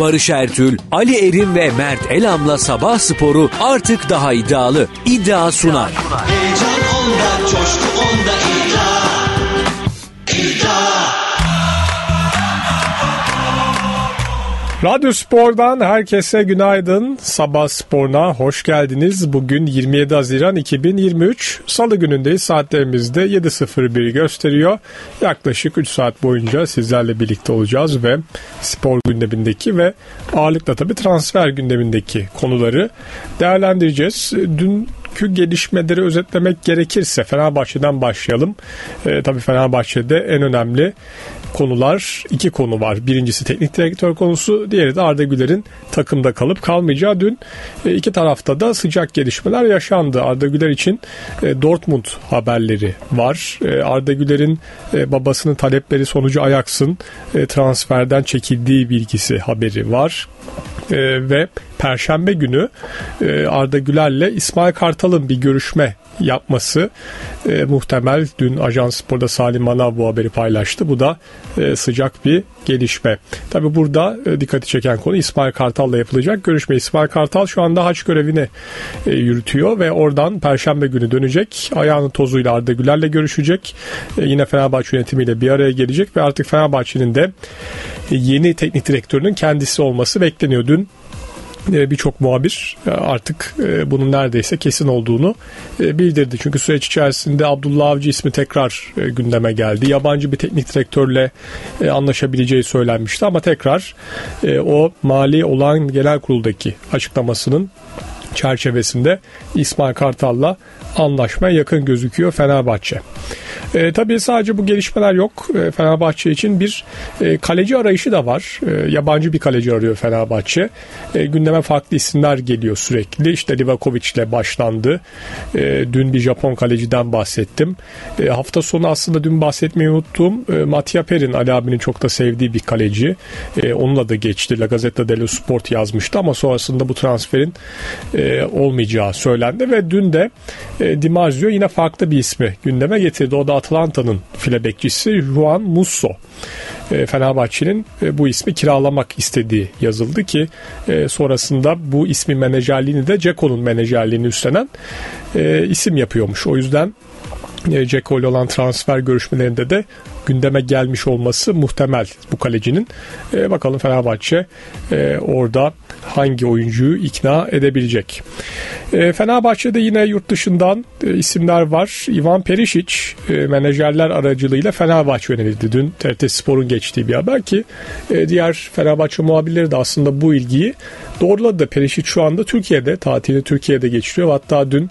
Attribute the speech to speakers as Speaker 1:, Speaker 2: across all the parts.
Speaker 1: Barış Ertül, Ali Erim ve Mert Elam'la Sabah Sporu artık daha iddialı. İddia sunar.
Speaker 2: Heyecan onda, coşku onda
Speaker 3: Radyo Spor'dan herkese günaydın. Sabah Spor'una hoş geldiniz. Bugün 27 Haziran 2023. Salı günündeyiz. Saatlerimizde 7.01 gösteriyor. Yaklaşık 3 saat boyunca sizlerle birlikte olacağız ve spor gündemindeki ve ağırlıkla tabii transfer gündemindeki konuları değerlendireceğiz. Dün dünkü gelişmeleri özetlemek gerekirse Fenerbahçe'den başlayalım. E, tabii Fenerbahçe'de en önemli konular iki konu var. Birincisi teknik direktör konusu, diğeri de Arda Güler'in takımda kalıp kalmayacağı. Dün e, iki tarafta da sıcak gelişmeler yaşandı. Arda Güler için e, Dortmund haberleri var. E, Arda Güler'in babasının talepleri sonucu Ajax'ın transferden çekildiği bilgisi haberi var. Ve Perşembe günü Arda Güler'le İsmail Kartal'ın bir görüşme yapması muhtemel. Dün Ajans Spor'da Salim Manav bu haberi paylaştı. Bu da sıcak bir gelişme. Tabi burada e, dikkati çeken konu İsmail Kartal'la yapılacak görüşme. İsmail Kartal şu anda haç görevini e, yürütüyor ve oradan Perşembe günü dönecek. Ayağının tozuyla Arda Güler'le görüşecek. E, yine Fenerbahçe yönetimiyle bir araya gelecek ve artık Fenerbahçe'nin de e, yeni teknik direktörünün kendisi olması bekleniyor. Dün e, birçok muhabir e, artık e, bunun neredeyse kesin olduğunu bildirdi. Çünkü süreç içerisinde Abdullah Avcı ismi tekrar gündeme geldi. Yabancı bir teknik direktörle anlaşabileceği söylenmişti ama tekrar o mali olan genel kuruldaki açıklamasının çerçevesinde İsmail Kartal'la anlaşmaya yakın gözüküyor Fenerbahçe. E, tabii sadece bu gelişmeler yok. E, Fenerbahçe için bir e, kaleci arayışı da var. E, yabancı bir kaleci arıyor Fenerbahçe. E, gündeme farklı isimler geliyor sürekli. İşte Livakovic ile başlandı. E, dün bir Japon kaleciden bahsettim. E, hafta sonu aslında dün bahsetmeyi unuttum. E, Mattia Perin Ali abinin çok da sevdiği bir kaleci. E, onunla da geçti. La Gazzetta dello Sport yazmıştı ama sonrasında bu transferin e, olmayacağı söylendi ve dün de e, Di Marzio yine farklı bir ismi gündeme getirdi. O da Atlanta'nın file bekçisi Juan Musso. E, Fenerbahçe'nin e, bu ismi kiralamak istediği yazıldı ki e, sonrasında bu ismi menajerliğini de Ceko'nun menajerliğini üstlenen isim yapıyormuş. O yüzden Ceko ile olan transfer görüşmelerinde de gündeme gelmiş olması muhtemel bu kalecinin. E, bakalım Fenerbahçe e, orada hangi oyuncuyu ikna edebilecek. E, Fenerbahçe'de yine yurt dışından e, isimler var. Ivan Perisic e, menajerler aracılığıyla Fenerbahçe yönelildi. Dün TRT Spor'un geçtiği bir haber ki e, diğer Fenerbahçe muhabirleri de aslında bu ilgiyi doğruladı. Perisic şu anda Türkiye'de, tatilini Türkiye'de geçiriyor. Hatta dün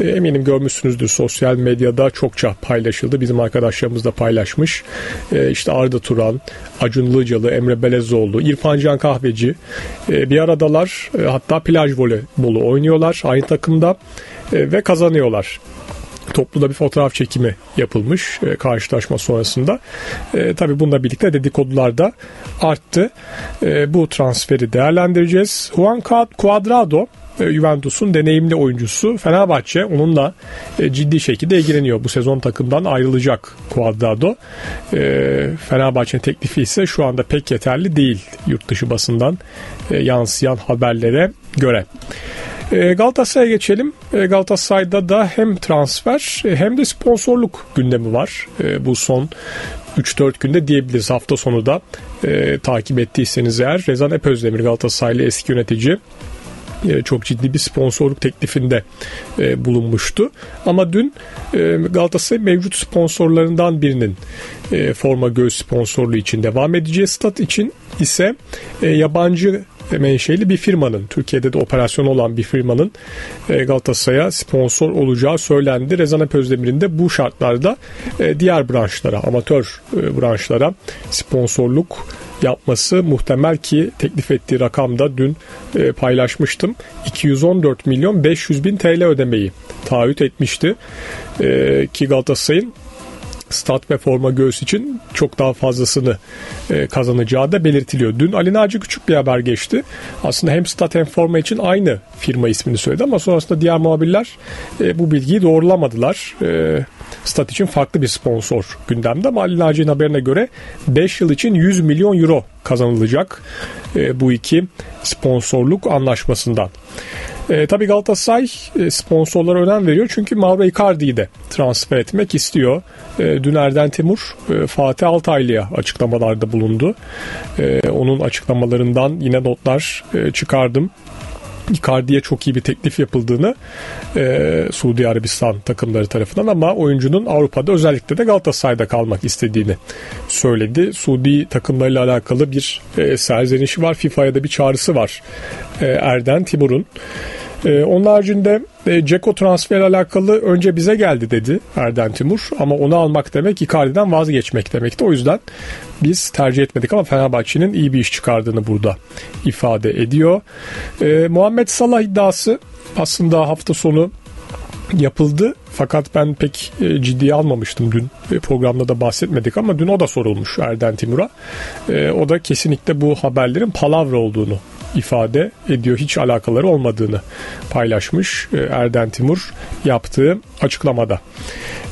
Speaker 3: e, eminim görmüşsünüzdür sosyal medyada çokça paylaşıldı. Bizim arkadaşlarımız da paylaşmış. E, işte Arda Turan, Acun Ilıcalı, Emre Belezoğlu, İrfan Can Kahveci e, bir aradalar. E, hatta plaj voleybolu oynuyorlar aynı takımda e, ve kazanıyorlar toplu da bir fotoğraf çekimi yapılmış e, karşılaşma sonrasında. E, tabii bununla birlikte dedikodular da arttı. E, bu transferi değerlendireceğiz. Juan Cuadrado e, Juventus'un deneyimli oyuncusu Fenerbahçe onunla e, ciddi şekilde ilgileniyor. Bu sezon takımdan ayrılacak Cuadrado. E, Fenerbahçe'nin teklifi ise şu anda pek yeterli değil yurt dışı basından yansıyan haberlere göre. Galatasaray'a geçelim. Galatasaray'da da hem transfer hem de sponsorluk gündemi var. Bu son 3-4 günde diyebiliriz hafta sonu da e, takip ettiyseniz eğer Rezan Epözdemir Galatasaraylı eski yönetici e, çok ciddi bir sponsorluk teklifinde e, bulunmuştu. Ama dün e, Galatasaray mevcut sponsorlarından birinin forma göğüs sponsorluğu için devam edeceği stat için ise yabancı menşeli bir firmanın Türkiye'de de operasyon olan bir firmanın Galatasaray'a sponsor olacağı söylendi. Rezan Özdemir'in de bu şartlarda diğer branşlara, amatör branşlara sponsorluk yapması muhtemel ki teklif ettiği rakamda dün e, paylaşmıştım. 214 milyon 500 bin TL ödemeyi taahhüt etmişti. E, ki Galatasaray'ın stat ve forma göğüs için çok daha fazlasını e, kazanacağı da belirtiliyor. Dün Ali Naci küçük bir haber geçti. Aslında hem stat hem forma için aynı firma ismini söyledi ama sonrasında diğer muhabirler e, bu bilgiyi doğrulamadılar. E, stat için farklı bir sponsor gündemde ama Ali Naci'nin haberine göre 5 yıl için 100 milyon euro kazanılacak e, bu iki sponsorluk anlaşmasından. E, tabii Galatasaray e, sponsorlara önem veriyor çünkü Mauro Icardi'yi de transfer etmek istiyor. E, dün Erden Timur e, Fatih Altaylı'ya açıklamalarda bulundu. E, onun açıklamalarından yine notlar e, çıkardım. Icardi'ye çok iyi bir teklif yapıldığını e, Suudi Arabistan takımları tarafından ama oyuncunun Avrupa'da özellikle de Galatasaray'da kalmak istediğini söyledi. Suudi takımlarıyla alakalı bir e, serzenişi var. FIFA'ya da bir çağrısı var e, Erden Timur'un. Ee, onun haricinde e, Ceko transfer alakalı önce bize geldi dedi Erden Timur ama onu almak demek Icardi'den vazgeçmek demekti. O yüzden biz tercih etmedik ama Fenerbahçe'nin iyi bir iş çıkardığını burada ifade ediyor. E, Muhammed Salah iddiası aslında hafta sonu yapıldı. Fakat ben pek e, ciddiye almamıştım dün. E, programda da bahsetmedik ama dün o da sorulmuş Erden Timur'a. E, o da kesinlikle bu haberlerin palavra olduğunu ifade ediyor. Hiç alakaları olmadığını paylaşmış e, Erden Timur yaptığı açıklamada.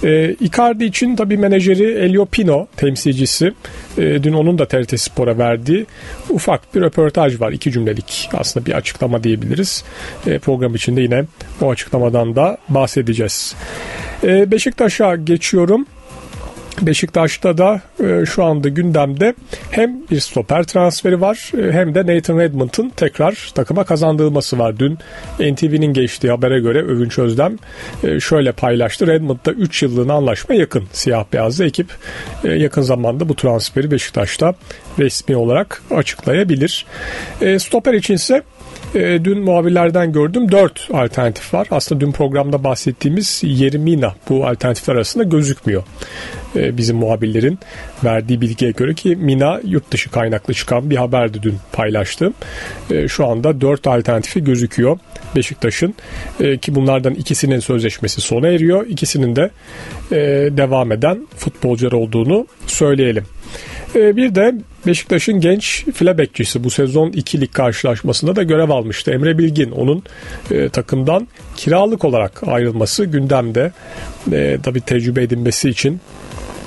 Speaker 3: E, Icardi için tabi menajeri Elio Pino temsilcisi e, dün onun da TRT Spor'a verdiği ufak bir röportaj var. iki cümlelik aslında bir açıklama diyebiliriz. E, program içinde yine o açıklamadan da bahsedeceğiz. E, Beşiktaş'a geçiyorum. Beşiktaş'ta da e, şu anda gündemde hem bir stoper transferi var e, hem de Nathan Redmond'ın tekrar takıma kazandırılması var. Dün NTV'nin geçtiği habere göre Övünç Özlem e, şöyle paylaştı. Redmond'da 3 yıllığına anlaşma yakın siyah beyazlı ekip e, yakın zamanda bu transferi Beşiktaş'ta resmi olarak açıklayabilir. E, stoper içinse e, dün muhabirlerden gördüm 4 alternatif var. Aslında dün programda bahsettiğimiz Yerimina bu alternatifler arasında gözükmüyor. E, bizim muhabirlerin verdiği bilgiye göre ki Mina yurt dışı kaynaklı çıkan bir haberdi dün paylaştım. E, şu anda 4 alternatifi gözüküyor Beşiktaş'ın e, ki bunlardan ikisinin sözleşmesi sona eriyor. İkisinin de e, devam eden futbolcular olduğunu söyleyelim. E, bir de Beşiktaş'ın genç file bekçisi bu sezon 2 lig karşılaşmasında da görev almıştı. Emre Bilgin onun e, takımdan kiralık olarak ayrılması gündemde. E, tabii tecrübe edinmesi için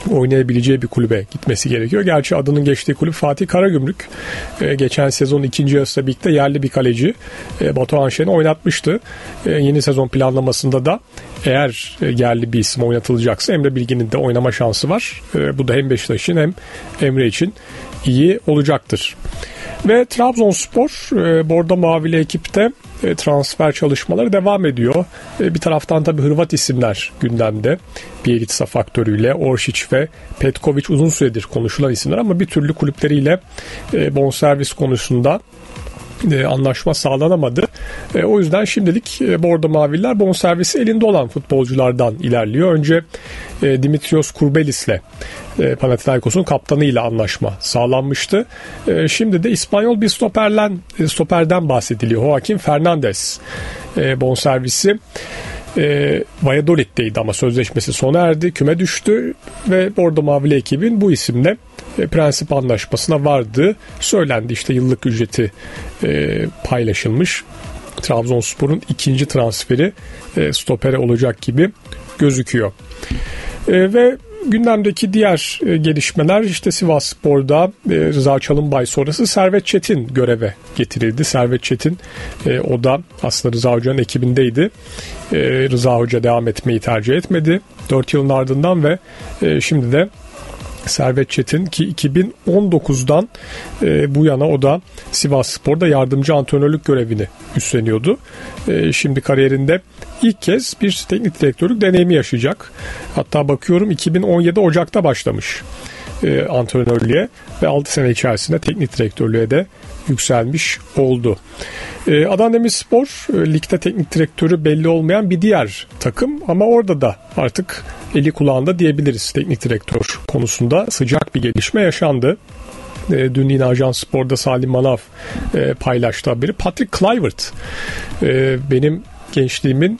Speaker 3: oynayabileceği bir kulübe gitmesi gerekiyor. Gerçi adının geçtiği kulüp Fatih Karagümrük. E, geçen sezon ikinci yarısında birlikte yerli bir kaleci e, Batuhan Şen'i oynatmıştı. E, yeni sezon planlamasında da eğer e, yerli bir isim oynatılacaksa Emre Bilgin'in de oynama şansı var. E, bu da hem Beşiktaş için hem Emre için iyi olacaktır. Ve Trabzonspor e, Bordo Mavili ekipte e, transfer çalışmaları devam ediyor. E, bir taraftan tabi Hırvat isimler gündemde. Bielitsa faktörüyle Oršić ve Petkovic uzun süredir konuşulan isimler ama bir türlü kulüpleriyle e, bonservis konusunda e, anlaşma sağlanamadı. E, o yüzden şimdilik e, Bordo Maviller bonservisi elinde olan futbolculardan ilerliyor. Önce e, Dimitrios Kurbelis'le e, Panathinaikos'un kaptanıyla anlaşma sağlanmıştı. Şimdi de İspanyol bir stoperlen, e, stoperden bahsediliyor. Joaquin Fernandez e, bonservisi e, Valladolid'deydi ama sözleşmesi sona erdi. Küme düştü ve Bordo Mavili ekibin bu isimle e, prensip anlaşmasına vardı. Söylendi işte yıllık ücreti e, paylaşılmış. Trabzonspor'un ikinci transferi e, stopere olacak gibi gözüküyor. E, ve gündemdeki diğer e, gelişmeler işte Sivas Spor'da e, Rıza Çalınbay sonrası Servet Çetin göreve getirildi. Servet Çetin e, o da aslında Rıza Hoca'nın ekibindeydi. E, Rıza Hoca devam etmeyi tercih etmedi. 4 yılın ardından ve e, şimdi de Servet Çetin ki 2019'dan e, bu yana o da Sivas Spor'da yardımcı antrenörlük görevini üstleniyordu. E, şimdi kariyerinde ilk kez bir teknik direktörlük deneyimi yaşayacak. Hatta bakıyorum 2017 Ocak'ta başlamış e, antrenörlüğe ve 6 sene içerisinde teknik direktörlüğe de yükselmiş oldu. E, Adana Demirspor e, ligde teknik direktörü belli olmayan bir diğer takım ama orada da artık eli kulağında diyebiliriz teknik direktör konusunda sıcak bir gelişme yaşandı. E, dün yine Ajans Spor'da Salim Manav e, paylaştı haberi. Patrick Kluivert e, benim gençliğimin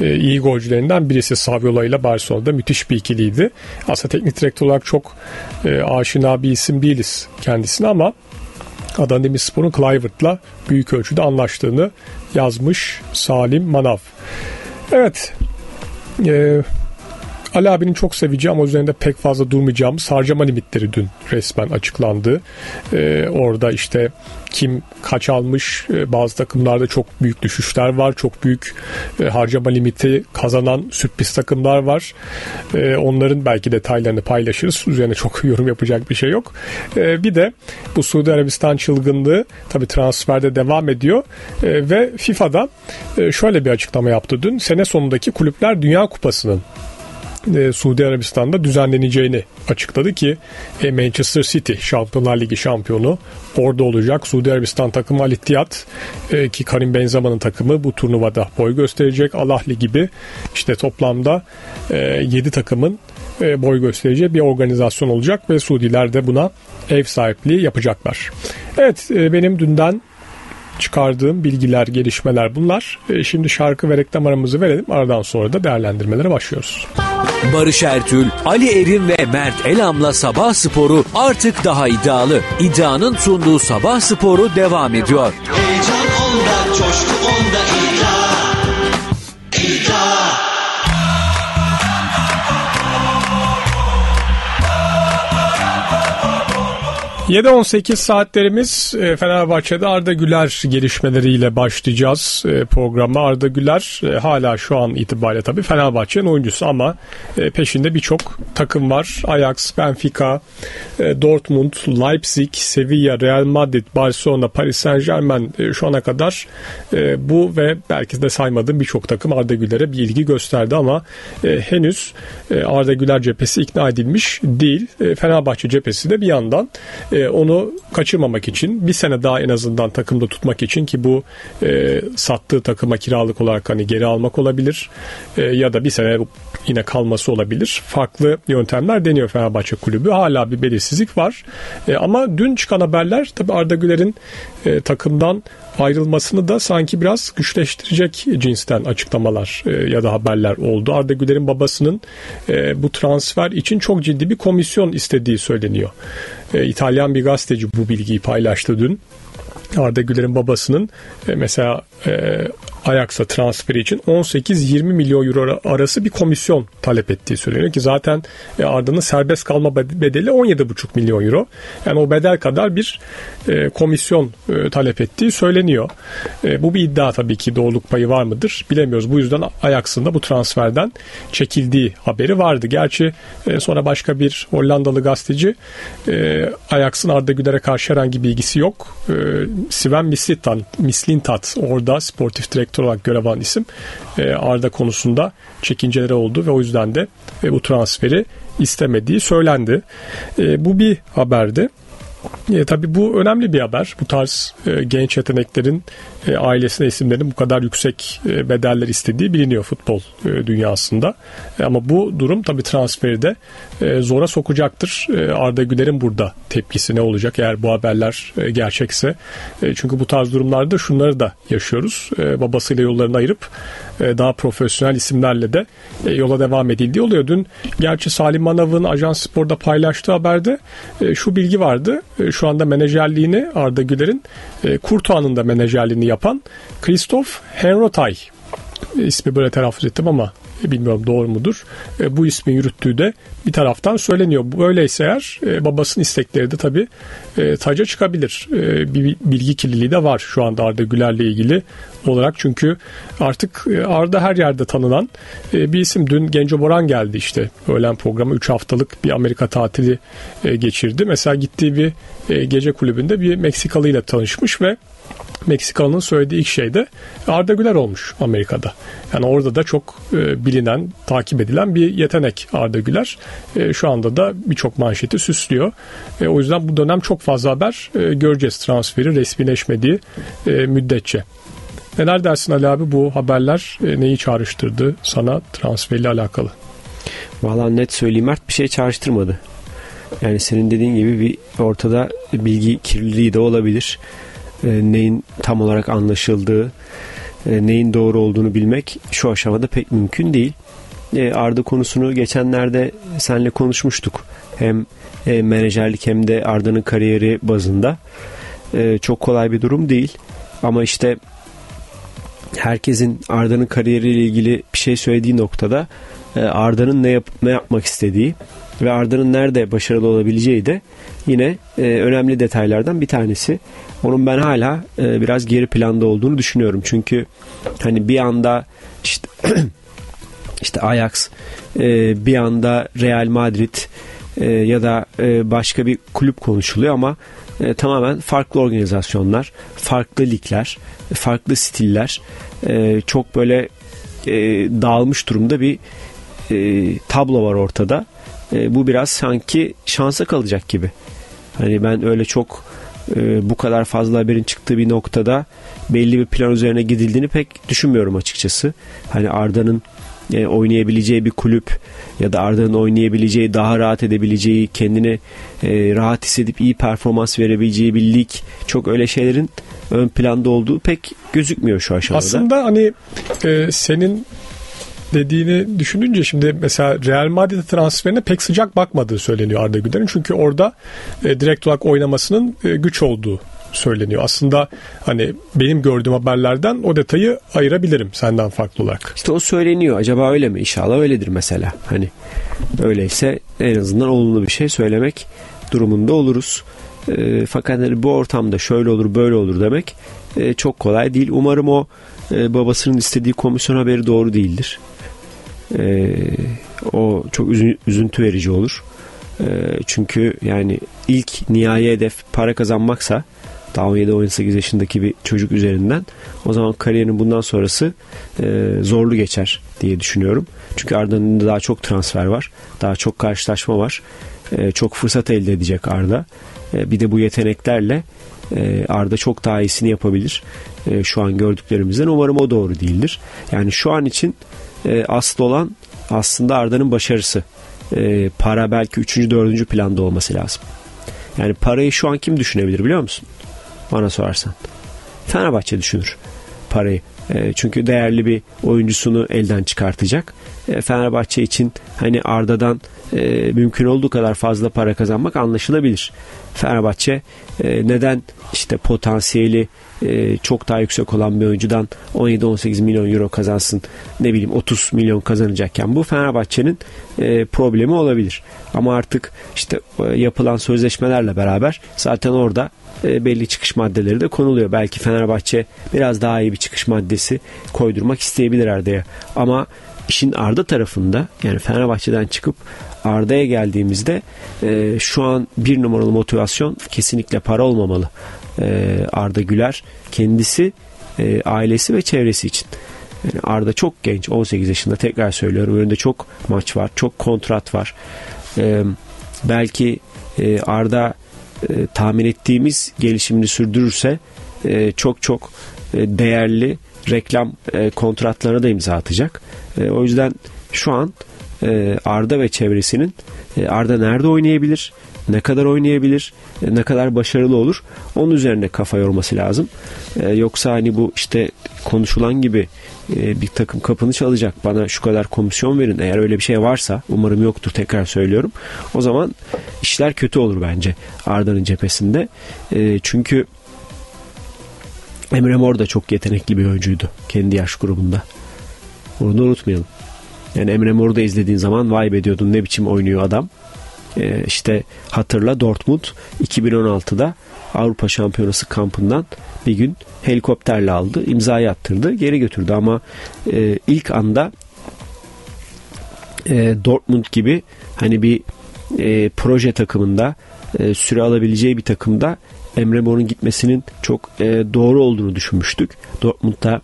Speaker 3: e, iyi golcülerinden birisi Saviola ile Barcelona'da müthiş bir ikiliydi. Aslında teknik direktör olarak çok aşina bir isim değiliz kendisine ama Adana Demirspor'un Kluivert'la büyük ölçüde anlaştığını yazmış Salim Manav. Evet. E, Ali abinin çok seveceği ama üzerinde pek fazla durmayacağımız harcama limitleri dün resmen açıklandı. Ee, orada işte kim kaç almış ee, bazı takımlarda çok büyük düşüşler var. Çok büyük e, harcama limiti kazanan sürpriz takımlar var. Ee, onların belki detaylarını paylaşırız. Üzerine çok yorum yapacak bir şey yok. Ee, bir de bu Suudi Arabistan çılgınlığı tabii transferde devam ediyor. Ee, ve FIFA'da e, şöyle bir açıklama yaptı dün. Sene sonundaki Kulüpler Dünya Kupası'nın e, Suudi Arabistan'da düzenleneceğini açıkladı ki e, Manchester City Şampiyonlar Ligi şampiyonu orada olacak. Suudi Arabistan takımı Al Ittihad e, ki Karim Benzema'nın takımı bu turnuvada boy gösterecek. Al Ahli gibi işte toplamda e, 7 takımın e, boy göstereceği bir organizasyon olacak ve Suudiler de buna ev sahipliği yapacaklar. Evet benim dünden çıkardığım bilgiler, gelişmeler bunlar. Şimdi şarkı ve reklam aramızı verelim. Aradan sonra da değerlendirmelere başlıyoruz.
Speaker 1: Barış Ertül, Ali Erim ve Mert Elam'la Sabah Sporu artık daha iddialı. İddianın sunduğu Sabah Sporu devam ediyor.
Speaker 2: Heyecan onda, coşku
Speaker 3: 7-18 saatlerimiz e, Fenerbahçe'de Arda Güler gelişmeleriyle başlayacağız e, programa. Arda Güler e, hala şu an itibariyle tabii Fenerbahçe'nin oyuncusu ama peşinde birçok takım var. Ajax, Benfica, Dortmund, Leipzig, Sevilla, Real Madrid, Barcelona, Paris Saint Germain şu ana kadar bu ve belki de saymadığım birçok takım Arda Güler'e bir ilgi gösterdi ama henüz Arda Güler cephesi ikna edilmiş değil. Fenerbahçe cephesi de bir yandan e, onu kaçırmamak için bir sene daha en azından takımda tutmak için ki bu e, sattığı takıma kiralık olarak hani geri almak olabilir e, ya da bir sene yine kalması olabilir. Farklı yöntemler deniyor Fenerbahçe kulübü. Hala bir belirsizlik var. E, ama dün çıkan haberler tabi Arda Güler'in e, takımdan ayrılmasını da sanki biraz güçleştirecek cinsten açıklamalar e, ya da haberler oldu. Arda Güler'in babasının e, bu transfer için çok ciddi bir komisyon istediği söyleniyor. E, İtalyan bir gazeteci bu bilgiyi paylaştı dün. Arda Güler'in babasının e, mesela e, Ajax'a transferi için 18-20 milyon euro arası bir komisyon talep ettiği söyleniyor ki zaten e, Arda'nın serbest kalma bedeli 17,5 milyon euro. Yani o bedel kadar bir e, komisyon e, talep ettiği söyleniyor. E, bu bir iddia tabii ki doğruluk payı var mıdır bilemiyoruz. Bu yüzden Ajax'ın da bu transferden çekildiği haberi vardı. Gerçi e, sonra başka bir Hollandalı gazeteci e, Ajax'ın Arda Güler'e karşı herhangi bir ilgisi yok. E, Sven Mislintat, Mislintat orada sportif direktör olarak görev alan isim e, Arda konusunda çekinceleri oldu ve o yüzden de e, bu transferi istemediği söylendi. E, bu bir haberdi. E, tabii bu önemli bir haber. Bu tarz e, genç yeteneklerin e, ailesine isimlerin bu kadar yüksek e, bedeller istediği biliniyor futbol e, dünyasında. E, ama bu durum tabii transferi de e, zora sokacaktır. E, Arda Güler'in burada tepkisi ne olacak eğer bu haberler e, gerçekse. E, çünkü bu tarz durumlarda şunları da yaşıyoruz. E, babasıyla yollarını ayırıp e, daha profesyonel isimlerle de e, yola devam edildiği oluyor. Dün gerçi Salim Manav'ın Ajans Spor'da paylaştığı haberde e, şu bilgi vardı. Şu anda menajerliğini Arda Güler'in Kurtuğan'ın da menajerliğini yapan Christoph Henrotay. İsmi böyle telaffuz ettim ama bilmiyorum doğru mudur. E, bu ismin yürüttüğü de bir taraftan söyleniyor. Böyleyse eğer e, babasının istekleri de tabii e, taca çıkabilir. E, bir bilgi kirliliği de var şu anda Arda Güler'le ilgili olarak. Çünkü artık e, Arda her yerde tanınan e, bir isim. Dün Genco Boran geldi işte öğlen programı 3 haftalık bir Amerika tatili e, geçirdi. Mesela gittiği bir e, gece kulübünde bir Meksikalı ile tanışmış ve Meksikalı'nın söylediği ilk şey de Arda Güler olmuş Amerika'da. Yani orada da çok e, bilinen, takip edilen bir yetenek Arda Güler. E, şu anda da birçok manşeti süslüyor. E, o yüzden bu dönem çok fazla haber e, göreceğiz transferi resmileşmediği e, müddetçe. Neler dersin Ali abi bu haberler e, neyi çağrıştırdı sana transferle alakalı?
Speaker 4: Valla net söyleyeyim Mert bir şey çağrıştırmadı. Yani senin dediğin gibi bir ortada bilgi kirliliği de olabilir. E, neyin tam olarak anlaşıldığı e, neyin doğru olduğunu bilmek şu aşamada pek mümkün değil. E, Arda konusunu geçenlerde senle konuşmuştuk. Hem menajerlik hem de Arda'nın kariyeri bazında. Çok kolay bir durum değil. Ama işte herkesin Arda'nın kariyeriyle ilgili bir şey söylediği noktada Arda'nın ne, yap ne yapmak istediği ve Arda'nın nerede başarılı olabileceği de yine önemli detaylardan bir tanesi. Onun ben hala e, biraz geri planda olduğunu düşünüyorum. Çünkü hani bir anda işte işte Ajax, e, bir anda Real Madrid e, ya da e, başka bir kulüp konuşuluyor ama e, tamamen farklı organizasyonlar, farklı ligler, farklı stiller, e, çok böyle e, dağılmış durumda bir e, tablo var ortada. E, bu biraz sanki şansa kalacak gibi. Hani ben öyle çok e, bu kadar fazla haberin çıktığı bir noktada belli bir plan üzerine gidildiğini pek düşünmüyorum açıkçası. Hani Arda'nın e, oynayabileceği bir kulüp ya da Arda'nın oynayabileceği, daha rahat edebileceği, kendini e, rahat hissedip iyi performans verebileceği bir lig çok öyle şeylerin ön planda olduğu pek gözükmüyor şu aşamada.
Speaker 3: Aslında hani e, senin dediğini düşününce şimdi mesela Real Madrid transferine pek sıcak bakmadığı söyleniyor Arda Güler'in. Çünkü orada e, direkt olarak oynamasının e, güç olduğu söyleniyor. Aslında hani benim gördüğüm haberlerden o detayı ayırabilirim senden farklı olarak.
Speaker 4: İşte o söyleniyor. Acaba öyle mi? İnşallah öyledir mesela. Hani öyleyse en azından olumlu bir şey söylemek durumunda oluruz. E, fakat hani bu ortamda şöyle olur böyle olur demek e, çok kolay değil. Umarım o e, babasının istediği komisyon haberi doğru değildir. E, o çok üzün, üzüntü verici olur. E, çünkü yani ilk nihai hedef para kazanmaksa daha 17-18 yaşındaki bir çocuk üzerinden o zaman kariyerin bundan sonrası e, zorlu geçer diye düşünüyorum. Çünkü Arda'nın daha çok transfer var. Daha çok karşılaşma var. E, çok fırsat elde edecek Arda. E, bir de bu yeteneklerle e, Arda çok daha iyisini yapabilir. E, şu an gördüklerimizden umarım o doğru değildir. Yani şu an için e, asıl olan aslında Arda'nın başarısı. E, para belki 3. 4. planda olması lazım. Yani parayı şu an kim düşünebilir biliyor musun? Bana sorarsan. Fenerbahçe düşünür parayı. E, çünkü değerli bir oyuncusunu elden çıkartacak. E, Fenerbahçe için hani Arda'dan e, mümkün olduğu kadar fazla para kazanmak anlaşılabilir. Fenerbahçe neden işte potansiyeli çok daha yüksek olan bir oyuncudan 17-18 milyon euro kazansın ne bileyim 30 milyon kazanacakken bu Fenerbahçe'nin problemi olabilir. Ama artık işte yapılan sözleşmelerle beraber zaten orada belli çıkış maddeleri de konuluyor. Belki Fenerbahçe biraz daha iyi bir çıkış maddesi koydurmak isteyebilir Arda'ya. Ama işin Arda tarafında yani Fenerbahçe'den çıkıp Arda'ya geldiğimizde e, şu an bir numaralı motivasyon kesinlikle para olmamalı. E, Arda Güler kendisi, e, ailesi ve çevresi için. Yani Arda çok genç 18 yaşında tekrar söylüyorum önünde çok maç var çok kontrat var. E, belki e, Arda e, tahmin ettiğimiz gelişimini sürdürürse e, çok çok e, değerli reklam e, kontratlarına da imza atacak. E, o yüzden şu an e, Arda ve çevresinin e, Arda nerede oynayabilir, ne kadar oynayabilir, e, ne kadar başarılı olur onun üzerine kafa yorması lazım. E, yoksa hani bu işte konuşulan gibi e, bir takım kapını çalacak bana şu kadar komisyon verin. Eğer öyle bir şey varsa umarım yoktur tekrar söylüyorum. O zaman işler kötü olur bence Arda'nın cephesinde. E, çünkü Emre Mor da çok yetenekli bir oyuncuydu kendi yaş grubunda. Onu da unutmayalım. Yani Emre Mor'u da izlediğin zaman vay be diyordun ne biçim oynuyor adam. E, işte hatırla Dortmund 2016'da Avrupa Şampiyonası kampından bir gün helikopterle aldı, imzayı attırdı, geri götürdü ama e, ilk anda e, Dortmund gibi hani bir e, proje takımında e, süre alabileceği bir takımda Emre Mor'un gitmesinin çok e, doğru olduğunu düşünmüştük. Dortmund'da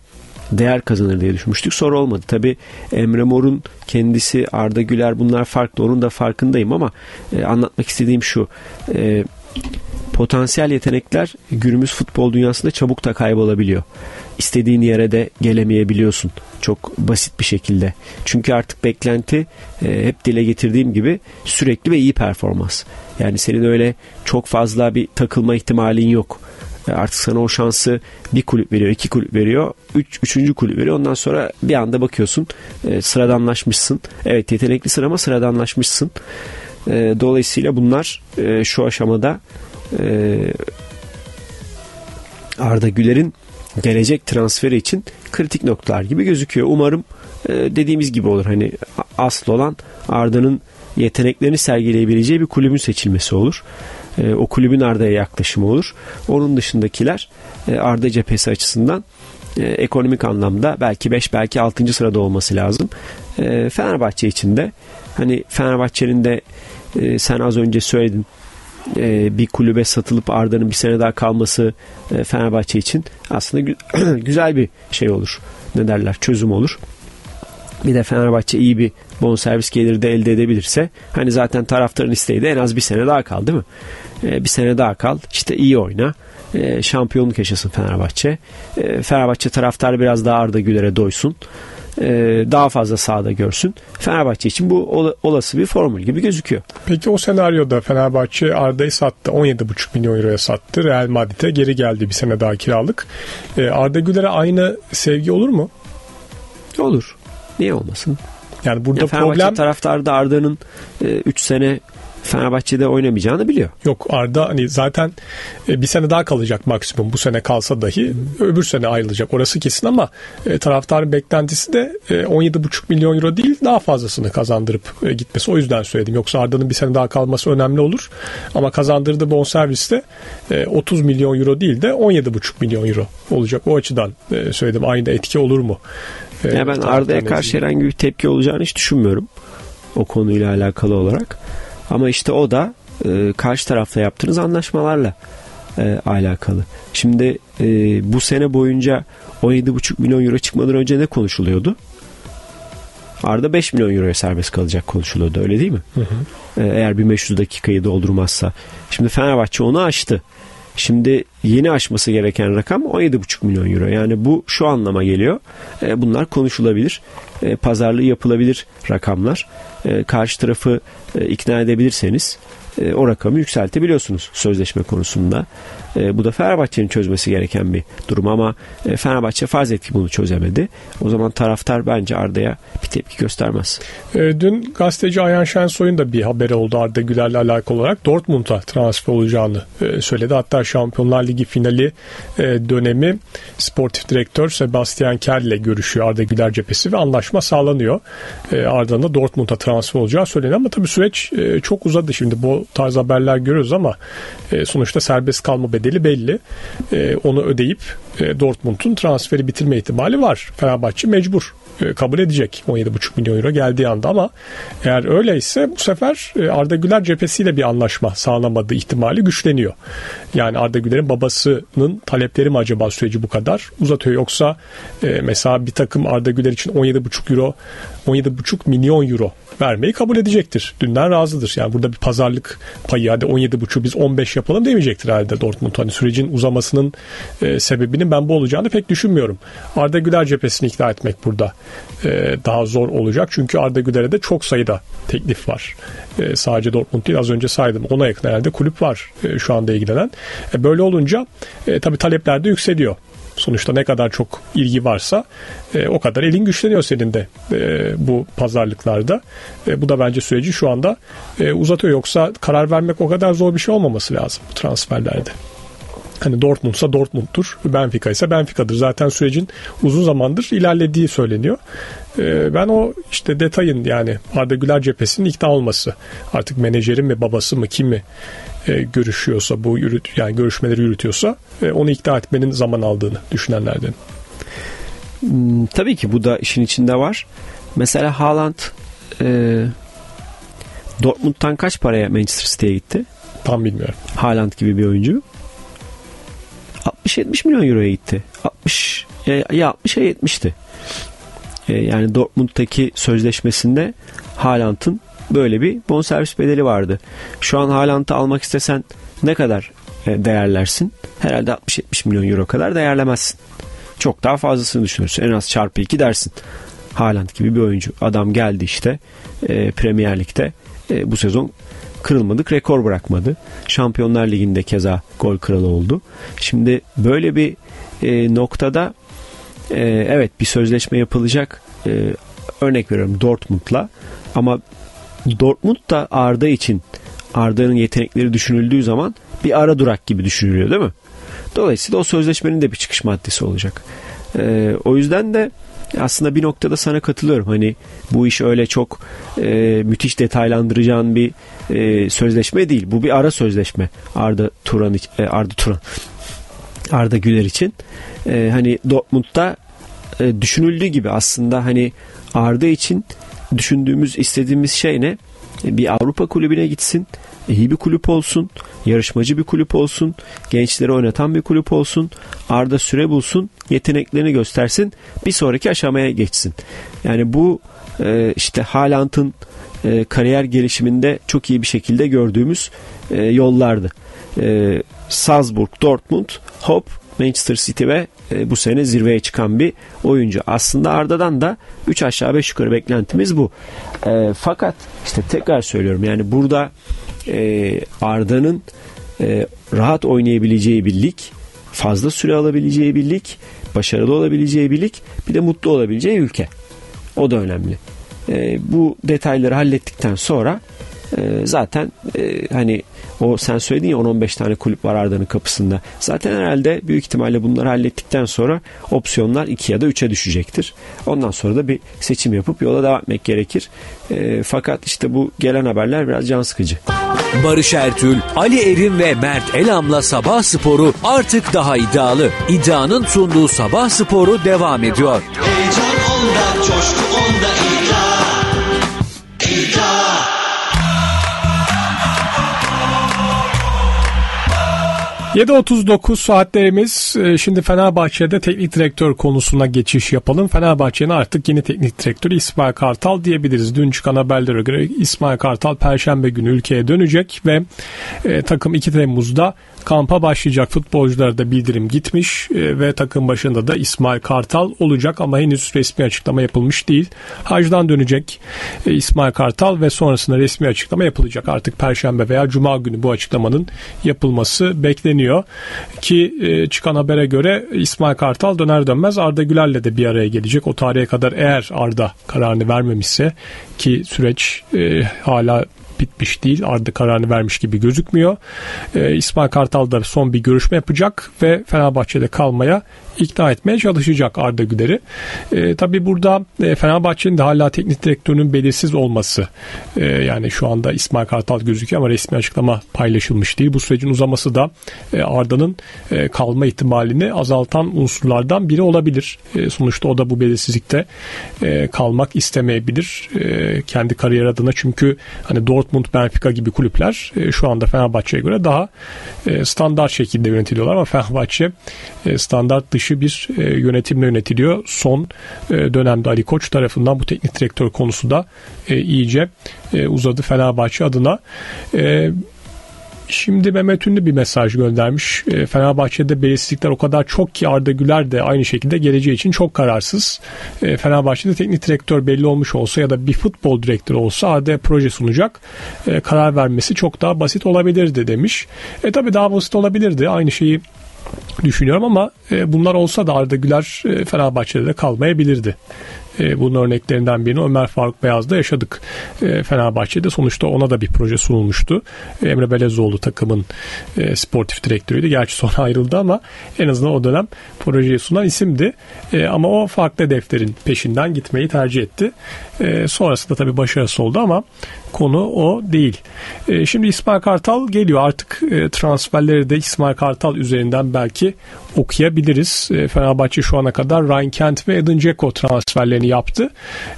Speaker 4: değer kazanır diye düşünmüştük. Sonra olmadı. Tabi Emre Mor'un kendisi Arda Güler bunlar farklı. Onun da farkındayım ama e, anlatmak istediğim şu. E, potansiyel yetenekler günümüz futbol dünyasında çabuk da kaybolabiliyor. İstediğin yere de gelemeyebiliyorsun. Çok basit bir şekilde. Çünkü artık beklenti e, hep dile getirdiğim gibi sürekli ve iyi performans. Yani senin öyle çok fazla bir takılma ihtimalin yok. E, artık sana o şansı bir kulüp veriyor, iki kulüp veriyor, üç, üçüncü kulüp veriyor. Ondan sonra bir anda bakıyorsun e, sıradanlaşmışsın. Evet yeteneklisin ama sıradanlaşmışsın. E, dolayısıyla bunlar e, şu aşamada e, Arda Güler'in gelecek transferi için kritik noktalar gibi gözüküyor. Umarım e, dediğimiz gibi olur. Hani asıl olan Arda'nın yeteneklerini sergileyebileceği bir kulübün seçilmesi olur. E, o kulübün Arda'ya yaklaşımı olur. Onun dışındakiler e, Arda cephesi açısından ekonomik anlamda belki 5 belki 6. sırada olması lazım. E, Fenerbahçe için de hani Fenerbahçe'nin de sen az önce söyledin e, bir kulübe satılıp Arda'nın bir sene daha kalması e, Fenerbahçe için aslında gü- güzel bir şey olur. Ne derler? Çözüm olur. Bir de Fenerbahçe iyi bir bonservis geliri de elde edebilirse hani zaten taraftarın isteği de en az bir sene daha kal değil mi? E, bir sene daha kal. işte iyi oyna. E, şampiyonluk yaşasın Fenerbahçe. E, Fenerbahçe taraftarı biraz daha Arda Güler'e doysun. E, daha fazla sahada görsün. Fenerbahçe için bu ola- olası bir formül gibi gözüküyor.
Speaker 3: Peki o senaryoda Fenerbahçe Arda'yı sattı. 17,5 milyon euroya sattı. Real Madrid'e geri geldi bir sene daha kiralık. Ee, Arda Güler'e aynı sevgi olur mu?
Speaker 4: Olur. Niye olmasın?
Speaker 3: Yani burada
Speaker 4: Ya Fenerbahçe
Speaker 3: problem
Speaker 4: taraftarı da Arda'nın 3 sene Fenerbahçe'de oynamayacağını biliyor.
Speaker 3: yok. Arda hani zaten e, bir sene daha kalacak maksimum. Bu sene kalsa dahi öbür sene ayrılacak. Orası kesin ama e, taraftarın beklentisi de e, 17,5 milyon euro değil daha fazlasını kazandırıp e, gitmesi. O yüzden söyledim. Yoksa Arda'nın bir sene daha kalması önemli olur. Ama kazandırdığı bonserviste e, 30 milyon euro değil de 17,5 milyon euro olacak. O açıdan e, söyledim. Aynı etki olur mu? E,
Speaker 4: Ya ben Arda'ya karşı herhangi bir tepki olacağını hiç düşünmüyorum. O konuyla alakalı olarak. Ama işte o da e, karşı tarafta yaptığınız anlaşmalarla e, alakalı. Şimdi e, bu sene boyunca 17,5 milyon euro çıkmadan önce ne konuşuluyordu? Arda 5 milyon euroya serbest kalacak konuşuluyordu öyle değil mi? E, eğer 1500 dakikayı doldurmazsa. Şimdi Fenerbahçe onu aştı. Şimdi yeni aşması gereken rakam 17,5 milyon euro. Yani bu şu anlama geliyor. E, bunlar konuşulabilir. E, pazarlığı yapılabilir rakamlar. E, karşı tarafı ikna edebilirseniz o rakamı yükseltebiliyorsunuz sözleşme konusunda. E, bu da Fenerbahçe'nin çözmesi gereken bir durum ama e, Fenerbahçe farz et ki bunu çözemedi. O zaman taraftar bence Arda'ya bir tepki göstermez.
Speaker 3: E, dün gazeteci Ayhan Şensoy'un da bir haberi oldu Arda Güler'le alakalı olarak. Dortmund'a transfer olacağını e, söyledi. Hatta Şampiyonlar Ligi finali e, dönemi sportif direktör Sebastian Kerr ile görüşüyor Arda Güler cephesi ve anlaşma sağlanıyor. E, Arda'nın da Dortmund'a transfer olacağı söyleniyor ama tabii süreç e, çok uzadı şimdi. Bu tarz haberler görüyoruz ama e, sonuçta serbest kalma bedeli belli. E, onu ödeyip e, Dortmund'un transferi bitirme ihtimali var. Fenerbahçe mecbur e, kabul edecek 17,5 milyon euro geldiği anda ama eğer öyleyse bu sefer e, Arda Güler cephesiyle bir anlaşma sağlamadığı ihtimali güçleniyor. Yani Arda Güler'in babasının talepleri mi acaba süreci bu kadar uzatıyor yoksa e, mesela bir takım Arda Güler için 17,5 euro 17,5 milyon euro vermeyi kabul edecektir. Dünden razıdır. Yani burada bir pazarlık payı hadi 17,5 biz 15 yapalım demeyecektir herhalde Dortmund. Hani sürecin uzamasının e, sebebinin ben bu olacağını pek düşünmüyorum. Arda Güler cephesini ikna etmek burada e, daha zor olacak. Çünkü Arda Güler'e de çok sayıda teklif var. E, sadece Dortmund değil az önce saydım. Ona yakın herhalde kulüp var e, şu anda ilgilenen. E, böyle olunca e, tabii talepler de yükseliyor. Sonuçta ne kadar çok ilgi varsa e, o kadar elin güçleniyor senin de e, bu pazarlıklarda. E, bu da bence süreci şu anda e, uzatıyor. Yoksa karar vermek o kadar zor bir şey olmaması lazım transferlerde. Hani Dortmund'sa Dortmund'dur, Benfica ise Benfica'dır. Zaten sürecin uzun zamandır ilerlediği söyleniyor. Ee, ben o işte detayın yani Arda Güler cephesinin ikna olması. Artık menajerin mi babası mı kim mi e, görüşüyorsa bu yürüt yani görüşmeleri yürütüyorsa e, onu ikna etmenin zaman aldığını düşünenlerden.
Speaker 4: Hmm, tabii ki bu da işin içinde var. Mesela Haaland e, Dortmund'dan kaç paraya Manchester City'ye gitti?
Speaker 3: Tam bilmiyorum.
Speaker 4: Haaland gibi bir oyuncu. 60-70 milyon euroya gitti. 60 ya, ya 60 ya 70'ti. E, yani Dortmund'daki sözleşmesinde Haaland'ın böyle bir bonservis bedeli vardı. Şu an Haaland'ı almak istesen ne kadar e, değerlersin? Herhalde 60-70 milyon euro kadar değerlemezsin. Çok daha fazlasını düşünürsün. En az çarpı 2 dersin. Haaland gibi bir oyuncu. Adam geldi işte e, Premier Lig'de e, bu sezon kırılmadık rekor bırakmadı. Şampiyonlar Ligi'nde keza gol kralı oldu. Şimdi böyle bir e, noktada e, evet bir sözleşme yapılacak. E, örnek veriyorum Dortmund'la ama Dortmund da Arda için Arda'nın yetenekleri düşünüldüğü zaman bir ara durak gibi düşünülüyor değil mi? Dolayısıyla o sözleşmenin de bir çıkış maddesi olacak. E, o yüzden de aslında bir noktada sana katılıyorum. Hani bu iş öyle çok e, müthiş detaylandıracağın bir e, sözleşme değil. Bu bir ara sözleşme. Arda Turan e, Arda Turan Arda Güler için. E, hani Dortmund'da e, düşünüldüğü gibi aslında hani Arda için düşündüğümüz istediğimiz şey ne? E, bir Avrupa kulübüne gitsin iyi bir kulüp olsun, yarışmacı bir kulüp olsun, gençleri oynatan bir kulüp olsun, Arda süre bulsun, yeteneklerini göstersin, bir sonraki aşamaya geçsin. Yani bu e, işte Haaland'ın e, kariyer gelişiminde çok iyi bir şekilde gördüğümüz e, yollardı. Salzburg, Dortmund, hop Manchester City ve bu sene zirveye çıkan bir oyuncu. Aslında Arda'dan da 3 aşağı 5 yukarı beklentimiz bu. E, fakat işte tekrar söylüyorum yani burada e, Arda'nın e, rahat oynayabileceği bir lig, fazla süre alabileceği bir lig, başarılı olabileceği bir lig, bir de mutlu olabileceği ülke. O da önemli. E, bu detayları hallettikten sonra e, zaten e, hani o sen söyledin ya 10-15 tane kulüp var Arda'nın kapısında. Zaten herhalde büyük ihtimalle bunları hallettikten sonra opsiyonlar 2 ya da 3'e düşecektir. Ondan sonra da bir seçim yapıp yola devam etmek gerekir. E, fakat işte bu gelen haberler biraz can sıkıcı.
Speaker 1: Barış Ertül, Ali Erim ve Mert Elam'la Sabah Sporu artık daha iddialı. İddianın sunduğu Sabah Sporu devam ediyor.
Speaker 2: Heyecan onda, coşku onda iddia.
Speaker 3: 7.39 saatlerimiz. Ee, şimdi Fenerbahçe'de teknik direktör konusuna geçiş yapalım. Fenerbahçe'nin artık yeni teknik direktörü İsmail Kartal diyebiliriz. Dün çıkan haberlere göre İsmail Kartal Perşembe günü ülkeye dönecek ve e, takım 2 Temmuz'da kampa başlayacak futbolculara da bildirim gitmiş e, ve takım başında da İsmail Kartal olacak ama henüz resmi açıklama yapılmış değil. Hacdan dönecek e, İsmail Kartal ve sonrasında resmi açıklama yapılacak. Artık Perşembe veya Cuma günü bu açıklamanın yapılması bekleniyor. Ki e, çıkan habere göre İsmail Kartal döner dönmez Arda Güler'le de bir araya gelecek. O tarihe kadar eğer Arda kararını vermemişse ki süreç hala bitmiş değil. Arda kararını vermiş gibi gözükmüyor. E, İsmail Kartal da son bir görüşme yapacak ve Fenerbahçe'de kalmaya ikna etmeye çalışacak Arda Güler'i. E, tabii burada e, Fenerbahçe'nin de hala teknik direktörünün belirsiz olması e, yani şu anda İsmail Kartal gözüküyor ama resmi açıklama paylaşılmış değil. Bu sürecin uzaması da e, Arda'nın e, kalma ihtimalini azaltan unsurlardan biri olabilir. E, sonuçta o da bu belirsizlikte e, kalmak istemeyebilir e, kendi kariyer adına çünkü hani Dortmund, Benfica gibi kulüpler e, şu anda Fenerbahçe'ye göre daha e, standart şekilde yönetiliyorlar ama Fenerbahçe e, standart dışı dışı bir e, yönetimle yönetiliyor. Son e, dönemde Ali Koç tarafından bu teknik direktör konusu da e, iyice e, uzadı Fenerbahçe adına. E, Şimdi Mehmet Ünlü bir mesaj göndermiş. E, Fenerbahçe'de belirsizlikler o kadar çok ki Arda Güler de aynı şekilde geleceği için çok kararsız. E, Fenerbahçe'de teknik direktör belli olmuş olsa ya da bir futbol direktörü olsa Arda proje sunacak. E, karar vermesi çok daha basit olabilirdi demiş. E tabi daha basit olabilirdi. Aynı şeyi düşünüyorum ama e, bunlar olsa da Arda Güler e, Fenerbahçe'de de kalmayabilirdi. E, bunun örneklerinden birini Ömer Faruk Beyaz'da yaşadık. Fenerbahçe'de sonuçta ona da bir proje sunulmuştu. E, Emre Belezoğlu takımın sportif direktörüydü. Gerçi sonra ayrıldı ama en azından o dönem projeyi sunan isimdi. Ama o farklı defterin peşinden gitmeyi tercih etti. Sonrasında tabii başarısı oldu ama konu o değil. E, şimdi İsmail Kartal geliyor. Artık e, transferleri de İsmail Kartal üzerinden belki okuyabiliriz. E, Fenerbahçe şu ana kadar Ryan Kent ve Edin Dzeko transferlerini yaptı.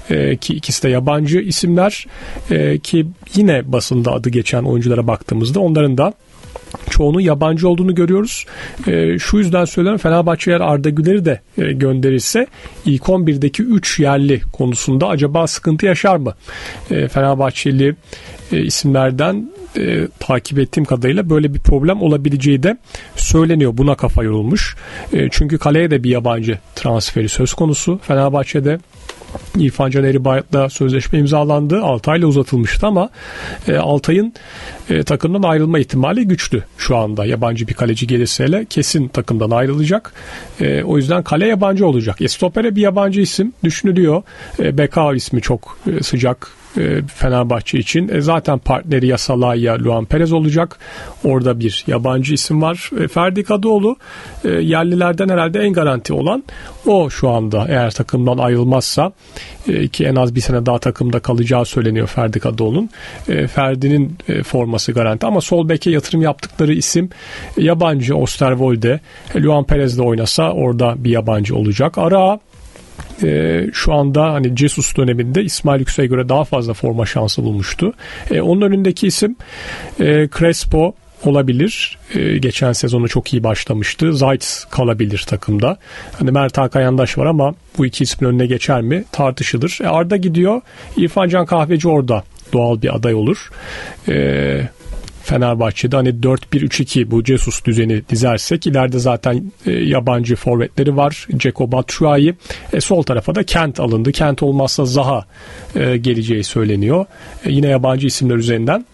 Speaker 3: E, ki ikisi de yabancı isimler e, ki yine basında adı geçen oyunculara baktığımızda onların da çoğunun yabancı olduğunu görüyoruz. E, şu yüzden söylüyorum Fenerbahçe eğer Arda Güler'i de e, gönderirse ilk 11'deki 3 yerli konusunda acaba sıkıntı yaşar mı? E, Fenerbahçeli e, isimlerden e, takip ettiğim kadarıyla böyle bir problem olabileceği de söyleniyor. Buna kafa yorulmuş. E, çünkü kaleye de bir yabancı transferi söz konusu Fenerbahçe'de. İrfan Can Eribayat'la sözleşme imzalandı. Altay'la uzatılmıştı ama e, Altay'ın e, takımdan ayrılma ihtimali güçlü şu anda. Yabancı bir kaleci gelirse hele kesin takımdan ayrılacak. E, o yüzden kale yabancı olacak. E, stopere bir yabancı isim düşünülüyor. E, Beka ismi çok e, sıcak e, Fenerbahçe için. E, zaten partneri ya Salah ya Luan Perez olacak. Orada bir yabancı isim var. E, Ferdi Kadıoğlu e, yerlilerden herhalde en garanti olan o şu anda eğer takımdan ayrılmazsa e, ki en az bir sene daha takımda kalacağı söyleniyor Ferdi Kadıoğlu'nun. E, Ferdi'nin e, forması garanti ama sol beke yatırım yaptıkları isim e, yabancı Osterwolde. E, Luan Perez de oynasa orada bir yabancı olacak. Ara e, şu anda hani Jesus döneminde İsmail Yüksel'e göre daha fazla forma şansı bulmuştu. E, onun önündeki isim e, Crespo olabilir. E, geçen sezonu çok iyi başlamıştı. Zayt kalabilir takımda. Hani Mert Hakan Yandaş var ama bu iki ismin önüne geçer mi tartışılır. E, Arda gidiyor. İrfan Can Kahveci orada doğal bir aday olur. E, Fenerbahçe'de hani 4-1-3-2 bu Jesus düzeni dizersek ileride zaten e, yabancı forvetleri var. Ceko Batshuayi. E, sol tarafa da Kent alındı. Kent olmazsa Zaha e, geleceği söyleniyor. E, yine yabancı isimler üzerinden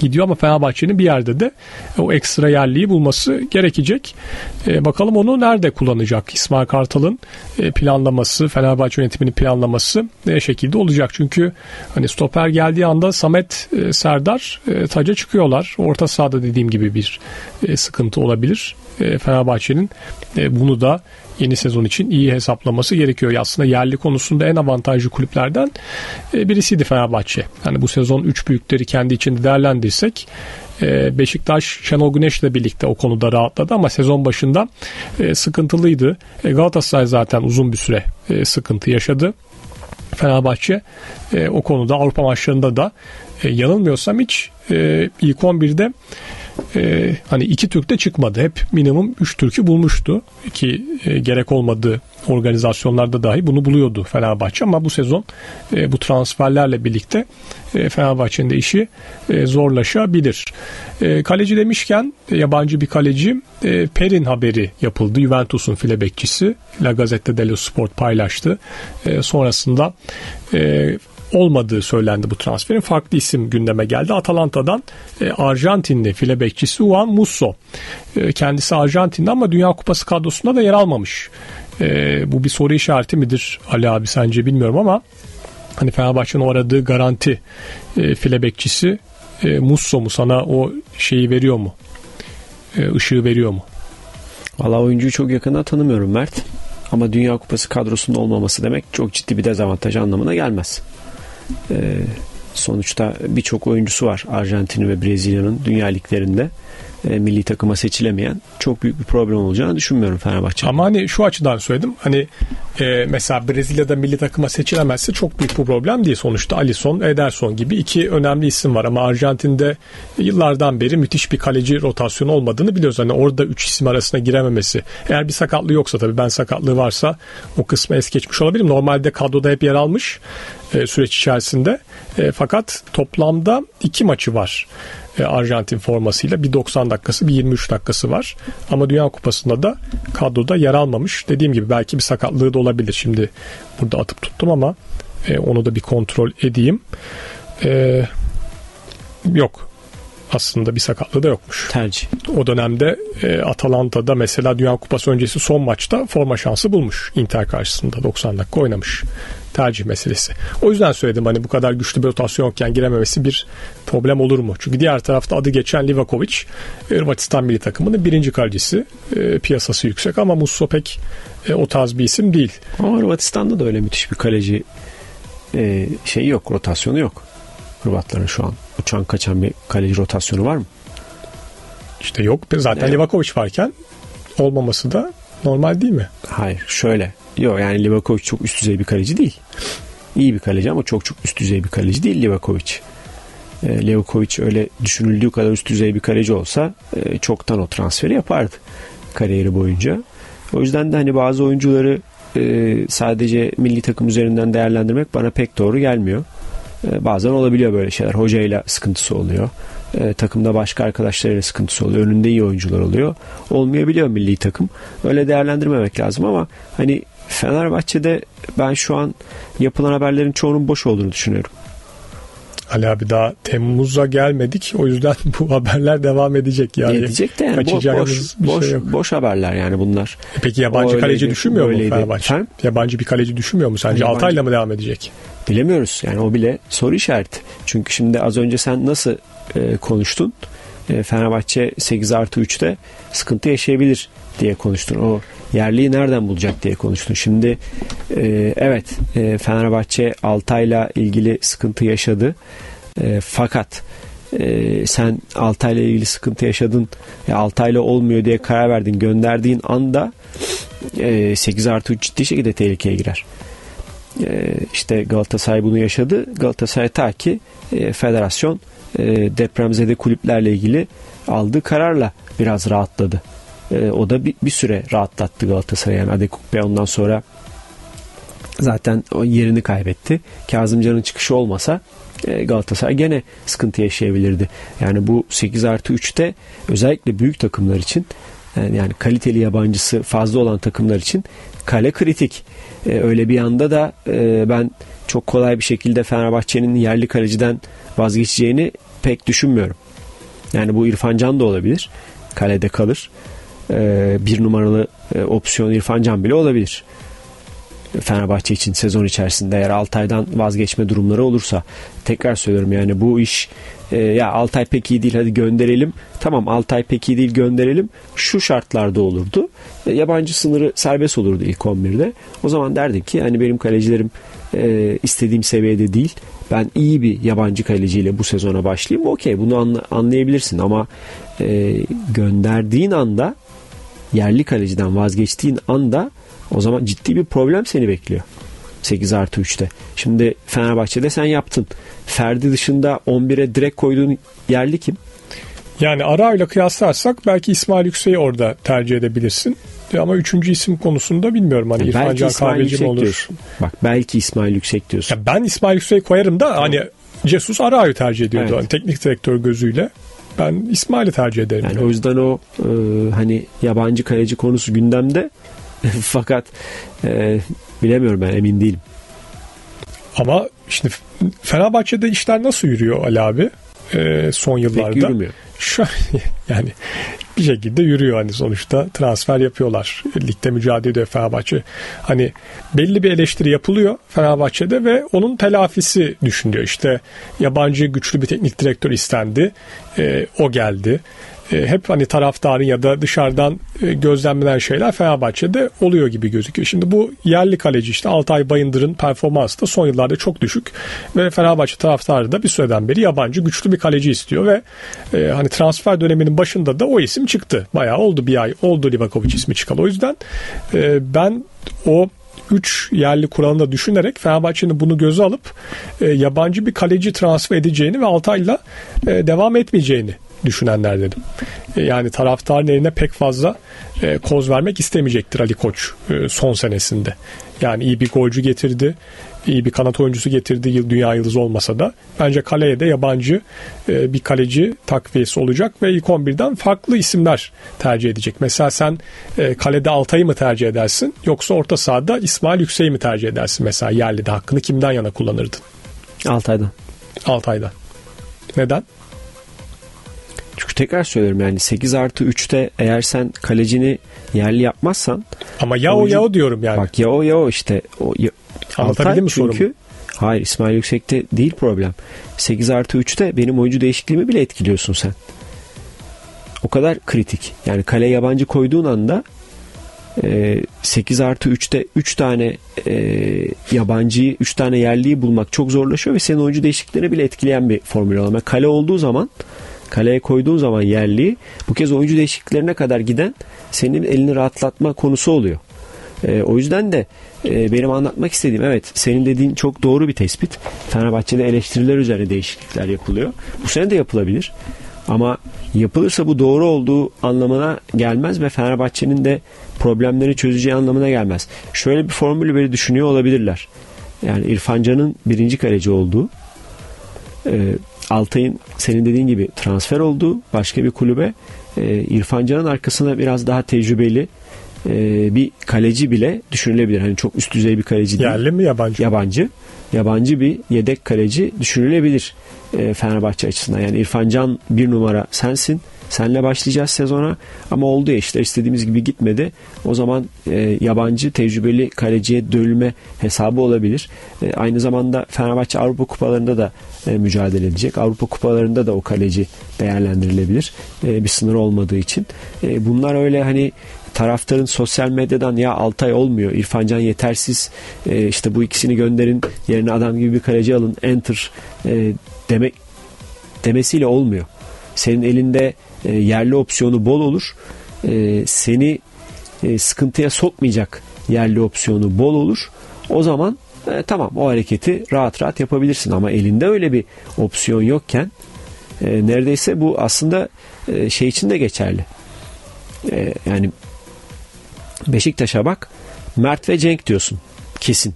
Speaker 3: gidiyor ama Fenerbahçe'nin bir yerde de o ekstra yerliği bulması gerekecek. E, bakalım onu nerede kullanacak? İsmail Kartal'ın e, planlaması, Fenerbahçe yönetiminin planlaması ne şekilde olacak? Çünkü hani stoper geldiği anda Samet e, Serdar e, taca çıkıyorlar. Orta sahada dediğim gibi bir e, sıkıntı olabilir. E, Fenerbahçe'nin e, bunu da yeni sezon için iyi hesaplaması gerekiyor. Aslında yerli konusunda en avantajlı kulüplerden e, birisiydi Fenerbahçe. Yani bu sezon 3 büyükleri kendi içinde değerlendirsek e, Beşiktaş Şenol Güneş'le birlikte o konuda rahatladı ama sezon başında e, sıkıntılıydı. Galatasaray zaten uzun bir süre sıkıntı yaşadı. Fenerbahçe o konuda Avrupa maçlarında da yanılmıyorsam hiç ilk 11'de e, hani iki Türk de çıkmadı. Hep minimum üç Türk'ü bulmuştu. Ki e, gerek olmadığı organizasyonlarda dahi bunu buluyordu Fenerbahçe ama bu sezon e, bu transferlerle birlikte e, Fenerbahçe'nin de işi e, zorlaşabilir. E, kaleci demişken e, yabancı bir kaleci e, Perin haberi yapıldı. Juventus'un file bekçisi La Gazzetta dello Sport paylaştı. E, sonrasında e, olmadığı söylendi bu transferin. Farklı isim gündeme geldi. Atalanta'dan e, Arjantinli file bekçisi Juan Musso. E, kendisi Arjantinli ama Dünya Kupası kadrosunda da yer almamış. E, bu bir soru işareti midir Ali abi sence bilmiyorum ama hani Fenerbahçe'nin o aradığı garanti file bekçisi Musso mu sana o şeyi veriyor mu? Işığı veriyor mu?
Speaker 4: Valla oyuncuyu çok yakından tanımıyorum Mert. Ama Dünya Kupası kadrosunda olmaması demek çok ciddi bir dezavantaj anlamına gelmez. E, sonuçta birçok oyuncusu var Arjantin ve Brezilya'nın dünya liglerinde e, milli takıma seçilemeyen çok büyük bir problem olacağını düşünmüyorum Fenerbahçe.
Speaker 3: Ama hani şu açıdan söyledim. Hani e, mesela Brezilya'da milli takıma seçilemezse çok büyük bir problem değil. Sonuçta Alisson, Ederson gibi iki önemli isim var ama Arjantin'de yıllardan beri müthiş bir kaleci rotasyonu olmadığını biliyoruz. Hani orada üç isim arasına girememesi. Eğer bir sakatlığı yoksa tabii ben sakatlığı varsa o kısmı es geçmiş olabilirim. Normalde kadroda hep yer almış e, süreç içerisinde. E, fakat toplamda iki maçı var. E, Arjantin formasıyla bir 90 dakikası bir 23 dakikası var. Ama Dünya Kupası'nda da kadroda yer almamış. Dediğim gibi belki bir sakatlığı da olabilir. Şimdi burada atıp tuttum ama e, onu da bir kontrol edeyim. E, yok aslında bir sakatlığı da yokmuş.
Speaker 4: Tercih.
Speaker 3: O dönemde e, Atalanta'da mesela Dünya Kupası öncesi son maçta forma şansı bulmuş. Inter karşısında 90 dakika oynamış tercih meselesi. O yüzden söyledim hani bu kadar güçlü bir rotasyon yokken girememesi bir problem olur mu? Çünkü diğer tarafta adı geçen Livakovic Hırvatistan milli takımının birinci kalecisi. E, piyasası yüksek ama Musso pek e, o tarz bir isim değil.
Speaker 4: Ama Hırvatistan'da da öyle müthiş bir kaleci e, şeyi yok, rotasyonu yok. Hırvatların şu an uçan kaçan bir kaleci rotasyonu var mı?
Speaker 3: İşte yok. Zaten evet. Livakovic varken olmaması da normal değil mi?
Speaker 4: Hayır. Şöyle. Yok yani Livakovic çok üst düzey bir kaleci değil. İyi bir kaleci ama çok çok üst düzey bir kaleci değil Livakovic. E, Livakovic öyle düşünüldüğü kadar üst düzey bir kaleci olsa e, çoktan o transferi yapardı kariyeri boyunca. O yüzden de hani bazı oyuncuları e, sadece milli takım üzerinden değerlendirmek bana pek doğru gelmiyor. E, bazen olabiliyor böyle şeyler. Hocayla sıkıntısı oluyor. E, takımda başka arkadaşlarıyla sıkıntısı oluyor. Önünde iyi oyuncular oluyor. Olmayabiliyor milli takım. Öyle değerlendirmemek lazım ama hani Fenerbahçe'de ben şu an yapılan haberlerin çoğunun boş olduğunu düşünüyorum.
Speaker 3: Ali abi daha Temmuz'a gelmedik. O yüzden bu haberler devam edecek. Yani
Speaker 4: Edecek de yani bo- boş,
Speaker 3: bir
Speaker 4: boş,
Speaker 3: şey yok.
Speaker 4: boş haberler yani bunlar.
Speaker 3: E Peki yabancı
Speaker 4: O
Speaker 3: kaleci
Speaker 4: öyleydi,
Speaker 3: düşünmüyor mu
Speaker 4: böyleydi.
Speaker 3: Fenerbahçe?
Speaker 4: Efendim?
Speaker 3: Yabancı bir kaleci düşünmüyor mu sence?
Speaker 4: Yabancı-
Speaker 3: Altay'la mı devam edecek?
Speaker 4: Bilemiyoruz. Yani o bile soru işareti. Çünkü şimdi az önce sen nasıl e, konuştun? E, Fenerbahçe 8 artı 3'te sıkıntı yaşayabilir diye konuştun. O yerliyi nereden bulacak diye konuştun. Şimdi e, evet e, Fenerbahçe Altay'la ilgili sıkıntı yaşadı. E, fakat e, sen Altay'la ilgili sıkıntı yaşadın. E, Altay'la olmuyor diye karar verdin. Gönderdiğin anda e, 8 artı 3 ciddi şekilde tehlikeye girer. E, işte Galatasaray bunu yaşadı. Galatasaray ta ki e, federasyon e, depremzede kulüplerle ilgili aldığı kararla biraz rahatladı. E, o da bir, bir süre rahatlattı Galatasaray. Yani Adekukbe ondan sonra zaten o yerini kaybetti. Kazımcan'ın çıkışı olmasa e, Galatasaray gene sıkıntı yaşayabilirdi. Yani bu 8 artı 3'te özellikle büyük takımlar için yani, yani kaliteli yabancısı fazla olan takımlar için kale kritik. E, öyle bir anda da e, ben çok kolay bir şekilde Fenerbahçe'nin yerli kaleciden vazgeçeceğini pek düşünmüyorum. Yani bu İrfan Can da olabilir. Kalede kalır. E, bir numaralı e, opsiyon İrfan Can bile olabilir. Fenerbahçe için sezon içerisinde eğer Altay'dan vazgeçme durumları olursa. Tekrar söylüyorum yani bu iş e, ya Altay pek iyi değil hadi gönderelim. Tamam Altay pek iyi değil gönderelim. Şu şartlarda olurdu. E, yabancı sınırı serbest olurdu ilk 11'de o zaman derdim ki yani benim kalecilerim e, istediğim seviyede değil. Ben iyi bir yabancı kaleciyle bu sezona başlayayım. Okey bunu anla- anlayabilirsin ama e, gönderdiğin anda yerli kaleciden vazgeçtiğin anda o zaman ciddi bir problem seni bekliyor. 8 artı 3'te. Şimdi Fenerbahçe'de sen yaptın. Ferdi dışında 11'e direkt koyduğun yerli kim?
Speaker 3: Yani Ara'yla kıyaslarsak belki İsmail Yüksek'i orada tercih edebilirsin. Ama üçüncü isim konusunda bilmiyorum. Hani
Speaker 4: Yani
Speaker 3: İrfan Can Kahveci mi olur?
Speaker 4: diyorsun. Bak belki İsmail Yüksek diyorsun.
Speaker 3: Ya ben İsmail Yüksek'i koyarım da hani Jesus Ara'yı tercih ediyordu.
Speaker 4: Evet.
Speaker 3: Hani teknik direktör gözüyle. Ben İsmail'i tercih ederim.
Speaker 4: Yani o yüzden o e, hani yabancı kaleci konusu gündemde fakat e, bilemiyorum ben emin değilim.
Speaker 3: Ama şimdi Fenerbahçe'de işler nasıl yürüyor Ali abi? Ee, son
Speaker 4: Pek
Speaker 3: yıllarda.
Speaker 4: yürümüyor.
Speaker 3: Şu yani bir şekilde yürüyor hani sonuçta transfer yapıyorlar. Ligde mücadele ediyor Fenerbahçe. Hani belli bir eleştiri yapılıyor Fenerbahçe'de ve onun telafisi düşünülüyor. İşte yabancı güçlü bir teknik direktör istendi. Ee, o geldi. Ee, hep hani taraftarın ya da dışarıdan e, gözlemlenen şeyler Fenerbahçe'de oluyor gibi gözüküyor. Şimdi bu yerli kaleci işte Altay Bayındır'ın performansı da son yıllarda çok düşük ve Fenerbahçe taraftarı da bir süreden beri yabancı güçlü bir kaleci istiyor ve e, hani transfer döneminin başında da o isim çıktı. Bayağı oldu bir ay oldu Livakovic ismi çıkalı. O yüzden e, ben o 3 yerli kuralını da düşünerek Fenerbahçe'nin bunu göze alıp e, yabancı bir kaleci transfer edeceğini ve Altay'la e, devam etmeyeceğini düşünenler dedim. E, yani taraftarın eline pek fazla e, koz vermek istemeyecektir Ali Koç e, son senesinde. Yani iyi bir golcü getirdi, iyi bir kanat oyuncusu getirdi yıl dünya yıldızı olmasa da. Bence kaleye de yabancı e, bir kaleci takviyesi olacak ve ilk 11'den farklı isimler tercih edecek. Mesela sen e, kalede Altay'ı mı tercih edersin yoksa orta sahada İsmail Yüksek'i mi tercih edersin mesela yerlide hakkını kimden yana kullanırdın?
Speaker 4: Altay'dan.
Speaker 3: Altay'dan. Neden?
Speaker 4: Tekrar söylüyorum yani 8 artı 3'te eğer sen kalecini yerli yapmazsan
Speaker 3: Ama ya o ya o diyorum yani.
Speaker 4: Bak ya o ya o işte. O, ya,
Speaker 3: Anlatabildim mi
Speaker 4: çünkü
Speaker 3: sorumu?
Speaker 4: hayır İsmail Yüksek'te değil problem. 8 artı 3'te benim oyuncu değişikliğimi bile etkiliyorsun sen. O kadar kritik. Yani kale yabancı koyduğun anda e, 8 artı 3'te 3 tane e, yabancıyı 3 tane yerliyi bulmak çok zorlaşıyor ve senin oyuncu değişikliklerini bile etkileyen bir formül olmak. Kale olduğu zaman kaleye koyduğun zaman yerliyi bu kez oyuncu değişikliklerine kadar giden senin elini rahatlatma konusu oluyor. E, o yüzden de e, benim anlatmak istediğim evet senin dediğin çok doğru bir tespit. Fenerbahçe'de eleştiriler üzerine değişiklikler yapılıyor. Bu sene de yapılabilir. Ama yapılırsa bu doğru olduğu anlamına gelmez ve Fenerbahçe'nin de problemleri çözeceği anlamına gelmez. Şöyle bir formülü böyle düşünüyor olabilirler. Yani İrfan Can'ın birinci kaleci olduğu e, Altay'ın senin dediğin gibi transfer olduğu başka bir kulübe e, İrfan Can'ın arkasına biraz daha tecrübeli e, bir kaleci bile düşünülebilir. Hani çok üst düzey bir kaleci değil.
Speaker 3: Yerli mi yabancı?
Speaker 4: Yabancı. Yabancı bir yedek kaleci düşünülebilir e, Fenerbahçe açısından. Yani İrfan Can bir numara sensin. Senle başlayacağız sezona ama oldu ya işte istediğimiz gibi gitmedi. O zaman e, yabancı tecrübeli kaleciye dönülme hesabı olabilir. E, aynı zamanda Fenerbahçe Avrupa kupalarında da mücadele edecek. Avrupa kupalarında da o kaleci değerlendirilebilir. E, bir sınır olmadığı için. E, bunlar öyle hani taraftarın sosyal medyadan ya Altay olmuyor, İrfan Can yetersiz, e, işte bu ikisini gönderin, yerine adam gibi bir kaleci alın, enter e, demek demesiyle olmuyor. Senin elinde e, yerli opsiyonu bol olur. E, seni e, sıkıntıya sokmayacak yerli opsiyonu bol olur. O zaman e, tamam o hareketi rahat rahat yapabilirsin ama elinde öyle bir opsiyon yokken e, neredeyse bu aslında e, şey için de geçerli. E, yani Beşiktaş'a bak Mert ve Cenk diyorsun kesin.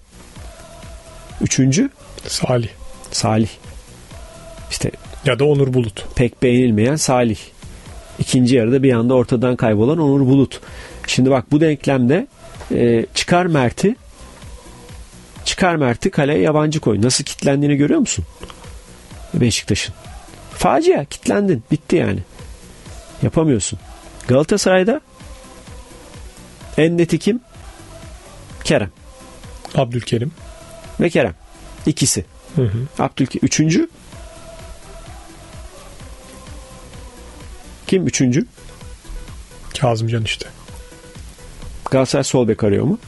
Speaker 4: Üçüncü
Speaker 3: Salih.
Speaker 4: Salih. İşte
Speaker 3: Ya da Onur Bulut.
Speaker 4: pek beğenilmeyen Salih. İkinci yarıda bir anda ortadan kaybolan Onur Bulut. Şimdi bak bu denklemde e, çıkar Mert'i çıkar Mert'i kaleye yabancı koy. Nasıl kitlendiğini görüyor musun? Beşiktaş'ın. Facia kitlendin. Bitti yani. Yapamıyorsun. Galatasaray'da en neti kim? Kerem
Speaker 3: Abdülkerim.
Speaker 4: ve Kerem. İkisi.
Speaker 3: Hı hı.
Speaker 4: Abdülkerim. Üçüncü? Kim üçüncü?
Speaker 3: Kazımcan işte.
Speaker 4: Galatasaray sol bek arıyor mu?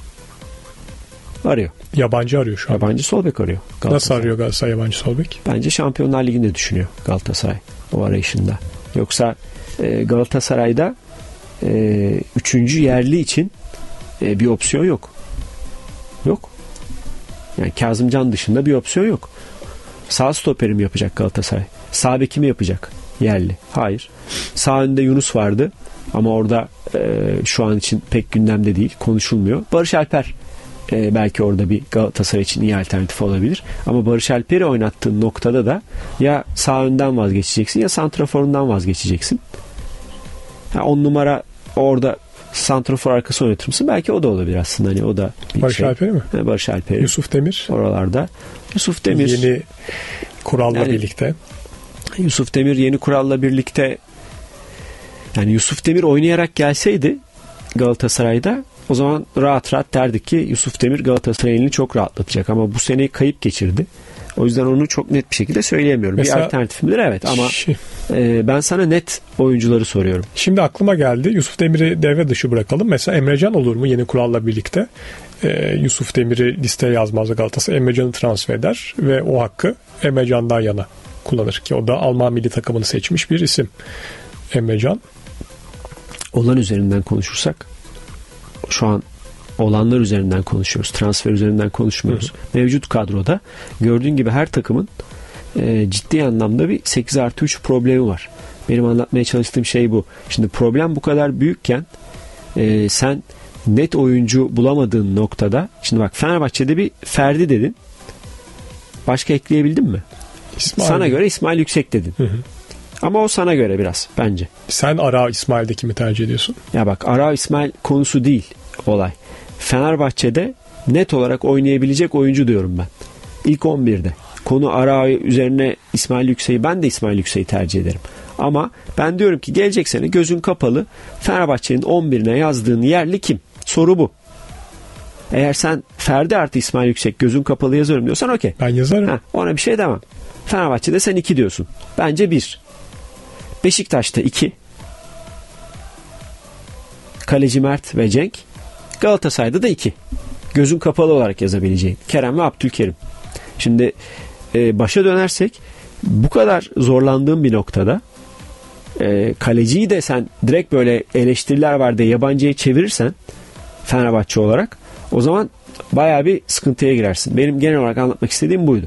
Speaker 4: Arıyor.
Speaker 3: Yabancı arıyor şu an.
Speaker 4: Yabancı sol bek arıyor.
Speaker 3: Nasıl arıyor Galatasaray yabancı sol bek?
Speaker 4: Bence Şampiyonlar Ligi'nde düşünüyor Galatasaray o arayışında. Yoksa e, Galatasaray'da e, üçüncü yerli için e, bir opsiyon yok. Yok. Yani Kazımcan dışında bir opsiyon yok. Sağ stoperi mi yapacak Galatasaray? Sağ beki mi yapacak? Yerli. Hayır. Sağ önde Yunus vardı. Ama orada e, şu an için pek gündemde değil. Konuşulmuyor. Barış Alper e, belki orada bir Galatasaray için iyi alternatif olabilir. Ama Barış Alper'i oynattığın noktada da ya sağ önden vazgeçeceksin ya santraforundan vazgeçeceksin. Ha, on numara orada santrafor arkası oynatır mısın? Belki o da olabilir aslında. Hani o da bir
Speaker 3: Barış
Speaker 4: şey.
Speaker 3: Alper'i mi?
Speaker 4: Ha, Barış Alper'i.
Speaker 3: Yusuf Demir.
Speaker 4: Oralarda. Yusuf Demir.
Speaker 3: Yeni kuralla
Speaker 4: Yani-
Speaker 3: birlikte.
Speaker 4: Yusuf Demir yeni kuralla birlikte yani Yusuf Demir oynayarak gelseydi Galatasaray'da o zaman rahat rahat derdik ki Yusuf Demir Galatasaray'ın elini çok rahatlatacak ama bu seneyi kayıp geçirdi. O yüzden onu çok net bir şekilde söyleyemiyorum.
Speaker 3: Mesela-
Speaker 4: bir alternatifimdir evet ama
Speaker 3: Şi-
Speaker 4: e, ben sana net oyuncuları soruyorum.
Speaker 3: Şimdi aklıma geldi. Yusuf Demir'i devre dışı bırakalım. Mesela Emrecan olur mu yeni kuralla birlikte? Ee, Yusuf Demir'i listeye yazmaz Galatasaray. Emrecan'ı transfer eder ve o hakkı Emrecan'dan yana kullanır ki o da Alman milli takımını seçmiş bir isim. Emrecan.
Speaker 4: Olan üzerinden konuşursak şu an olanlar üzerinden konuşuyoruz. Transfer üzerinden konuşmuyoruz. Mevcut kadroda gördüğün gibi her takımın e, ciddi anlamda bir 8 artı 3 problemi var. Benim anlatmaya çalıştığım şey bu. Şimdi problem bu kadar büyükken e, sen net oyuncu bulamadığın noktada şimdi bak Fenerbahçe'de bir Ferdi dedin. Başka ekleyebildin mi?
Speaker 3: İsmail.
Speaker 4: Sana göre İsmail Yüksek dedin.
Speaker 3: hı.
Speaker 4: Ama o sana göre biraz bence.
Speaker 3: Sen Ara İsmail'de kimi tercih ediyorsun?
Speaker 4: Ya bak Ara İsmail konusu değil olay. Fenerbahçe'de net olarak oynayabilecek oyuncu diyorum ben. İlk 11'de. Konu Ara üzerine İsmail Yüksek'i ben de İsmail Yüksek'i tercih ederim. Ama ben diyorum ki gelecek sene gözün kapalı Fenerbahçe'nin 11'ine yazdığın yerli kim? Soru bu. Eğer sen Ferdi artı İsmail Yüksek gözün kapalı yazıyorum diyorsan okey.
Speaker 3: Ben yazarım.
Speaker 4: Ha, ona bir şey demem. Fenerbahçe'de sen 2 diyorsun. Bence 1. Beşiktaş'ta 2. Kaleci Mert ve Cenk. Galatasaray'da da 2. Gözün kapalı olarak yazabileceğin. Kerem ve Abdülkerim. Şimdi e, başa dönersek bu kadar zorlandığım bir noktada e, kaleciyi de sen direkt böyle eleştiriler var diye yabancıya çevirirsen Fenerbahçe olarak o zaman bayağı bir sıkıntıya girersin. Benim genel olarak anlatmak istediğim buydu.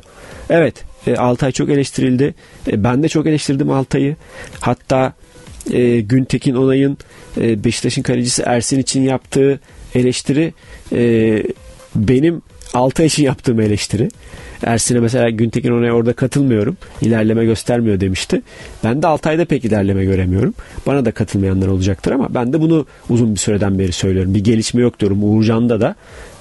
Speaker 4: Evet e, Altay çok eleştirildi. E, ben de çok eleştirdim Altay'ı. Hatta e, Güntekin Onay'ın e, Beşiktaş'ın kalecisi Ersin için yaptığı eleştiri benim Altay için yaptığım eleştiri. Ersin'e mesela Güntekin Onay'a orada katılmıyorum. İlerleme göstermiyor demişti. Ben de Altay'da pek ilerleme göremiyorum. Bana da katılmayanlar olacaktır ama ben de bunu uzun bir süreden beri söylüyorum. Bir gelişme yok diyorum. Uğurcan'da da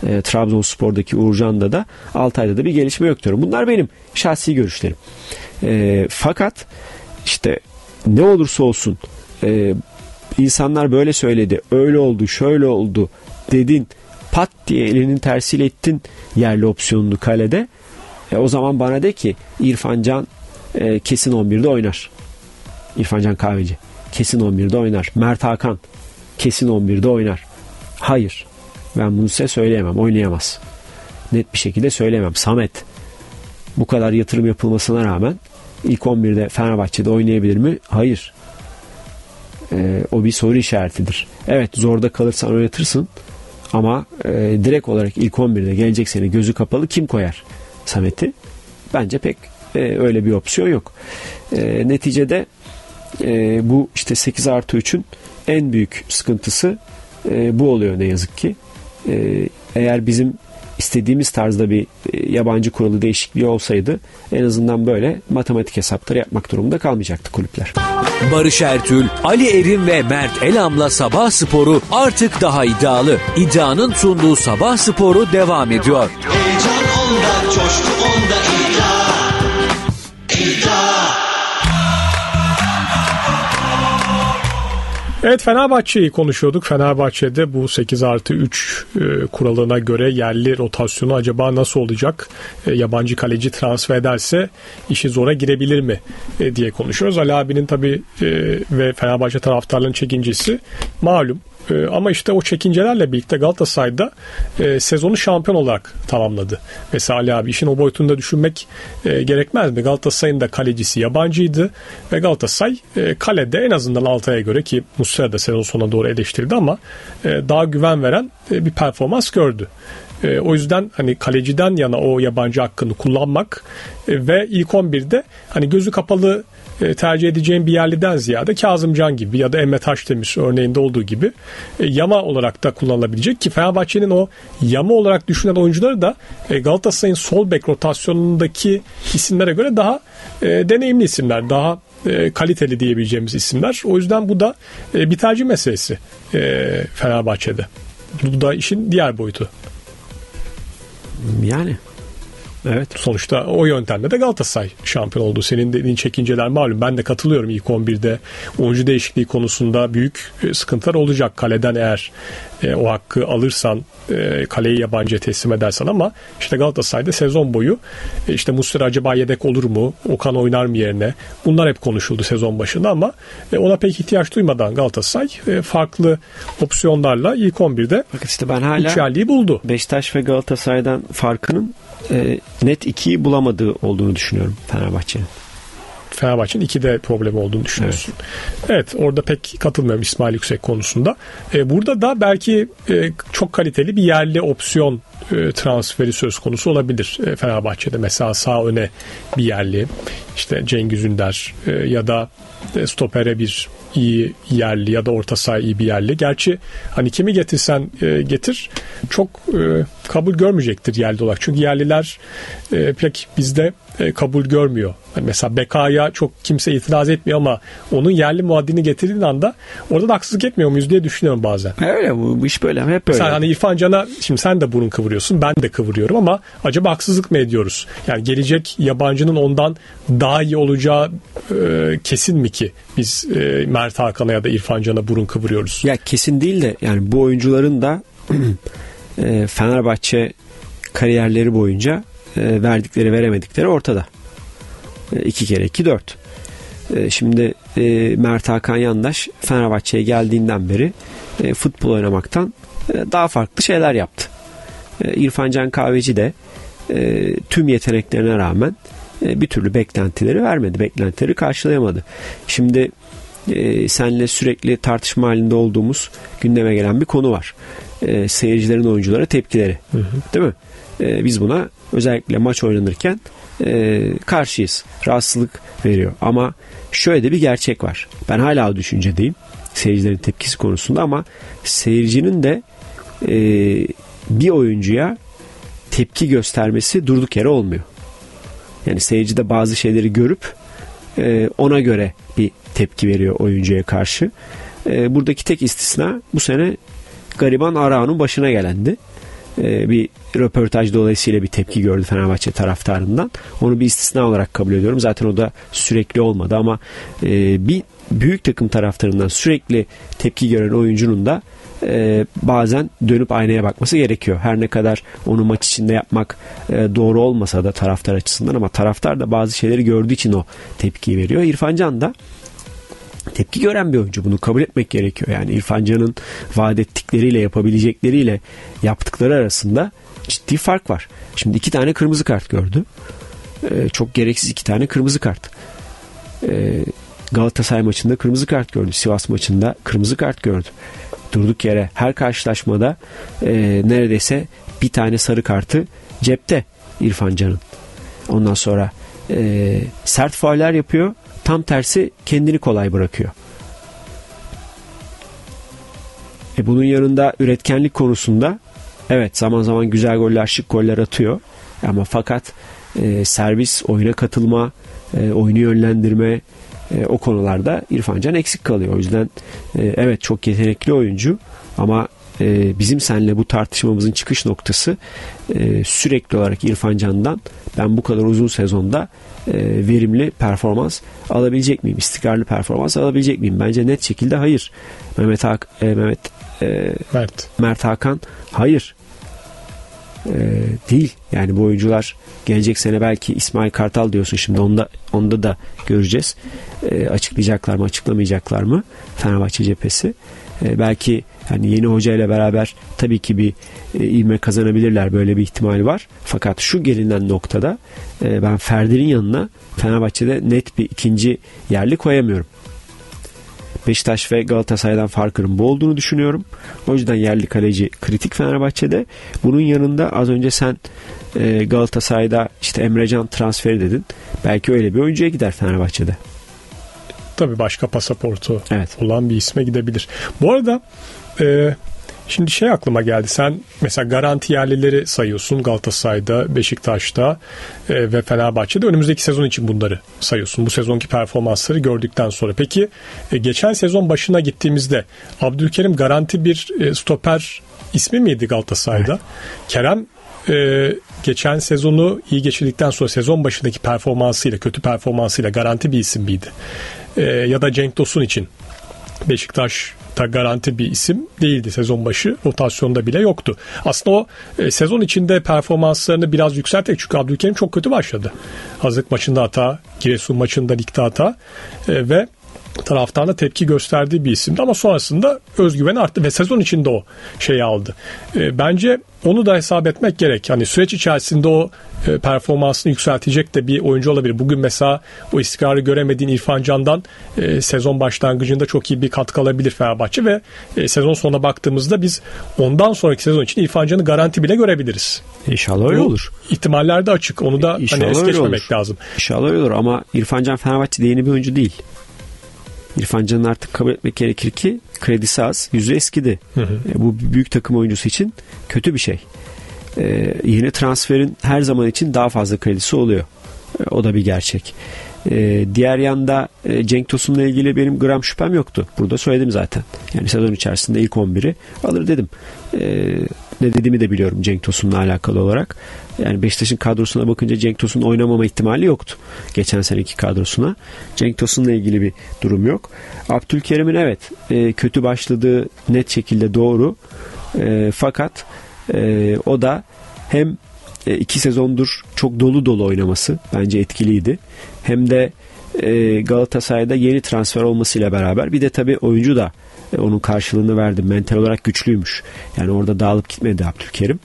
Speaker 4: e, Trabzonspor'daki Uğurcan'da da Altay'da da bir gelişme yok diyorum. Bunlar benim şahsi görüşlerim. E, fakat işte ne olursa olsun e, insanlar böyle söyledi, öyle oldu, şöyle oldu dedin pat diye elinin tersiyle ettin yerli opsiyonlu kalede. E, o zaman bana de ki İrfan Can e, kesin 11'de oynar. İrfan Can Kahveci kesin 11'de oynar. Mert Hakan kesin 11'de oynar. Hayır. Ben bunu size söyleyemem. Oynayamaz. Net bir şekilde söyleyemem. Samet bu kadar yatırım yapılmasına rağmen ilk 11'de Fenerbahçe'de oynayabilir mi? Hayır. E, o bir soru işaretidir. Evet zorda kalırsan oynatırsın ama e, direkt olarak ilk 11'de gelecek sene gözü kapalı kim koyar Samet'i? Bence pek e, öyle bir opsiyon yok. E, neticede e, bu işte 8 artı 3'ün en büyük sıkıntısı e, bu oluyor ne yazık ki. E, eğer bizim istediğimiz tarzda bir e, yabancı kuralı değişikliği olsaydı en azından böyle matematik hesapları yapmak durumunda kalmayacaktı kulüpler.
Speaker 1: Barış Ertül, Ali Erim ve Mert Elam'la Sabah Sporu artık daha iddialı. İddianın sunduğu Sabah Sporu devam ediyor.
Speaker 2: Heyecan onda, coşku onda iddia. İddia.
Speaker 3: Evet Fenerbahçe'yi konuşuyorduk. Fenerbahçe'de bu 8 artı 3 e, kuralına göre yerli rotasyonu acaba nasıl olacak? E, yabancı kaleci transfer ederse işi zora girebilir mi e, diye konuşuyoruz. Ali abinin tabii e, ve Fenerbahçe taraftarlarının çekincesi malum. E, ama işte o çekincelerle birlikte Galatasaray'da e, sezonu şampiyon olarak tamamladı. Mesela Ali abi işin o boyutunda düşünmek e, gerekmez mi? Galatasaray'ın da kalecisi yabancıydı ve Galatasaray e, kalede en azından Altay'a göre ki Muslera da sezon sonuna doğru eleştirildi ama e, daha güven veren e, bir performans gördü. E, o yüzden hani kaleciden yana o yabancı hakkını kullanmak e, ve ilk 11'de hani gözü kapalı e, tercih edeceğim bir yerliden ziyade Kazımcan gibi ya da Emre Taşdemir örneğinde olduğu gibi e, yama olarak da kullanılabilecek ki Fenerbahçe'nin o yama olarak düşünen oyuncuları da e, Galatasaray'ın sol bek rotasyonundaki isimlere göre daha e, deneyimli isimler, daha e, kaliteli diyebileceğimiz isimler. O yüzden bu da e, bir tercih meselesi e, Fenerbahçe'de. Bu da işin diğer boyutu.
Speaker 4: Yani Evet.
Speaker 3: Sonuçta o yöntemle de Galatasaray şampiyon oldu. Senin dediğin çekinceler malum. Ben de katılıyorum ilk 11'de oyuncu değişikliği konusunda büyük e, sıkıntılar olacak. Kaleden eğer e, o hakkı alırsan e, kaleyi yabancıya teslim edersen ama işte Galatasaray'da sezon boyu e, işte Muslera acaba yedek olur mu? Okan oynar mı yerine? Bunlar hep konuşuldu sezon başında ama e, ona pek ihtiyaç duymadan Galatasaray e, farklı opsiyonlarla ilk 11'de
Speaker 4: Fakat işte ben hala
Speaker 3: üç yerliği buldu.
Speaker 4: Beşiktaş ve Galatasaray'dan farkının e, net 2'yi bulamadığı olduğunu düşünüyorum Fenerbahçe'nin.
Speaker 3: Fenerbahçe'nin iki de problemi olduğunu düşünüyorsun. Evet. orada pek katılmıyorum İsmail Yüksek konusunda. E, burada da belki e, çok kaliteli bir yerli opsiyon e, transferi söz konusu olabilir e, Fenerbahçe'de. Mesela sağ öne bir yerli işte Cengiz Ünder e, ya da stopere bir iyi yerli ya da orta saha iyi bir yerli. Gerçi hani kimi getirsen e, getir çok e, kabul görmeyecektir yerli olarak. Çünkü yerliler e, pek bizde e, kabul görmüyor. Hani mesela Beka'ya çok kimse itiraz etmiyor ama onun yerli muadilini getirdiğin anda orada da haksızlık etmiyor muyuz diye düşünüyorum bazen.
Speaker 4: Öyle bu, bu iş böyle hep böyle.
Speaker 3: Sen hani İrfan Can'a şimdi sen de burun kıvırıyorsun ben de kıvırıyorum ama acaba haksızlık mı ediyoruz? Yani gelecek yabancının ondan daha iyi olacağı e, kesin mi ki biz e, Mert Hakan'a ya da İrfan Can'a burun kıvırıyoruz?
Speaker 4: Ya kesin değil de yani bu oyuncuların da e, Fenerbahçe kariyerleri boyunca e, verdikleri veremedikleri ortada. E, iki kere iki dört. E, şimdi e, Mert Hakan Yandaş Fenerbahçe'ye geldiğinden beri e, futbol oynamaktan e, daha farklı şeyler yaptı. E, İrfan Can Kahveci de e, tüm yeteneklerine rağmen bir türlü beklentileri vermedi. Beklentileri karşılayamadı. Şimdi e, senle sürekli tartışma halinde olduğumuz gündeme gelen bir konu var. E, seyircilerin oyunculara tepkileri. Değil mi? E, biz buna özellikle maç oynanırken e, karşıyız. Rahatsızlık veriyor. Ama şöyle de bir gerçek var. Ben hala o düşüncedeyim. Seyircilerin tepkisi konusunda ama seyircinin de e, bir oyuncuya tepki göstermesi durduk yere olmuyor. Yani seyirci de bazı şeyleri görüp e, ona göre bir tepki veriyor oyuncuya karşı. E, buradaki tek istisna bu sene gariban Arao'nun başına gelendi. E, bir röportaj dolayısıyla bir tepki gördü Fenerbahçe taraftarından. Onu bir istisna olarak kabul ediyorum. Zaten o da sürekli olmadı ama e, bir büyük takım taraftarından sürekli tepki gören oyuncunun da e, bazen dönüp aynaya bakması gerekiyor. Her ne kadar onu maç içinde yapmak e, doğru olmasa da taraftar açısından ama taraftar da bazı şeyleri gördüğü için o tepkiyi veriyor. İrfan Can da tepki gören bir oyuncu. Bunu kabul etmek gerekiyor. Yani İrfan Can'ın vaat ettikleriyle yapabilecekleriyle yaptıkları arasında ciddi fark var. Şimdi iki tane kırmızı kart gördü. Ee, çok gereksiz iki tane kırmızı kart. Ee, Galatasaray maçında kırmızı kart gördü. Sivas maçında kırmızı kart gördü. Durduk yere her karşılaşmada e, neredeyse bir tane sarı kartı cepte İrfan Can'ın. Ondan sonra e, sert fauller yapıyor. Tam tersi kendini kolay bırakıyor. E bunun yanında üretkenlik konusunda evet zaman zaman güzel goller, şık goller atıyor. Ama fakat e, servis, oyuna katılma, e, oyunu yönlendirme e, o konularda İrfan Can eksik kalıyor. O yüzden e, evet çok yetenekli oyuncu ama e, bizim seninle bu tartışmamızın çıkış noktası e, sürekli olarak İrfan Can'dan ben bu kadar uzun sezonda e, verimli performans alabilecek miyim? İstikrarlı performans alabilecek miyim? Bence net şekilde hayır. Mehmet Hak e, Mehmet e,
Speaker 3: Mert.
Speaker 4: Mert Hakan hayır. E, değil. Yani bu oyuncular gelecek sene belki İsmail Kartal diyorsun şimdi onda onda da göreceğiz. E, açıklayacaklar mı, açıklamayacaklar mı Fenerbahçe cephesi. E, belki yani yeni hoca ile beraber tabii ki bir e, ivme kazanabilirler. Böyle bir ihtimal var. Fakat şu gelinen noktada e, ben Ferdi'nin yanına Fenerbahçe'de net bir ikinci yerli koyamıyorum. Beşiktaş ve Galatasaray'dan farkının bu olduğunu düşünüyorum. O yüzden yerli kaleci kritik Fenerbahçe'de. Bunun yanında az önce sen e, Galatasaray'da işte Emrecan transferi dedin. Belki öyle bir oyuncuya gider Fenerbahçe'de.
Speaker 3: Tabii başka pasaportu
Speaker 4: Evet.
Speaker 3: olan bir isme gidebilir. Bu arada e, şimdi şey aklıma geldi. Sen mesela garanti yerlileri sayıyorsun Galatasaray'da, Beşiktaş'ta e, ve Fenerbahçe'de. Önümüzdeki sezon için bunları sayıyorsun. Bu sezonki performansları gördükten sonra. Peki e, geçen sezon başına gittiğimizde Abdülkerim garanti bir e, stoper ismi miydi Galatasaray'da? Kerem e, geçen sezonu iyi geçirdikten sonra sezon başındaki performansıyla, kötü performansıyla garanti bir isim miydi? E, ya da Cenk Tosun için Beşiktaş'ta garanti bir isim değildi sezon başı. Rotasyonda bile yoktu. Aslında o e, sezon içinde performanslarını biraz yükseltecek. Çünkü Abdülkerim çok kötü başladı. Hazırlık maçında hata, Giresun maçında ligde hata e, ve taraftarla tepki gösterdiği bir isimdi ama sonrasında özgüven arttı ve sezon içinde o şeyi aldı. E, bence onu da hesap etmek gerek. Hani süreç içerisinde o e, performansını yükseltecek de bir oyuncu olabilir. Bugün mesela o istikrarı göremediğin İrfan Can'dan e, sezon başlangıcında çok iyi bir katkı alabilir Fenerbahçe ve e, sezon sonuna baktığımızda biz ondan sonraki sezon için İrfan Can'ı garanti bile görebiliriz.
Speaker 4: İnşallah öyle
Speaker 3: Bu
Speaker 4: olur.
Speaker 3: ihtimaller de açık. Onu da
Speaker 4: İnşallah
Speaker 3: hani es geçmemek
Speaker 4: olur.
Speaker 3: lazım.
Speaker 4: İnşallah öyle olur ama İrfan Can Fenerbahçe'de yeni bir oyuncu değil. İrfan Can'ın artık kabul etmek gerekir ki kredisi az, yüzü eskidi. E, bu büyük takım oyuncusu için kötü bir şey. E, yeni transferin her zaman için daha fazla kredisi oluyor. E, o da bir gerçek. E, diğer yanda e, Cenk Tosun'la ilgili benim gram şüphem yoktu. Burada söyledim zaten. Yani sezon içerisinde ilk 11'i alır dedim. E, ne dediğimi de biliyorum Cenk Tosun'la alakalı olarak. Yani Beşiktaş'ın kadrosuna bakınca Cenk Tosun'un oynamama ihtimali yoktu. Geçen seneki kadrosuna. Cenk Tosun'la ilgili bir durum yok. Abdülkerim'in evet e, kötü başladığı net şekilde doğru. E, fakat e, o da hem iki sezondur çok dolu dolu oynaması bence etkiliydi. Hem de Galatasaray'da yeni transfer olmasıyla beraber bir de tabii oyuncu da e, onun karşılığını verdi. Mental olarak güçlüymüş. Yani orada dağılıp gitmedi Abdülkerim.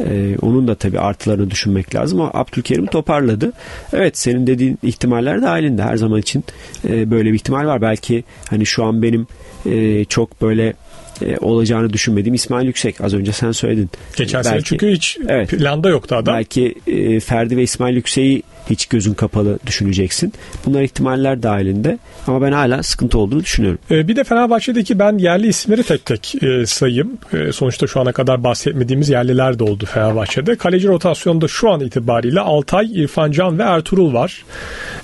Speaker 4: E, onun da tabii artılarını düşünmek lazım ama Abdülkerim toparladı. Evet senin dediğin ihtimaller dahilinde her zaman için e, böyle bir ihtimal var. Belki hani şu an benim e, çok böyle e, olacağını düşünmediğim İsmail Yüksek. Az önce sen söyledin.
Speaker 3: Geçen sene
Speaker 4: Belki-
Speaker 3: çünkü hiç
Speaker 4: Evet.
Speaker 3: planda yoktu adam.
Speaker 4: Belki e, Ferdi ve İsmail Yüksek'i hiç gözün kapalı düşüneceksin. Bunlar ihtimaller dahilinde ama ben hala sıkıntı olduğunu düşünüyorum.
Speaker 3: Ee, bir de Fenerbahçe'deki ben yerli isimleri tek tek e, sayayım. E, sonuçta şu ana kadar bahsetmediğimiz yerliler de oldu Fenerbahçe'de. Kaleci rotasyonda şu an itibariyle Altay, İrfan Can ve Ertuğrul var.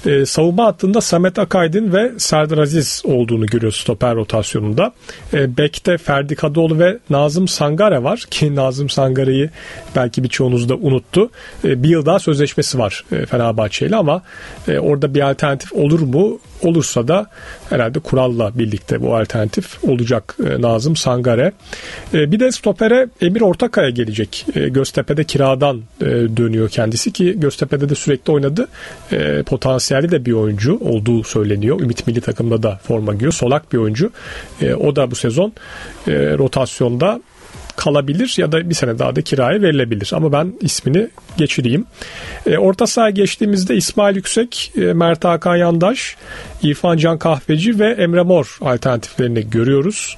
Speaker 3: E, savunma hattında Samet Akaydın ve Serdar Aziz olduğunu görüyoruz stoper rotasyonunda. Bek'te Ferdi Kadıoğlu ve Nazım Sangare var ki Nazım Sangare'yi belki birçoğunuz da unuttu. Bir yıl daha sözleşmesi var e, Fenerbahçe ile ama e, orada bir alternatif olur mu? Olursa da herhalde kuralla birlikte bu alternatif olacak e, Nazım Sangare. E, bir de stopere Emir Ortakaya gelecek. E, Göztepe'de kiradan e, dönüyor kendisi ki Göztepe'de de sürekli oynadı. E, potansiyeli de bir oyuncu olduğu söyleniyor. Ümit Milli takımda da forma giyiyor. Solak bir oyuncu. E, o da bu sezon e, rotasyonda kalabilir ya da bir sene daha da kiraya verilebilir. Ama ben ismini geçireyim. E, orta saha geçtiğimizde İsmail Yüksek, e, Mert Hakan Yandaş, İrfan Can Kahveci ve Emre Mor alternatiflerini görüyoruz.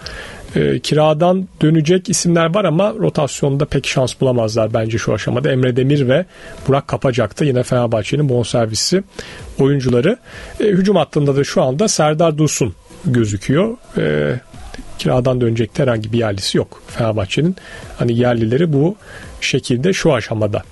Speaker 3: E, kiradan dönecek isimler var ama rotasyonda pek şans bulamazlar bence şu aşamada. Emre Demir ve Burak Kapacak da yine Fenerbahçe'nin bonservisi oyuncuları. E, hücum hattında da şu anda Serdar Dursun gözüküyor. E, kiradan dönecek herhangi bir yerlisi yok Fenerbahçe'nin. Hani yerlileri bu şekilde şu aşamada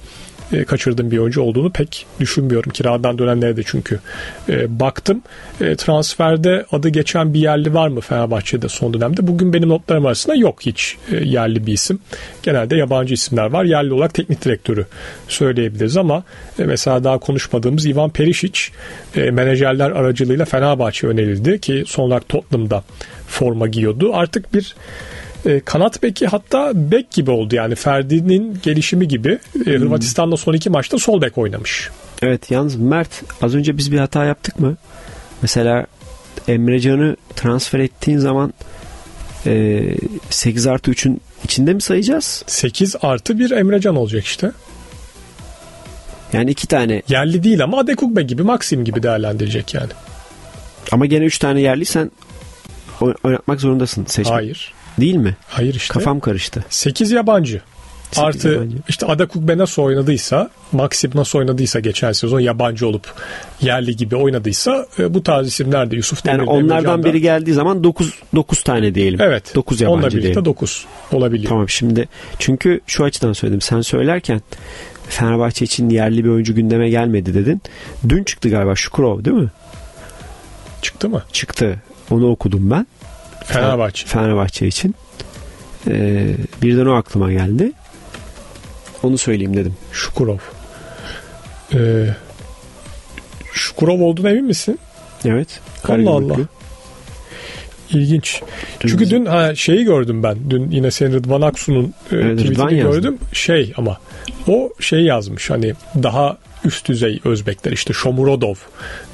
Speaker 3: e, kaçırdığım bir oyuncu olduğunu pek düşünmüyorum. Kiradan dönenlere de çünkü e, baktım. E, transferde adı geçen bir yerli var mı Fenerbahçe'de son dönemde? Bugün benim notlarım arasında yok hiç yerli bir isim. Genelde yabancı isimler var. Yerli olarak teknik direktörü söyleyebiliriz ama mesela daha konuşmadığımız Ivan Perisic e, menajerler aracılığıyla Fenerbahçe önerildi ki son olarak Tottenham'da forma giyiyordu. Artık bir e, kanat beki hatta bek gibi oldu yani Ferdi'nin gelişimi gibi. E, Hırvatistan'da son iki maçta sol bek oynamış.
Speaker 4: Evet yalnız Mert az önce biz bir hata yaptık mı? Mesela Emrecan'ı transfer ettiğin zaman e, 8 artı 3'ün içinde mi sayacağız?
Speaker 3: 8 artı bir Emrecan olacak işte.
Speaker 4: Yani iki tane
Speaker 3: Yerli değil ama Adekugbe gibi Maxim gibi değerlendirecek yani.
Speaker 4: ama gene 3 tane yerliysen oy- oynatmak zorundasın seçme.
Speaker 3: Hayır.
Speaker 4: Değil mi?
Speaker 3: Hayır işte.
Speaker 4: Kafam karıştı.
Speaker 3: 8 yabancı.
Speaker 4: Sekiz
Speaker 3: Artı
Speaker 4: yabancı.
Speaker 3: işte Adekugbe nasıl oynadıysa, Maxim nasıl oynadıysa geçen sezon yabancı olup yerli gibi oynadıysa e, bu tarz isimler de Yusuf
Speaker 4: Yani
Speaker 3: Demir,
Speaker 4: onlardan
Speaker 3: Emrecan da-
Speaker 4: biri geldiği zaman 9 9 tane diyelim.
Speaker 3: Evet.
Speaker 4: 9
Speaker 3: Onunla
Speaker 4: yabancı
Speaker 3: birlikte
Speaker 4: diyelim.
Speaker 3: 9 olabiliyor.
Speaker 4: Tamam şimdi çünkü şu açıdan söyledim. Sen söylerken Fenerbahçe için yerli bir oyuncu gündeme gelmedi dedin. Dün çıktı galiba Şukurov değil mi?
Speaker 3: Çıktı mı?
Speaker 4: Çıktı. Onu okudum ben.
Speaker 3: Fenerbahçe.
Speaker 4: Fenerbahçe için. Ee, birden o aklıma geldi. Onu söyleyeyim dedim.
Speaker 3: Şukurov. Ee, Şukurov olduğuna emin misin?
Speaker 4: Evet.
Speaker 3: Allah. Allah. İlginç.
Speaker 4: Dün
Speaker 3: Çünkü
Speaker 4: bizim-
Speaker 3: dün ha, şeyi gördüm ben. Dün yine senin Rıdvan Aksu'nun e,
Speaker 4: Evet,
Speaker 3: tweetini gördüm. Şey ama o şey yazmış hani daha üst düzey Özbekler. İşte Shomurodov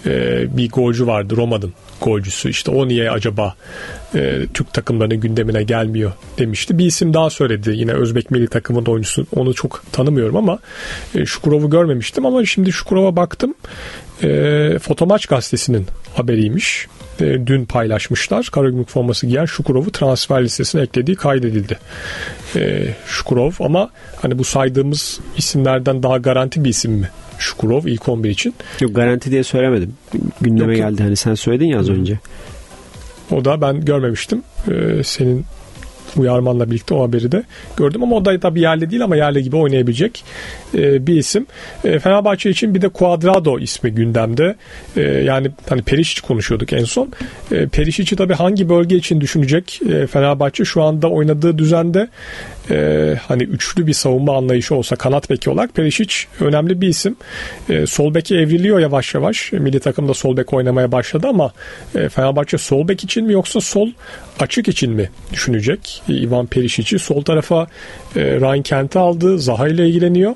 Speaker 3: e, bir golcü vardı Roma'nın golcüsü. İşte o niye acaba e, Türk takımlarının gündemine gelmiyor demişti. Bir isim daha söyledi yine Özbek milli takımın oyuncusu. Onu çok tanımıyorum ama e, Şukurov'u görmemiştim ama şimdi Şukurov'a baktım e, Fotomaç gazetesinin haberiymiş. E, dün paylaşmışlar. Karagümrük forması giyen Şukurov'u transfer listesine eklediği kaydedildi. E, Şukurov ama hani bu saydığımız isimlerden daha garanti bir isim mi? Şukurov ilk 11 için.
Speaker 4: Yok garanti diye söylemedim. Gündeme
Speaker 3: Yok,
Speaker 4: geldi hani sen söyledin ya az önce.
Speaker 3: O da ben görmemiştim. E, senin uyarmanla birlikte o haberi de gördüm ama o da tabii yerli değil ama yerli gibi oynayabilecek e, bir isim. E, Fenerbahçe için bir de Cuadrado ismi gündemde. E, yani hani Perisic konuşuyorduk en son. E, Perisic'i tabii hangi bölge için düşünecek e, Fenerbahçe şu anda oynadığı düzende e, hani üçlü bir savunma anlayışı olsa kanat beki olarak Perisic önemli bir isim. E, sol beke evriliyor yavaş yavaş. Milli takımda sol bek oynamaya başladı ama e, Fenerbahçe sol bek için mi yoksa sol açık için mi düşünecek? Ivan Perisic'i sol tarafa e, Ryan Kent'i aldı. Zaha ile ilgileniyor.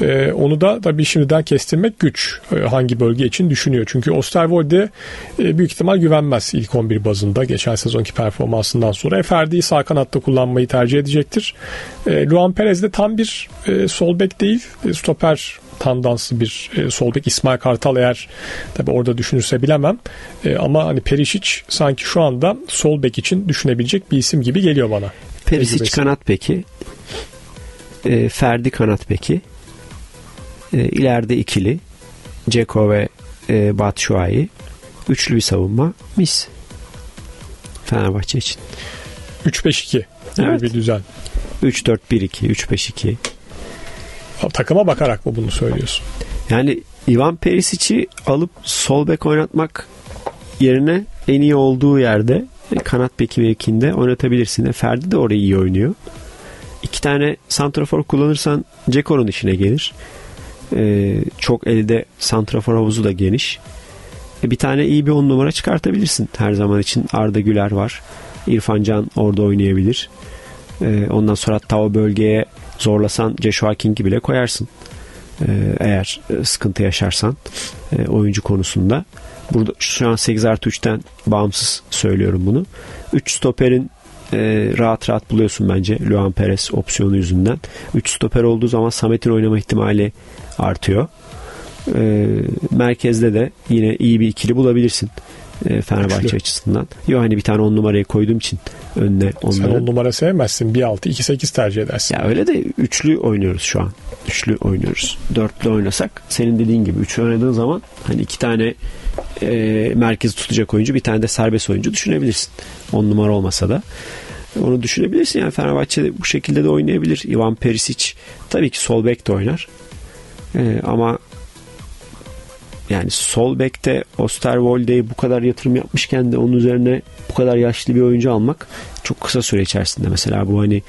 Speaker 3: E, onu da tabii şimdiden kestirmek güç. E, hangi bölge için düşünüyor. Çünkü Osterwolde e, büyük ihtimal güvenmez ilk 11 bazında geçen sezonki performansından sonra. E, Ferdi'yi sağ kanatta kullanmayı tercih edecektir. E, Luan Perez de tam bir e, sol bek değil. E, stoper tandanslı bir e, sol bek İsmail Kartal eğer tabi orada düşünürse bilemem. E, ama hani Perisic sanki şu anda sol bek için düşünebilecek bir isim gibi geliyor bana.
Speaker 4: Perisic kanat peki. E, Ferdi kanat peki. E, ileride ikili. Ceko ve e, Batshuayi. Üçlü bir savunma. Mis. Fenerbahçe için.
Speaker 3: 3-5-2 gibi
Speaker 4: Evet.
Speaker 3: bir düzen.
Speaker 4: 3-4-1-2, 3-5-2.
Speaker 3: Takıma bakarak mı bunu söylüyorsun?
Speaker 4: Yani Ivan Perisic'i alıp sol bek oynatmak yerine en iyi olduğu yerde e, kanat beki mevkinde oynatabilirsin. Ferdi de orayı iyi oynuyor. İki tane santrafor kullanırsan Ceko'nun işine gelir. E, çok elde santrafor havuzu da geniş. E, bir tane iyi bir on numara çıkartabilirsin. Her zaman için Arda Güler var. İrfan Can orada oynayabilir. E, ondan sonra hatta o bölgeye zorlasan Joshua King'i bile koyarsın. E, eğer e, sıkıntı yaşarsan e, oyuncu konusunda. Burada şu an 8 artı 3'ten bağımsız söylüyorum bunu. 3 stoperin e, rahat rahat buluyorsun bence Luan Perez opsiyonu yüzünden. 3 stoper olduğu zaman Samet'in oynama ihtimali artıyor. E, merkezde de yine iyi bir ikili bulabilirsin. E, Fenerbahçe
Speaker 3: Üçlü.
Speaker 4: açısından. Yo hani bir tane 10 numarayı koyduğum için önüne
Speaker 3: Sen
Speaker 4: onların.
Speaker 3: on numara sevmezsin. 1-6-2-8 tercih edersin.
Speaker 4: Ya öyle de üçlü oynuyoruz şu an. Üçlü oynuyoruz. Dörtlü oynasak senin dediğin gibi üçlü oynadığın zaman hani iki tane e, merkezi tutacak oyuncu bir tane de serbest oyuncu düşünebilirsin. On numara olmasa da. Onu düşünebilirsin yani Fenerbahçe bu şekilde de oynayabilir. Ivan Perisic tabii ki sol bek de oynar. E, ama yani sol bekte Osterwolde'ye bu kadar yatırım yapmışken de onun üzerine bu kadar yaşlı bir oyuncu almak çok kısa süre içerisinde mesela bu hani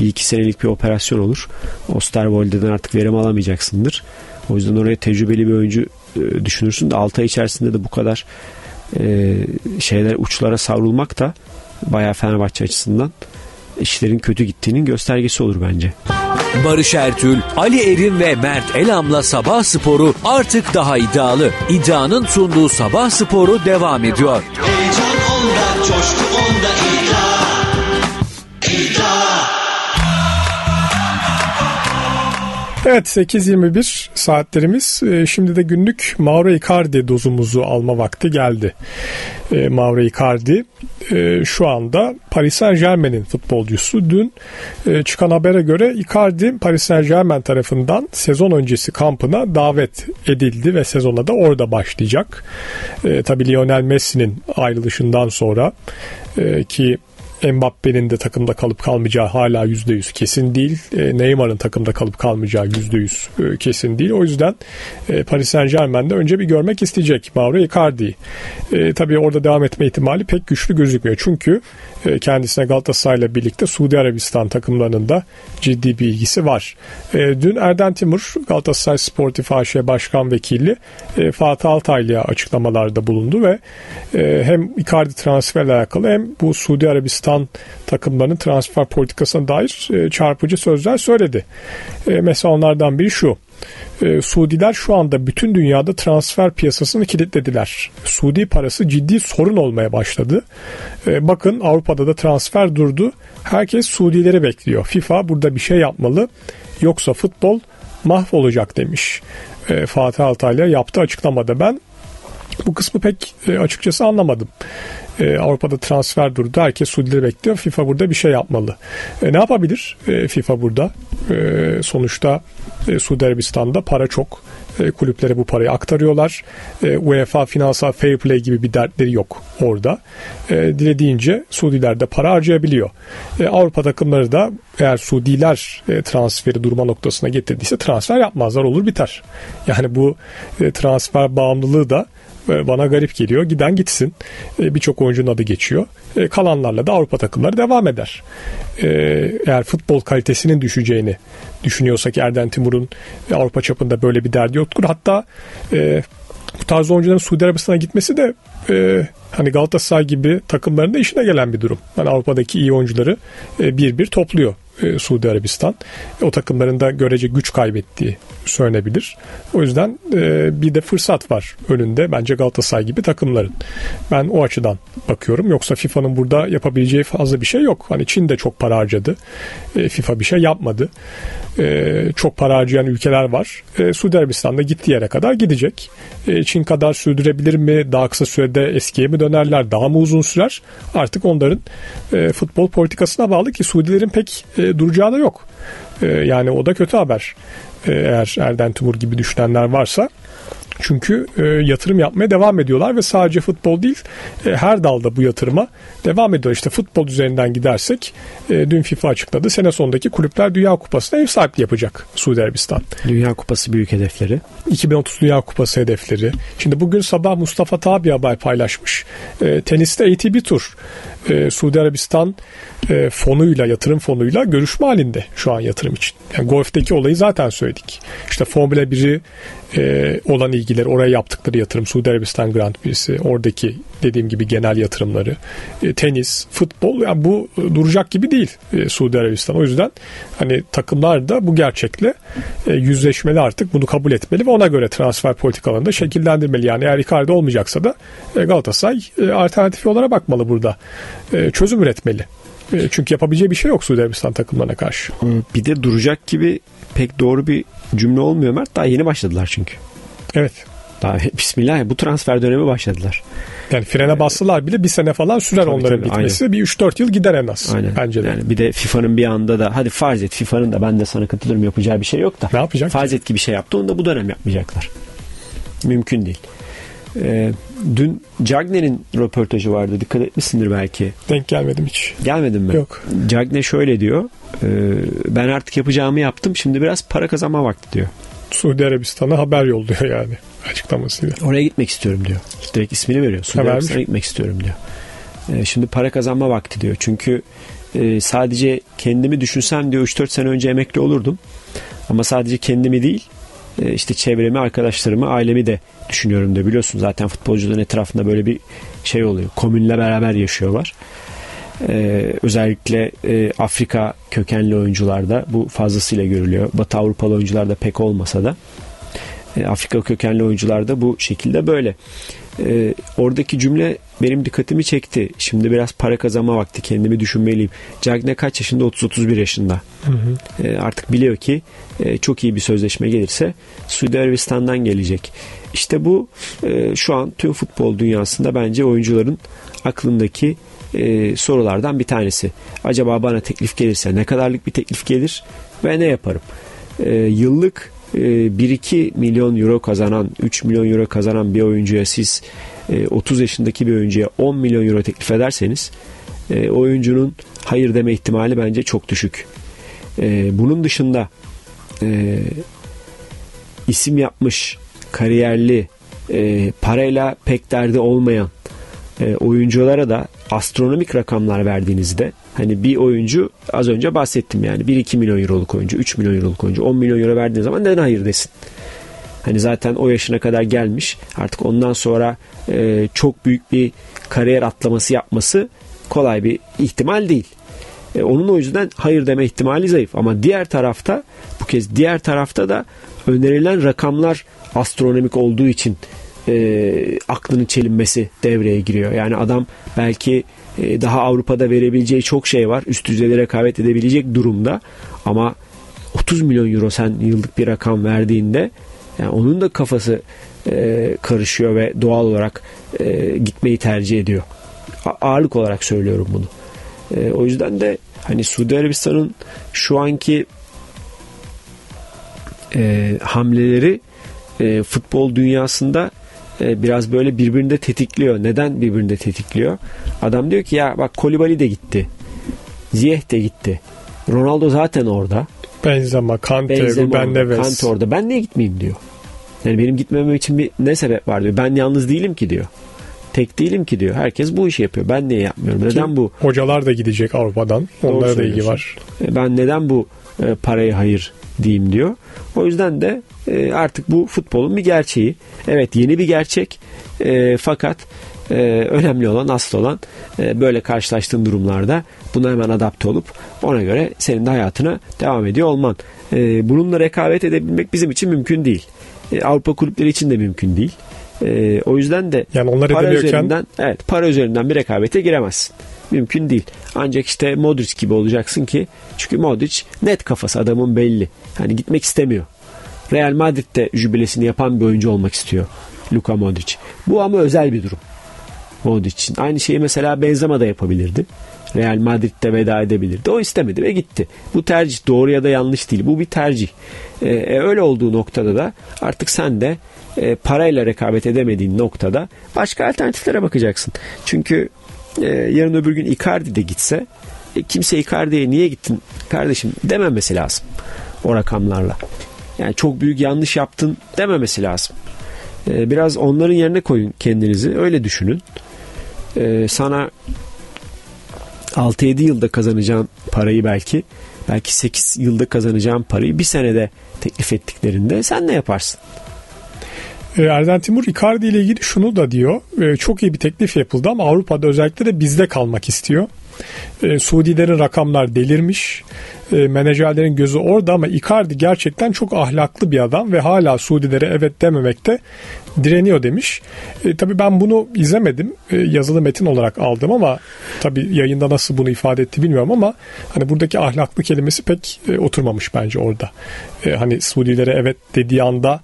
Speaker 4: bir iki senelik bir operasyon olur. Osterwolde'den artık verim alamayacaksındır. O yüzden oraya tecrübeli bir oyuncu e, düşünürsün de 6 ay içerisinde de bu kadar e, şeyler uçlara savrulmak da bayağı Fenerbahçe açısından işlerin kötü gittiğinin göstergesi olur bence.
Speaker 1: Barış Ertül, Ali Erin ve Mert Elam'la Sabah Sporu artık daha iddialı. İddianın sunduğu Sabah Sporu devam ediyor.
Speaker 2: Heyecan onda, coşku onda iddia. İddia.
Speaker 3: Evet 8.21 saatlerimiz. Ee, Şimdi de günlük Mauro Icardi dozumuzu alma vakti geldi. Ee, Mauro Icardi e, şu anda Paris Saint Germain'in futbolcusu. Dün çıkan habere göre Icardi Paris Saint Germain tarafından sezon öncesi kampına davet edildi ve sezona da orada başlayacak. Tabii Lionel Messi'nin ayrılışından sonra ki Mbappe'nin de takımda kalıp kalmayacağı hala %100 kesin değil. E, Neymar'ın takımda kalıp kalmayacağı %100 e, kesin değil. O yüzden e, Paris Saint Germain'de önce bir görmek isteyecek Mauro Icardi'yi. E, tabii orada devam etme ihtimali pek güçlü gözükmüyor. Çünkü kendisine Galatasaray'la birlikte Suudi Arabistan takımlarının da ciddi bir ilgisi var. E, dün Erden Timur Galatasaray Sportif AŞ Başkan Vekili e, Fatih Altaylı'ya açıklamalarda bulundu ve e, hem Icardi transferle alakalı hem bu Suudi Arabistan takımlarının transfer politikasına dair e, çarpıcı sözler söyledi. E, mesela onlardan biri şu. E, Suudiler şu anda bütün dünyada transfer piyasasını kilitlediler. Suudi parası ciddi sorun olmaya başladı. E, bakın Avrupa'da da transfer durdu. Herkes Suudileri bekliyor. FIFA burada bir şey yapmalı. Yoksa futbol mahvolacak demiş. E, Fatih Altaylı yaptığı açıklamada ben bu kısmı pek e, açıkçası anlamadım. E, Avrupa'da transfer durdu. Herkes Suudileri bekliyor. FIFA burada bir şey yapmalı. E, ne yapabilir e, FIFA burada? E, sonuçta e, Suudi Arabistan'da para çok. E, kulüplere bu parayı aktarıyorlar. E, UEFA finansal fair play gibi bir dertleri yok orada. E, dilediğince Suudiler de para harcayabiliyor. E, Avrupa takımları da eğer Suudiler e, transferi durma noktasına getirdiyse transfer yapmazlar olur biter. Yani bu e, transfer bağımlılığı da bana garip geliyor. Giden gitsin. E, Birçok oyuncunun adı geçiyor. E, Kalanlarla da Avrupa takımları devam eder. Eğer futbol kalitesinin düşeceğini düşünüyorsak Erden Timur'un e, Avrupa çapında böyle bir derdi yoktur. Hatta e, bu tarz oyuncuların Suudi Arabistan'a gitmesi de e, hani Galatasaray gibi takımların da işine gelen bir durum. Hani Avrupa'daki iyi oyuncuları bir bir topluyor e, Suudi Arabistan. O takımların da görece güç kaybettiği söylenebilir. O yüzden e, bir de fırsat var önünde bence Galatasaray gibi takımların. Ben o açıdan bakıyorum. Yoksa FIFA'nın burada yapabileceği fazla bir şey yok. Hani Çin de çok para harcadı. E, FIFA bir şey yapmadı. E, çok para harcayan ülkeler var. E, Suudi Arabistan'da gittiği yere kadar gidecek. E, Çin kadar sürdürebilir mi? Daha kısa sürede eskiye mi dönerler? Daha mı uzun sürer? Artık onların e, futbol politikasına bağlı ki Suudilerin pek e, duracağı da yok. E, yani o da kötü haber. E, eğer Erden Timur gibi düşünenler varsa Çünkü e, yatırım yapmaya devam ediyorlar ve sadece futbol değil e, her dalda bu yatırıma devam ediyor. İşte futbol üzerinden gidersek e, dün FIFA açıkladı. Sene sonundaki Kulüpler Dünya Kupası'na ev sahipliği yapacak Suudi Arabistan.
Speaker 4: Dünya Kupası büyük hedefleri.
Speaker 3: 2030 Dünya Kupası hedefleri. Şimdi bugün sabah Mustafa Taha bir haber paylaşmış. E, teniste ATP Tur e, Suudi Arabistan e, fonuyla, yatırım fonuyla görüşme halinde şu an yatırım için. Yani golfteki olayı zaten söyledik. İşte Formula 1'i e, olan ilgileri, oraya yaptıkları yatırım, Suudi Arabistan Grand Prix'si, oradaki dediğim gibi genel yatırımları, e, tenis, futbol yani bu duracak gibi değil e, Suudi Arabistan. O yüzden hani takımlar da bu gerçekle e, yüzleşmeli artık bunu kabul etmeli ve ona göre transfer politikalarını da şekillendirmeli. Yani eğer Icardi olmayacaksa da e, Galatasaray e, alternatifi olarak bakmalı burada. E, çözüm üretmeli. E, çünkü yapabileceği bir şey yok Suudi Arabistan takımlarına karşı.
Speaker 4: Bir de duracak gibi pek doğru bir cümle olmuyor Mert. Daha yeni başladılar çünkü.
Speaker 3: Evet.
Speaker 4: Daha bismillah bu transfer dönemi başladılar.
Speaker 3: Yani frene bastılar bile bir sene falan sürer
Speaker 4: Tabii,
Speaker 3: onların
Speaker 4: tabii,
Speaker 3: bitmesi. Bir 3-4 yıl gider en az
Speaker 4: Aynen.
Speaker 3: bence de.
Speaker 4: Yani bir de FIFA'nın bir anda da hadi farz et FIFA'nın da ben de sana katılırım yapacağı bir şey yok da.
Speaker 3: Ne yapacak
Speaker 4: Farz et ki bir şey yaptı onu da bu dönem yapmayacaklar. Mümkün değil. Ee, dün Cagney'in röportajı vardı. Dikkat etmişsindir belki.
Speaker 3: Denk gelmedim hiç.
Speaker 4: Gelmedin mi?
Speaker 3: Yok.
Speaker 4: Cagney şöyle diyor. e, ben artık yapacağımı yaptım. Şimdi biraz para kazanma vakti diyor.
Speaker 3: Suudi Arabistan'a haber yolluyor yani açıklamasıyla.
Speaker 4: Oraya gitmek istiyorum diyor. Direkt ismini veriyor. Suudi
Speaker 3: Ha,
Speaker 4: Arabistan'a gitmek istiyorum diyor. E, şimdi para kazanma vakti diyor. Çünkü e, sadece kendimi düşünsem diyor 3-4 sene önce emekli olurdum. Ama sadece kendimi değil e, işte çevremi, arkadaşlarımı, ailemi de düşünüyorum diyor. Biliyorsun zaten futbolcuların etrafında böyle bir şey oluyor. Komünle beraber yaşıyorlar. Ee, özellikle e, Afrika kökenli oyuncularda bu fazlasıyla görülüyor. Batı Avrupalı oyuncularda pek olmasa da e, Afrika kökenli oyuncularda bu şekilde böyle. E, oradaki cümle benim dikkatimi çekti. Şimdi biraz para kazanma vakti kendimi düşünmeliyim. Cagne kaç yaşında? 30-31 yaşında. E, artık biliyor ki e, çok iyi bir sözleşme gelirse Suudi Arabistan'dan gelecek. İşte bu e, şu an tüm futbol dünyasında bence oyuncuların aklındaki e, sorulardan bir tanesi. Acaba bana teklif gelirse ne kadarlık bir teklif gelir ve ne yaparım? E, yıllık e, 1-2 milyon euro kazanan 3 milyon euro kazanan bir oyuncuya siz e, 30 yaşındaki bir oyuncuya 10 milyon euro teklif ederseniz e, oyuncunun hayır deme ihtimali bence çok düşük. E, bunun dışında e, isim yapmış, kariyerli, e, parayla pek derdi olmayan e, oyunculara da astronomik rakamlar verdiğinizde hani bir oyuncu az önce bahsettim yani 1-2 milyon euroluk oyuncu, 3 milyon euroluk oyuncu, 10 milyon euro verdiğiniz zaman neden hayır desin? Hani zaten o yaşına kadar gelmiş. Artık ondan sonra e, çok büyük bir kariyer atlaması yapması kolay bir ihtimal değil. E, onun o yüzden hayır deme ihtimali zayıf. Ama diğer tarafta bu kez diğer tarafta da önerilen rakamlar astronomik olduğu için e, aklının çelinmesi devreye giriyor. Yani adam belki e, daha Avrupa'da verebileceği çok şey var. Üst düzeyde rekabet edebilecek durumda. Ama 30 milyon euro sen yıllık bir rakam verdiğinde yani onun da kafası e, karışıyor ve doğal olarak e, gitmeyi tercih ediyor. A- ağırlık olarak söylüyorum bunu. E, o yüzden de hani Suudi Arabistan'ın şu anki e, hamleleri e, futbol dünyasında e, biraz böyle birbirini tetikliyor. Neden birbirini de tetikliyor? Adam diyor ki ya bak Kolibali de gitti. Ziyeh de gitti. Ronaldo zaten orada.
Speaker 3: Benzema, Kante,
Speaker 4: Benzema
Speaker 3: Ruben Neves.
Speaker 4: Kante orada. Ben niye gitmeyeyim diyor. Yani benim gitmemem için bir ne sebep var diyor. Ben yalnız değilim ki diyor. Tek değilim ki diyor. Herkes bu işi yapıyor. Ben niye yapmıyorum? Neden bu?
Speaker 3: Hocalar da gidecek Avrupa'dan. Onlara da ilgi var.
Speaker 4: E, Ben neden bu e, paraya hayır diyeyim diyor. O yüzden de e, artık bu futbolun bir gerçeği. Evet yeni bir gerçek. E, fakat e, önemli olan asıl olan e, böyle karşılaştığın durumlarda buna hemen adapte olup ona göre senin de hayatına devam ediyor olman. E, bununla rekabet edebilmek bizim için mümkün değil. E, Avrupa kulüpleri için de mümkün değil. E, o yüzden de
Speaker 3: Yani onlar
Speaker 4: para
Speaker 3: ediliyorken-
Speaker 4: üzerinden evet para üzerinden bir rekabete giremezsin. Mümkün değil. Ancak işte Modric gibi olacaksın ki çünkü Modric net kafası adamın belli. Hani gitmek istemiyor. Real Madrid'de jübilesini yapan bir oyuncu olmak istiyor Luka Modric. Bu ama özel bir durum. Modric için. Aynı şeyi mesela Benzema da yapabilirdi. Real Madrid'de veda edebilirdi. O istemedi ve gitti. Bu tercih doğru ya da yanlış değil. Bu bir tercih. E, e, öyle olduğu noktada da artık sen de e, parayla rekabet edemediğin noktada başka alternatiflere bakacaksın. Çünkü e, yarın öbür gün Icardi de gitse e, kimse Icardi'ye niye gittin kardeşim dememesi lazım o rakamlarla. Yani çok büyük yanlış yaptın dememesi lazım. E, biraz onların yerine koyun kendinizi öyle düşünün. E, sana 6-7 yılda kazanacağın parayı belki belki 8 yılda kazanacağın parayı bir senede teklif ettiklerinde sen ne yaparsın?
Speaker 3: E, Erden Timur Icardi ile ilgili şunu da diyor. E, Çok iyi bir teklif yapıldı ama Avrupa'da özellikle de bizde kalmak istiyor. E, Suudilerin rakamlar delirmiş. E, menajerlerin gözü orada ama Icardi gerçekten çok ahlaklı bir adam ve hala Suudilere evet dememekte direniyor demiş. E, tabii ben bunu izlemedim. E, yazılı metin olarak aldım ama tabii yayında nasıl bunu ifade etti bilmiyorum ama hani buradaki ahlaklı kelimesi pek e, oturmamış bence orada. E, hani Suudilere evet dediği anda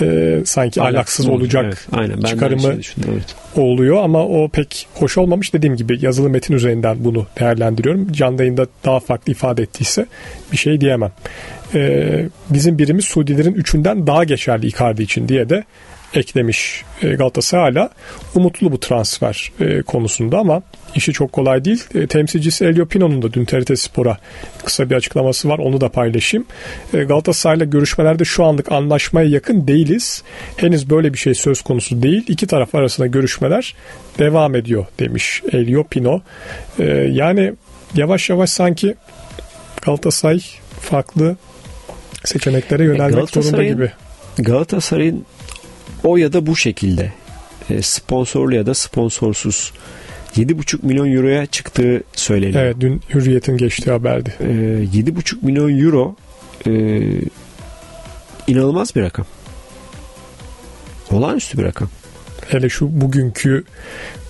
Speaker 3: e, sanki ahlaksız olacak
Speaker 4: Evet, aynen. Ben
Speaker 3: çıkarımı
Speaker 4: evet.
Speaker 3: oluyor ama o pek hoş olmamış. Dediğim gibi yazılı metin üzerinden bunu değerlendiriyorum. Canlı yayında daha farklı ifade ettiyse bir şey diyemem. Ee, bizim birimiz Suudilerin üçünden daha geçerli Icardi için diye de eklemiş e, Galatasaray hala umutlu bu transfer e, konusunda ama işi çok kolay değil. E, temsilcisi Elio Pino'nun da dün TRT Spor'a kısa bir açıklaması var. Onu da paylaşayım. Galatasaray'la görüşmelerde şu anlık anlaşmaya yakın değiliz. Henüz böyle bir şey söz konusu değil. İki taraf arasında görüşmeler devam ediyor demiş Elio Pino. Yani yavaş yavaş sanki Galatasaray farklı seçeneklere yönelmek zorunda gibi.
Speaker 4: Galatasaray'ın o ya da bu şekilde e, sponsorlu ya da sponsorsuz 7,5 milyon euroya çıktığı söyleniyor.
Speaker 3: Evet dün Hürriyet'in geçtiği haberdi.
Speaker 4: E, 7,5 milyon euro e, inanılmaz bir rakam. Olağanüstü bir rakam.
Speaker 3: Hele şu bugünkü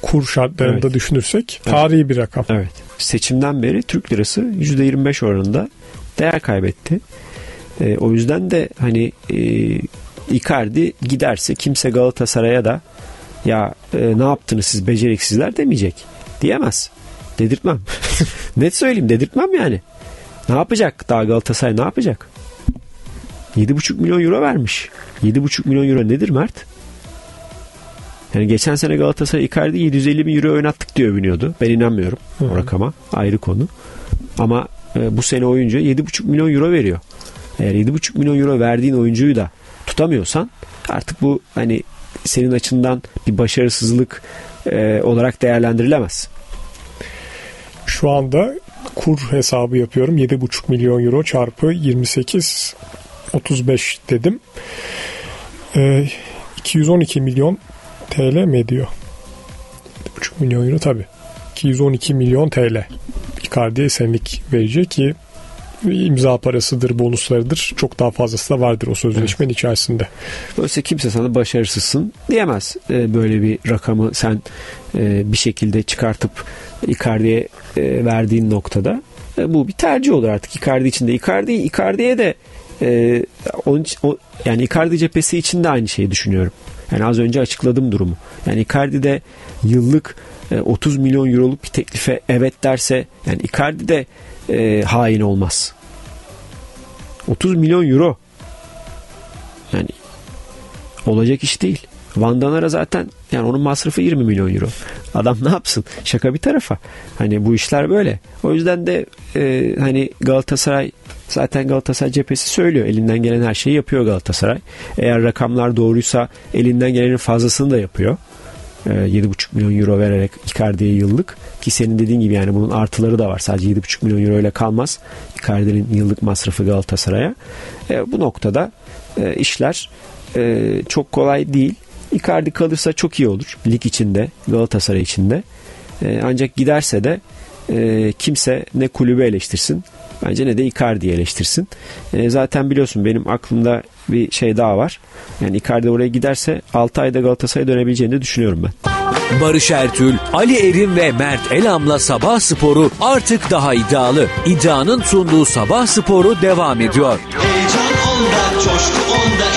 Speaker 3: kur şartlarında
Speaker 4: Evet.
Speaker 3: düşünürsek tarihi bir rakam.
Speaker 4: Evet. Seçimden beri Türk lirası %25 oranında değer kaybetti. E, o yüzden de hani e, Icardi giderse kimse Galatasaray'a da ya e, ne yaptınız siz beceriksizler demeyecek. Diyemez. Dedirtmem. Net söyleyeyim dedirtmem yani. Ne yapacak daha Galatasaray ne yapacak? 7,5 milyon euro vermiş. 7,5 milyon euro nedir Mert? Yani geçen sene Galatasaray Icardi 750 bin euro oynattık diye övünüyordu. Ben inanmıyorum o rakama. Ayrı konu. Ama e, bu sene oyuncu 7,5 milyon euro veriyor. Eğer 7,5 milyon euro verdiğin oyuncuyu da tutamıyorsan artık bu hani senin açından bir başarısızlık e, olarak değerlendirilemez.
Speaker 3: Şu anda kur hesabı yapıyorum. 7,5 milyon euro çarpı 28 35 dedim. Ee, 212 milyon TL mi ediyor? 7,5 milyon euro tabi. 212 milyon TL. Icardi'ye senlik verecek ki imza parasıdır, bonuslarıdır. Çok daha fazlası da vardır o sözleşmenin içerisinde.
Speaker 4: Dolayısıyla kimse sana başarısızsın diyemez. E, böyle bir rakamı sen e, bir şekilde çıkartıp Icardi'ye e, verdiğin noktada e, bu bir tercih olur artık Icardi için de. Icardi, Icardi'ye de e, onun, o, yani Icardi cephesi için de aynı şeyi düşünüyorum. Yani az önce açıkladım durumu. Yani Icardi de yıllık e, 30 milyon euroluk bir teklife evet derse yani Icardi de e, hain olmaz. 30 milyon euro yani olacak iş değil. Van Danara zaten yani onun masrafı 20 milyon euro. Adam ne yapsın? Şaka bir tarafa. Hani bu işler böyle. O yüzden de e, hani Galatasaray zaten Galatasaray cephesi söylüyor. Elinden gelen her şeyi yapıyor Galatasaray. Eğer rakamlar doğruysa elinden gelenin fazlasını da yapıyor. E, 7,5 milyon euro vererek Icardi'ye yıllık ki senin dediğin gibi yani bunun artıları da var. Sadece 7,5 milyon euro ile kalmaz. Icardi'nin yıllık masrafı Galatasaray'a. E, bu noktada e, işler e, çok kolay değil. Icardi kalırsa çok iyi olur. Lig içinde, Galatasaray içinde. E, ancak giderse de e, kimse ne kulübü eleştirsin bence ne de Icardi'yi eleştirsin. E, zaten biliyorsun benim aklımda bir şey daha var. Yani Icardi oraya giderse 6 ayda Galatasaray'a dönebileceğini de düşünüyorum ben.
Speaker 1: Barış Ertül, Ali Erim ve Mert Elam'la Sabah Sporu artık daha iddialı. İddianın sunduğu Sabah Sporu devam ediyor.
Speaker 2: Heyecan onda, coşku onda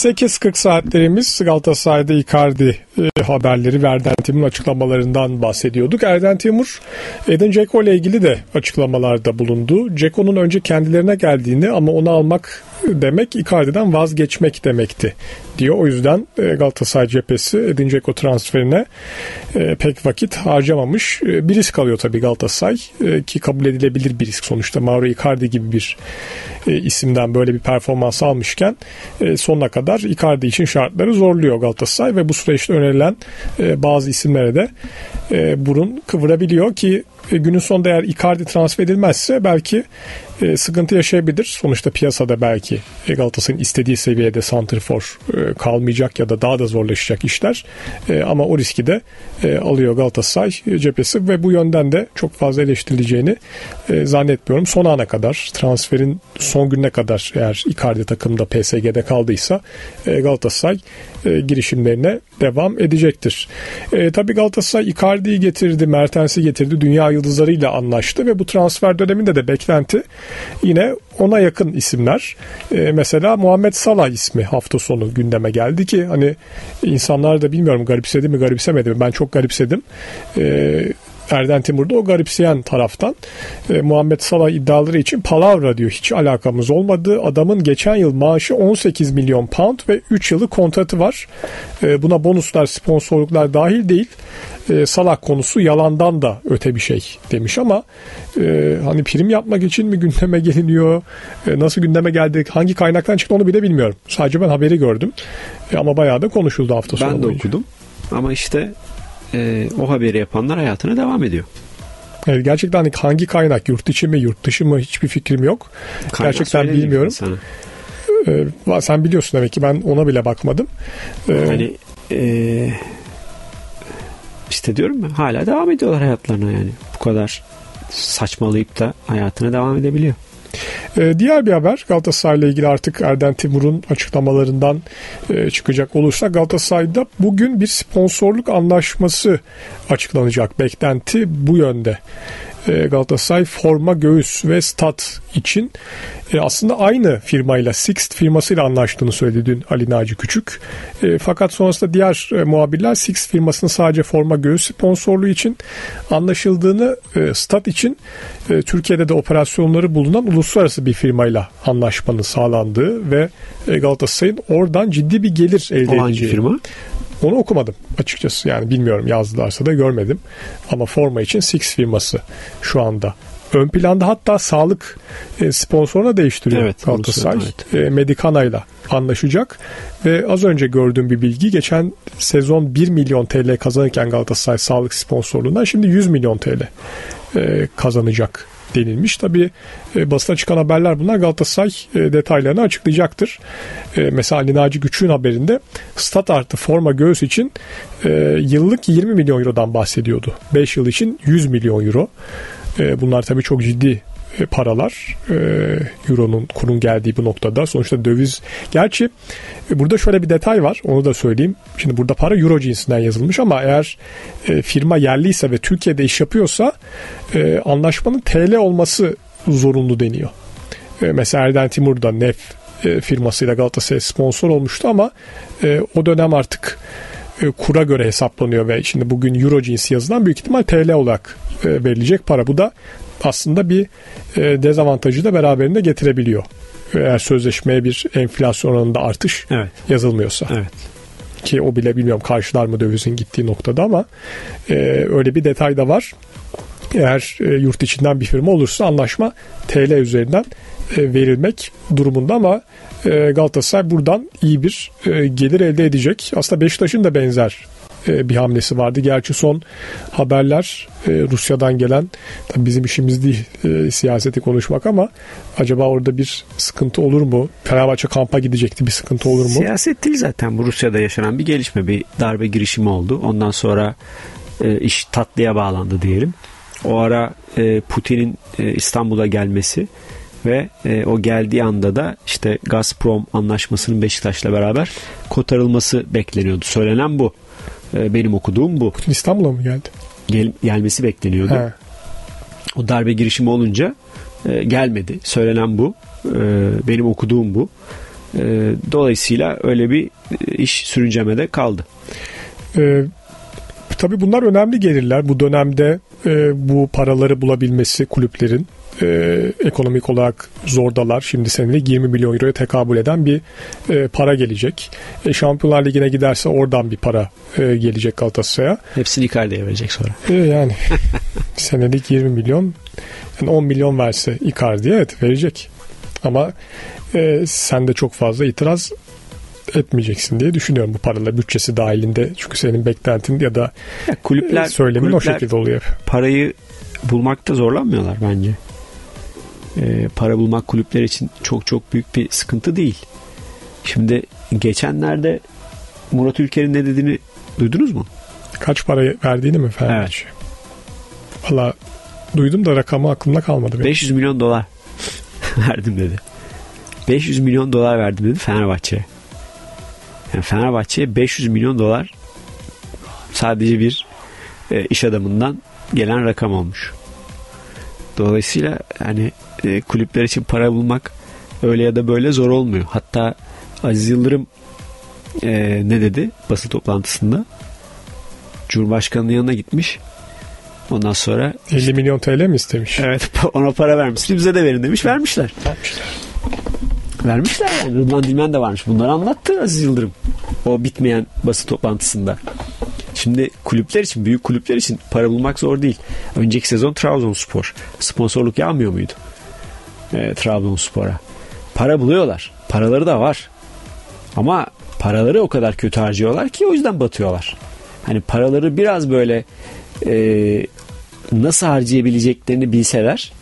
Speaker 3: 8.40 saatlerimiz Galatasaray'da Icardi e, haberleri ve Erden açıklamalarından bahsediyorduk. Erden Timur, Edin Dzeko ile ilgili de açıklamalarda bulundu. Dzeko'nun önce kendilerine geldiğini ama onu almak demek Icardi'den vazgeçmek demekti diyor. O yüzden e, Galatasaray cephesi Edin Dzeko transferine e, pek vakit harcamamış. E, bir risk alıyor tabii Galatasaray ki kabul edilebilir bir risk sonuçta. Mauro Icardi gibi bir isimden böyle bir performans almışken sonuna kadar Icardi için şartları zorluyor Galatasaray ve bu süreçte önerilen bazı isimlere de burun kıvırabiliyor ki günün sonunda eğer Icardi transfer edilmezse belki e, sıkıntı yaşayabilir. Sonuçta piyasada belki Galatasaray'ın istediği seviyede santrfor e, kalmayacak ya da daha da zorlaşacak işler. E, ama o riski de e, alıyor Galatasaray cephesi ve bu yönden de çok fazla eleştirileceğini e, zannetmiyorum. Son ana kadar transferin son gününe kadar eğer Icardi takımda PSG'de kaldıysa e, Galatasaray e, girişimlerine devam edecektir. E, tabii Galatasaray Icardi'yi getirdi, Mertens'i getirdi, dünya yıldızlarıyla anlaştı ve bu transfer döneminde de beklenti yine ona yakın isimler. E, mesela Muhammed Salah ismi hafta sonu gündeme geldi ki hani insanlar da bilmiyorum garipsedi mi garipsemedi mi ben çok garipsedim. E, Erden Timur da o garipseyen taraftan e, Muhammed Salah iddiaları için palavra diyor. Hiç alakamız olmadı. Adamın geçen yıl maaşı 18 milyon pound ve 3 yılı kontratı var. E, buna bonuslar, sponsorluklar dahil değil. E, Salah konusu yalandan da öte bir şey demiş ama e, hani prim yapmak için mi gündeme geliniyor? E, nasıl gündeme geldi? Hangi kaynaktan çıktı onu bile bilmiyorum. Sadece ben haberi gördüm. E, ama bayağı da konuşuldu hafta sonu
Speaker 4: Ben de boyunca. okudum. Ama işte e, o haberi yapanlar hayatına devam ediyor.
Speaker 3: Evet, gerçekten hani hangi kaynak yurt içi mi yurt dışı mı hiçbir fikrim yok. Kaynak gerçekten bilmiyorum. Sana. Ee, sen biliyorsun demek ki ben ona bile bakmadım.
Speaker 4: Ee, hani e, işte diyorum ben hala devam ediyorlar hayatlarına yani. Bu kadar saçmalayıp da hayatına devam edebiliyor.
Speaker 3: Ee, diğer bir haber Galatasaray ile ilgili artık Erden Timur'un açıklamalarından e, çıkacak olursa Galatasaray'da bugün bir sponsorluk anlaşması açıklanacak. Beklenti bu yönde. E, Galatasaray forma, göğüs ve stat için e, aslında aynı firmayla Sixt firmasıyla anlaştığını söyledi dün Ali Naci Küçük. E, fakat sonrasında diğer muhabirler Sixt firmasının sadece forma, göğüs sponsorluğu için anlaşıldığını, stat için Türkiye'de de operasyonları bulunan uluslararası bir firmayla anlaşmanın sağlandığı ve Galatasaray'ın oradan ciddi bir gelir elde edeceği. Hangi
Speaker 4: firma?
Speaker 3: Onu okumadım açıkçası. Yani bilmiyorum yazdılarsa da görmedim. Ama forma için Six firması şu anda ön planda hatta sağlık e, sponsoruna değiştiriyor evet, Galatasaray. Evet. E, Medicana ile anlaşacak ve az önce gördüğüm bir bilgi geçen sezon 1 milyon TL kazanırken Galatasaray sağlık sponsorluğundan şimdi 100 milyon TL e, kazanacak denilmiş. Tabi e, basına çıkan haberler bunlar Galatasaray e, detaylarını açıklayacaktır. E, mesela Ali Naci Güçlü'nün haberinde stat artı forma göğüs için e, yıllık 20 milyon eurodan bahsediyordu. 5 yıl için 100 milyon euro. E, bunlar tabii çok ciddi paralar e, euronun kurun geldiği bu noktada. Sonuçta döviz gerçi e, burada şöyle bir detay var onu da söyleyeyim. Şimdi burada para euro cinsinden yazılmış ama eğer firma yerliyse ve Türkiye'de iş yapıyorsa anlaşmanın TL olması zorunlu deniyor. Mesela Erden Timur da NEF firmasıyla Galatasaray sponsor olmuştu ama o dönem artık kura göre hesaplanıyor ve şimdi bugün euro cinsi yazılan büyük ihtimal TL olarak verilecek para. Bu da aslında bir e, dezavantajı da beraberinde getirebiliyor. Eğer sözleşmeye bir enflasyon oranında artış evet. yazılmıyorsa. Evet. Ki o bile bilmiyorum karşılar mı dövizin gittiği noktada ama e, öyle bir detay da var. Eğer e, yurt içinden bir firma olursa anlaşma TL üzerinden e, verilmek durumunda ama e, Galatasaray buradan iyi bir e, gelir elde edecek. Aslında Beşiktaş'ın da benzer e, bir hamlesi vardı. Gerçi son haberler e, Rusya'dan gelen tabii bizim işimiz değil siyaseti konuşmak ama acaba orada bir sıkıntı olur mu? Fenerbahçe kampa gidecekti bir sıkıntı olur mu?
Speaker 4: Siyaset değil zaten bu Rusya'da yaşanan bir gelişme bir darbe girişimi oldu. Ondan sonra iş tatlıya bağlandı diyelim. O ara Putin'in İstanbul'a gelmesi ve e, o geldiği anda da işte Gazprom anlaşmasının Beşiktaş'la beraber kotarılması bekleniyordu. Söylenen bu. E, benim okuduğum bu.
Speaker 3: İstanbul'a mı geldi?
Speaker 4: Gel, gelmesi bekleniyordu. He. O darbe girişimi olunca e, gelmedi. Söylenen bu. E, benim okuduğum bu. E, dolayısıyla öyle bir e, iş sürüncemede kaldı.
Speaker 3: Ee, tabii bunlar önemli gelirler. Bu dönemde e, bu paraları bulabilmesi kulüplerin e, ekonomik olarak zordalar. Şimdi senelik 20 milyon euroya tekabül eden bir e, para gelecek. E, Şampiyonlar Ligi'ne giderse oradan bir para e, gelecek Galatasaray'a.
Speaker 4: Hepsini Icardi'ye verecek sonra.
Speaker 3: E, yani senelik 20 milyon yani 10 milyon verse Icardi'ye evet verecek. Ama e, sen de çok fazla itiraz etmeyeceksin diye düşünüyorum bu paralar bütçesi dahilinde. Çünkü senin beklentin ya da
Speaker 4: Ya kulüpler,
Speaker 3: e, söylemin o
Speaker 4: kulüpler
Speaker 3: şekilde oluyor.
Speaker 4: parayı bulmakta zorlanmıyorlar bence. Ee, para bulmak kulüpler için çok çok büyük bir sıkıntı değil. Şimdi geçenlerde Murat Ülker'in ne dediğini duydunuz mu?
Speaker 3: Kaç para verdiğini mi Fenerbahçe? Valla duydum da rakamı aklımda kalmadı. benim.
Speaker 4: 500 milyon dolar verdim dedi. 500 milyon dolar verdim dedi Fenerbahçe'ye. Yani Fenerbahçe'ye 500 milyon dolar sadece bir e, iş adamından gelen rakam olmuş. Dolayısıyla hani e, kulüpler için para bulmak öyle ya da böyle zor olmuyor. Hatta Aziz Yıldırım e, ne dedi basın toplantısında? Cumhurbaşkanının yanına gitmiş. Ondan sonra
Speaker 3: 50 milyon TL mi istemiş?
Speaker 4: Evet ona para vermişsin bize de verin demiş vermişler. Vermişler yani Rıdvan Dilmen de varmış. Bunları anlattı Aziz Yıldırım. O bitmeyen basın toplantısında. Şimdi kulüpler için, büyük kulüpler için para bulmak zor değil. Önceki sezon Trabzonspor sponsorluk yağmıyor muydu? E, Trabzonspor'a. Para buluyorlar. Paraları da var. Ama paraları o kadar kötü harcıyorlar ki o yüzden batıyorlar. Hani paraları biraz böyle e, nasıl harcayabileceklerini bilseler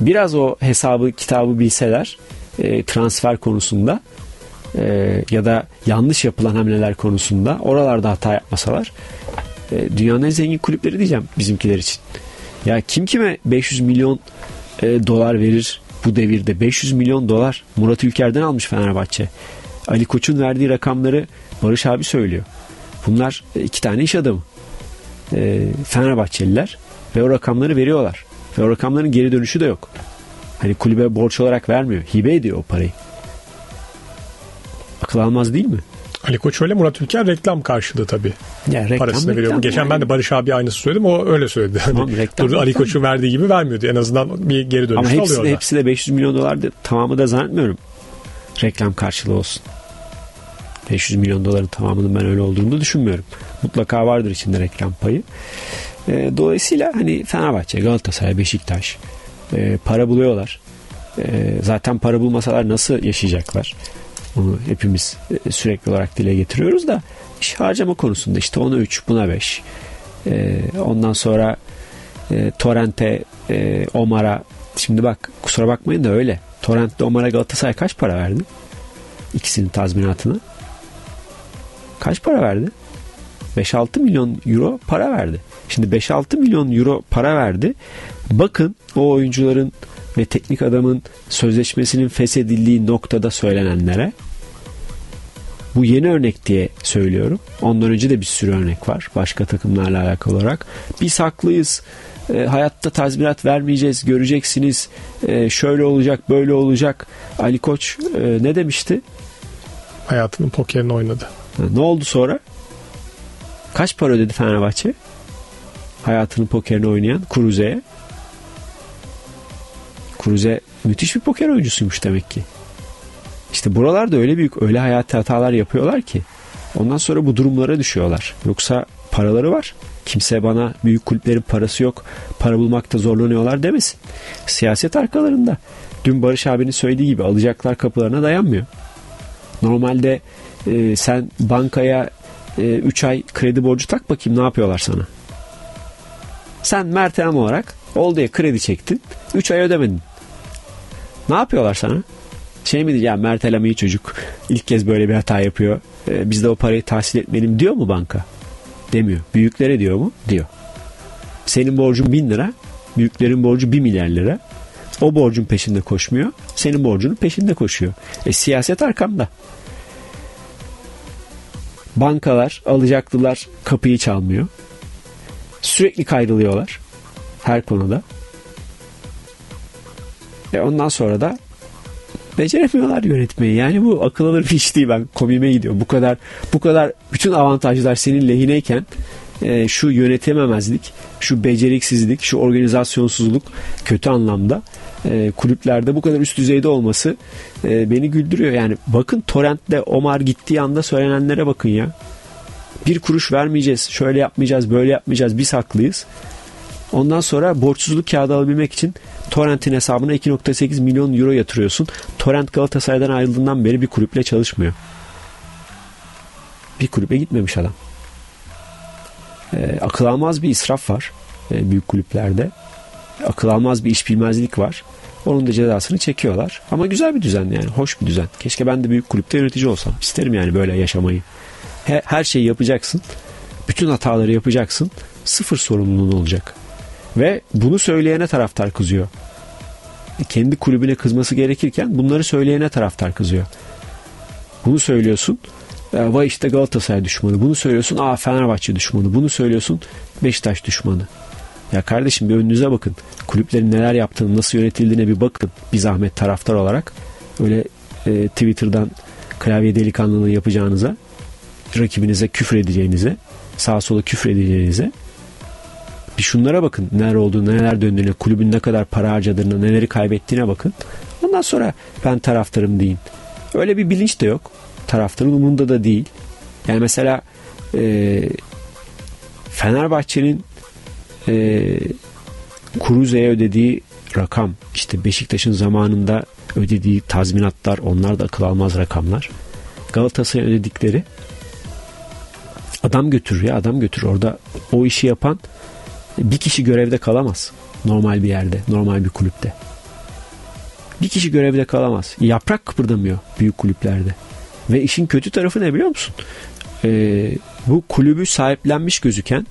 Speaker 4: biraz o hesabı kitabı bilseler e, transfer konusunda e, ya da yanlış yapılan hamleler konusunda oralarda hata yapmasalar e, dünyanın en zengin kulüpleri diyeceğim bizimkiler için. Ya kim kime 500 milyon e, dolar verir bu devirde 500 milyon dolar Murat Ülker'den almış Fenerbahçe. Ali Koç'un verdiği rakamları Barış abi söylüyor. Bunlar iki tane iş adamı. E, Fenerbahçeliler ve o rakamları veriyorlar. Ve o rakamların geri dönüşü de yok. Hani kulübe borç olarak vermiyor. Hibe ediyor o parayı. Akıl almaz değil mi?
Speaker 3: Ali Koç öyle Murat Ülker reklam karşılığı tabii.
Speaker 4: Ya reklam,
Speaker 3: Parasını veriyor. Geçen
Speaker 4: yani.
Speaker 3: ben de Barış abi aynısı söyledim. O öyle söyledi.
Speaker 4: Tamam,
Speaker 3: Hani
Speaker 4: reklam,
Speaker 3: Ali. Koç'un verdiği gibi vermiyordu. En azından bir geri dönüş
Speaker 4: Ama hepsi
Speaker 3: alıyorlar.
Speaker 4: hepsi de 500 milyon dolar da, tamamı da zannetmiyorum. Reklam karşılığı olsun. 500 milyon doların tamamının ben öyle olduğunu düşünmüyorum. Mutlaka vardır içinde reklam payı. E, dolayısıyla hani Fenerbahçe, Galatasaray, Beşiktaş e, para buluyorlar. E, zaten para bulmasalar nasıl yaşayacaklar? Onu hepimiz e, sürekli olarak dile getiriyoruz da iş harcama konusunda işte ona 3, buna 5. E, ondan sonra e, Torrent'e, e, Omar'a şimdi bak kusura bakmayın da öyle. Torrent'te Omar'a Galatasaray kaç para verdi? İkisinin tazminatını. Kaç para verdi? 5-6 milyon euro para verdi. Şimdi 5-6 milyon euro para verdi. Bakın o oyuncuların ve teknik adamın sözleşmesinin feshedildiği noktada söylenenlere. Bu yeni örnek diye söylüyorum. Ondan önce de bir sürü örnek var. Başka takımlarla alakalı olarak. Biz haklıyız. E, hayatta tazminat vermeyeceğiz. Göreceksiniz. E, şöyle olacak, böyle olacak. Ali Koç e, ne demişti?
Speaker 3: Hayatının pokerini oynadı.
Speaker 4: Ha, Ne oldu sonra? Kaç para ödedi Fenerbahçe? Hayatının pokerini oynayan Kruse'ye. Kruse müthiş bir poker oyuncusuymuş demek ki. İşte buralarda öyle büyük, öyle hayati hatalar yapıyorlar ki. Ondan sonra bu durumlara düşüyorlar. Yoksa paraları var. Kimse bana büyük kulüplerin parası yok, para bulmakta zorlanıyorlar demesin. Siyaset arkalarında. Dün Barış abinin söylediği gibi alacaklar kapılarına dayanmıyor. Normalde e, sen bankaya 3 ay kredi borcu tak bakayım ne yapıyorlar sana. Sen Mert Elem olarak oldu ya kredi çektin 3 ay ödemedin. Ne yapıyorlar sana? Şey mi diyeceğim Mert Elem iyi çocuk ilk kez böyle bir hata yapıyor. E, biz de o parayı tahsil etmeyelim diyor mu banka? Demiyor. Büyüklere diyor mu? Diyor. Senin borcun 1000 lira büyüklerin borcu 1 milyar lira. O borcun peşinde koşmuyor. Senin borcunun peşinde koşuyor. E siyaset arkamda. Bankalar, alacaklılar kapıyı çalmıyor. Sürekli kayrılıyorlar. Her konuda. E ondan sonra da beceremiyorlar yönetmeyi. Yani bu akıl alır bir iş değil. Ben komiğime gidiyor. Bu kadar bu kadar bütün avantajlar senin lehineyken e, şu yönetememezlik, şu beceriksizlik, şu organizasyonsuzluk kötü anlamda e, kulüplerde bu kadar üst düzeyde olması e, beni güldürüyor. Yani bakın Torrent'te Omar gittiği anda söylenenlere bakın ya. Bir kuruş vermeyeceğiz, şöyle yapmayacağız, böyle yapmayacağız, biz haklıyız. Ondan sonra borçsuzluk kağıdı alabilmek için Torrent'in hesabına 2.8 milyon euro yatırıyorsun. Torrent Galatasaray'dan ayrıldığından beri bir kulüple çalışmıyor. Bir kulübe gitmemiş adam. E, akıl almaz bir israf var e, büyük kulüplerde. Akıl almaz bir iş bilmezlik var. Onun da cezasını çekiyorlar. Ama güzel bir düzen yani. Hoş bir düzen. Keşke ben de büyük kulüpte yönetici olsam. İsterim yani böyle yaşamayı. He, her şeyi yapacaksın. Bütün hataları yapacaksın. Sıfır sorumluluğun olacak. Ve bunu söyleyene taraftar kızıyor. Kendi kulübüne kızması gerekirken bunları söyleyene taraftar kızıyor. Bunu söylüyorsun. Vay işte Galatasaray düşmanı. Bunu söylüyorsun. Aa Fenerbahçe düşmanı. Bunu söylüyorsun. Beşiktaş düşmanı. Ya kardeşim bir önünüze bakın. Kulüplerin neler yaptığını, nasıl yönetildiğine bir bakın. Bir zahmet taraftar olarak. Öyle e, Twitter'dan klavye delikanlılığı yapacağınıza, rakibinize küfür edeceğinize, sağa sola küfür edeceğinize bir şunlara bakın. Neler olduğunu, neler döndüğüne, kulübün ne kadar para harcadığına, neleri kaybettiğine bakın. Ondan sonra ben taraftarım deyin. Öyle bir bilinç de yok. Taraftarın umurunda da değil. Yani mesela e, Fenerbahçe'nin e, Kuruze'ye ödediği rakam işte Beşiktaş'ın zamanında ödediği tazminatlar onlar da akıl almaz rakamlar. Galatasaray'a ödedikleri adam götürür ya adam götürür. Orada o işi yapan bir kişi görevde kalamaz. Normal bir yerde, normal bir kulüpte. Bir kişi görevde kalamaz. Yaprak kıpırdamıyor büyük kulüplerde. Ve işin kötü tarafı ne biliyor musun? Ee, bu kulübü sahiplenmiş gözüken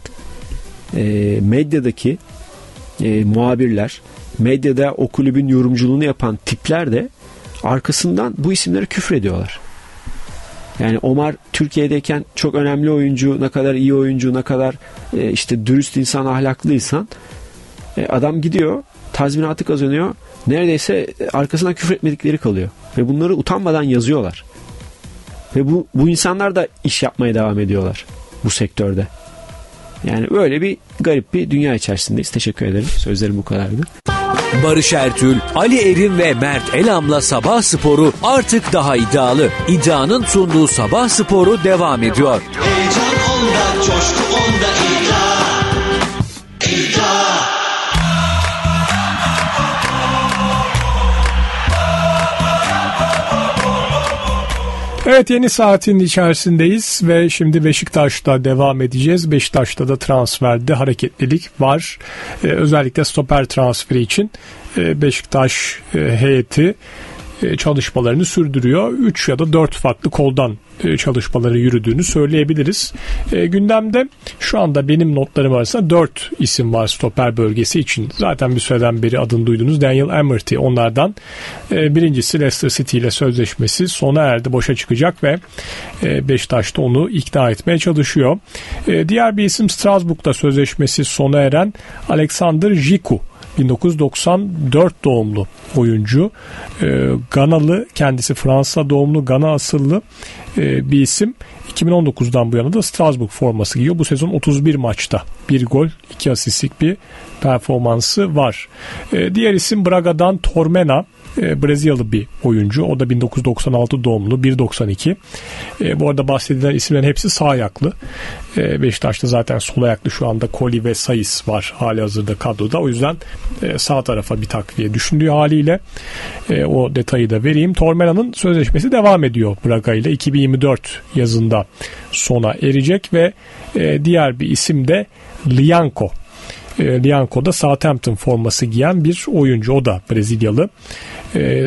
Speaker 4: e, medyadaki e, muhabirler, medyada o kulübün yorumculuğunu yapan tipler de arkasından bu isimlere küfür ediyorlar. Yani Omar Türkiye'deyken çok önemli oyuncu, ne kadar iyi oyuncu, ne kadar e, işte dürüst insan, ahlaklı insan. E, adam gidiyor, tazminatı kazanıyor. Neredeyse arkasından küfür etmedikleri kalıyor. Ve bunları utanmadan yazıyorlar. Ve bu, bu insanlar da iş yapmaya devam ediyorlar bu sektörde. Yani böyle bir garip bir dünya içerisindeyiz. Teşekkür ederim. Sözlerim bu kadardı.
Speaker 1: Barış Ertül, Ali Erim ve Mert Elam'la Sabah Sporu artık daha iddialı. İddianın sunduğu Sabah Sporu devam ediyor.
Speaker 2: Heyecan onda, coşku onda
Speaker 3: Evet yeni saatin içerisindeyiz ve şimdi Beşiktaş'ta devam edeceğiz. Beşiktaş'ta da transferde hareketlilik var. Ee, özellikle stoper transferi için e, Beşiktaş e, heyeti çalışmalarını sürdürüyor. 3 ya da 4 farklı koldan e, çalışmaları yürüdüğünü söyleyebiliriz. E, gündemde şu anda benim notlarım arasında 4 isim var stoper bölgesi için. Zaten bir süreden beri adını duydunuz. Daniel Amerty onlardan. E, birincisi Leicester City ile sözleşmesi sona erdi. Boşa çıkacak ve e, Beşiktaş'ta onu ikna etmeye çalışıyor. E, diğer bir isim Strasbourg'da sözleşmesi sona eren Alexander Jiku. 1994 doğumlu oyuncu. E, Ganalı kendisi Fransa doğumlu Gana asıllı e, bir isim. 2019'dan bu yana da Strasbourg forması giyiyor. Bu sezon 31 maçta bir gol, iki asistlik bir performansı var. E, diğer isim Braga'dan Tormena e, Brezilyalı bir oyuncu. O da 1996 doğumlu 1.92. E, bu arada bahsedilen isimlerin hepsi sağ ayaklı. E, Beşiktaş'ta zaten sol ayaklı şu anda Koli ve Sayıs var hali hazırda kadroda. O yüzden e, sağ tarafa bir takviye düşündüğü haliyle e, o detayı da vereyim. Tormena'nın sözleşmesi devam ediyor Braga ile 2024 yazında sona erecek ve e, diğer bir isim de Lianco e, Lianco'da Southampton forması giyen bir oyuncu. O da Brezilyalı.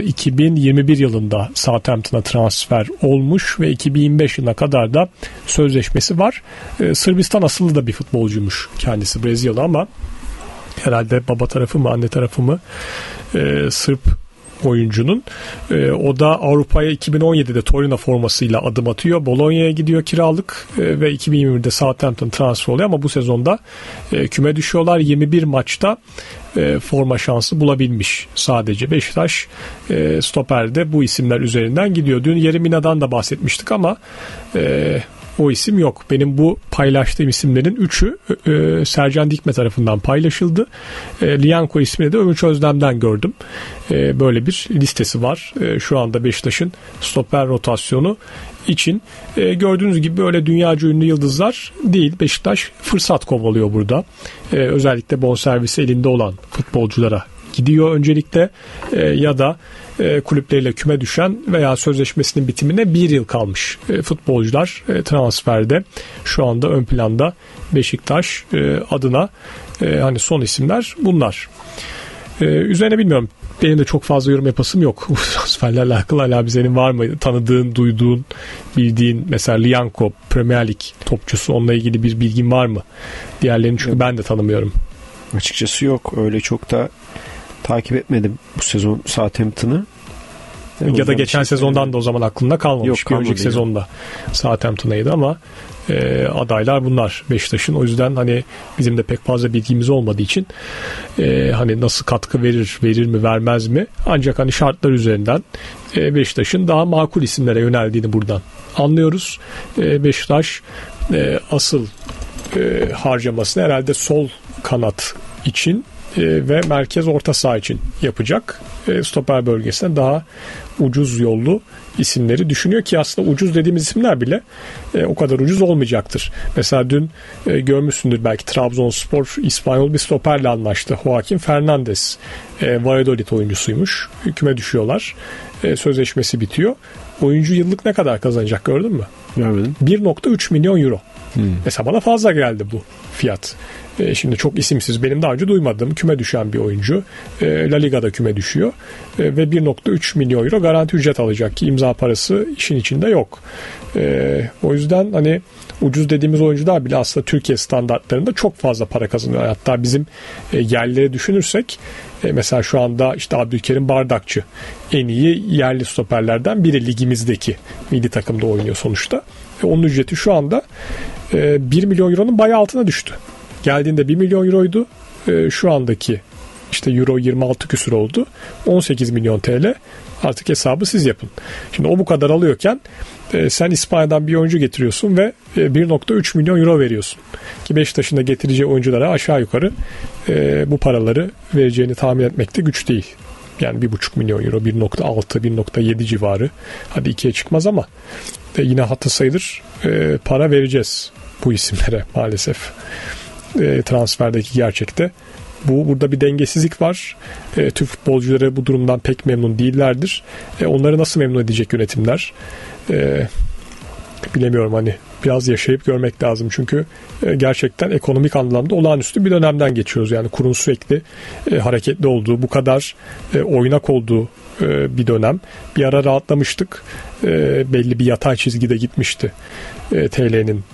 Speaker 3: 2021 yılında Southampton'a transfer olmuş ve 2025 yılına kadar da sözleşmesi var. Sırbistan asıllı da bir futbolcuymuş kendisi Brezilyalı ama herhalde baba tarafı mı anne tarafı mı Sırp oyuncunun. E, o da Avrupa'ya 2017'de Torino formasıyla adım atıyor. Bologna'ya gidiyor kiralık e, ve 2021'de Southampton transfer oluyor ama bu sezonda e, küme düşüyorlar. 21 maçta e, forma şansı bulabilmiş sadece. Beşiktaş e, stoperde bu isimler üzerinden gidiyor. Dün Yeremina'dan da bahsetmiştik ama e, o isim yok. Benim bu paylaştığım isimlerin üçü e, Sercan Dikme tarafından paylaşıldı. E, Lianko ismini de Övünç Özlem'den gördüm. E, böyle bir listesi var. E, şu anda Beşiktaş'ın stoper rotasyonu için e, gördüğünüz gibi böyle dünyaca ünlü yıldızlar değil. Beşiktaş fırsat kovalıyor burada. E, özellikle bonservisi elinde olan futbolculara gidiyor öncelikle e, ya da e, kulüpleriyle küme düşen veya sözleşmesinin bitimine bir yıl kalmış e, futbolcular e, transferde şu anda ön planda Beşiktaş e, adına e, hani son isimler bunlar. E, üzerine bilmiyorum benim de çok fazla yorum yapasım yok. Bu transferlerle alakalı hala senin var mı tanıdığın, duyduğun, bildiğin mesela Lianco Premier Lig topçusu onunla ilgili bir bilgin var mı? Diğerlerini çünkü ben de tanımıyorum.
Speaker 4: Açıkçası yok. Öyle çok da takip etmedim bu sezon Southampton'ı.
Speaker 3: Ya da geçen şey sezondan da o zaman aklında kalmamış.
Speaker 4: Yok,
Speaker 3: bir önceki sezonda Southampton'aydı ama e, adaylar bunlar Beşiktaş'ın. O yüzden hani bizim de pek fazla bilgimiz olmadığı için e, hani nasıl katkı verir, verir mi, vermez mi? Ancak hani şartlar üzerinden e, Beşiktaş'ın daha makul isimlere yöneldiğini buradan anlıyoruz. E, Beşiktaş e, asıl e, harcamasını herhalde sol kanat için ve merkez orta saha için yapacak. E, stoper bölgesine daha ucuz yollu isimleri düşünüyor ki aslında ucuz dediğimiz isimler bile e, o kadar ucuz olmayacaktır. Mesela dün e, görmüşsündür belki Trabzonspor İspanyol bir stoperle anlaştı. Joaquin Fernandez e, Valladolid oyuncusuymuş. Hüküme düşüyorlar. E, sözleşmesi bitiyor. Oyuncu yıllık ne kadar kazanacak gördün mü?
Speaker 4: Görmedim.
Speaker 3: 1.3 milyon euro. Hmm. Mesela bana fazla geldi bu fiyat. E, şimdi çok isimsiz benim daha önce duymadığım küme düşen bir oyuncu. E, La Liga'da küme düşüyor e, ve 1.3 milyon euro garanti ücret alacak ki imza parası işin içinde yok. E, o yüzden hani ucuz dediğimiz oyuncular bile aslında Türkiye standartlarında çok fazla para kazanıyor. Hatta bizim e, yerleri düşünürsek e, mesela şu anda işte Abdülkerim Bardakçı en iyi yerli stoperlerden biri ligimizdeki milli takımda oynuyor sonuçta. Ve onun ücreti şu anda e, 1 milyon euronun bayağı altına düştü. Geldiğinde 1 milyon euroydu. E, şu andaki işte euro 26 küsür oldu. 18 milyon TL. Artık hesabı siz yapın. Şimdi o bu kadar alıyorken e, sen İspanya'dan bir oyuncu getiriyorsun ve e, 1.3 milyon euro veriyorsun. Ki Beşiktaş'ın da getireceği oyunculara aşağı yukarı e, bu paraları vereceğini tahmin etmekte güç değil. Yani 1.5 milyon euro, 1.6, 1.7 civarı. Hadi ikiye çıkmaz ama e, yine hatı sayılır e, para vereceğiz bu isimlere maalesef e, transferdeki gerçekte. Bu burada bir dengesizlik var. E, Türk futbolcuları bu durumdan pek memnun değillerdir. E, onları nasıl memnun edecek yönetimler? E, bilemiyorum hani biraz yaşayıp görmek lazım. Çünkü e, gerçekten ekonomik anlamda olağanüstü bir dönemden geçiyoruz. Yani kurun sürekli e, hareketli olduğu, bu kadar e, oynak olduğu bir dönem. Bir ara rahatlamıştık. Belli bir yatay çizgide gitmişti TL'nin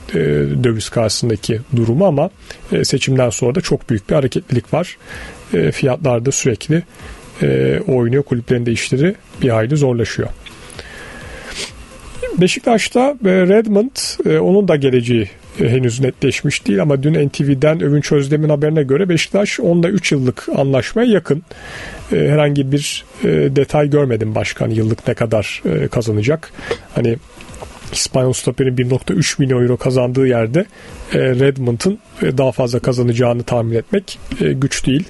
Speaker 3: döviz karşısındaki durumu ama seçimden sonra da çok büyük bir hareketlilik var. Fiyatlarda sürekli oynuyor. Kulüplerin de işleri bir hayli zorlaşıyor. Beşiktaş'ta e, Redmond e, onun da geleceği e, henüz netleşmiş değil ama dün NTV'den Övünç Özdem'in haberine göre Beşiktaş onunla 3 yıllık anlaşmaya yakın. Herhangi bir detay görmedim başkan yıllık ne kadar kazanacak. Hani İspanyol stoperin 1.3 milyon euro kazandığı yerde e, Redmond'ın e, daha fazla kazanacağını tahmin etmek e, güç değil.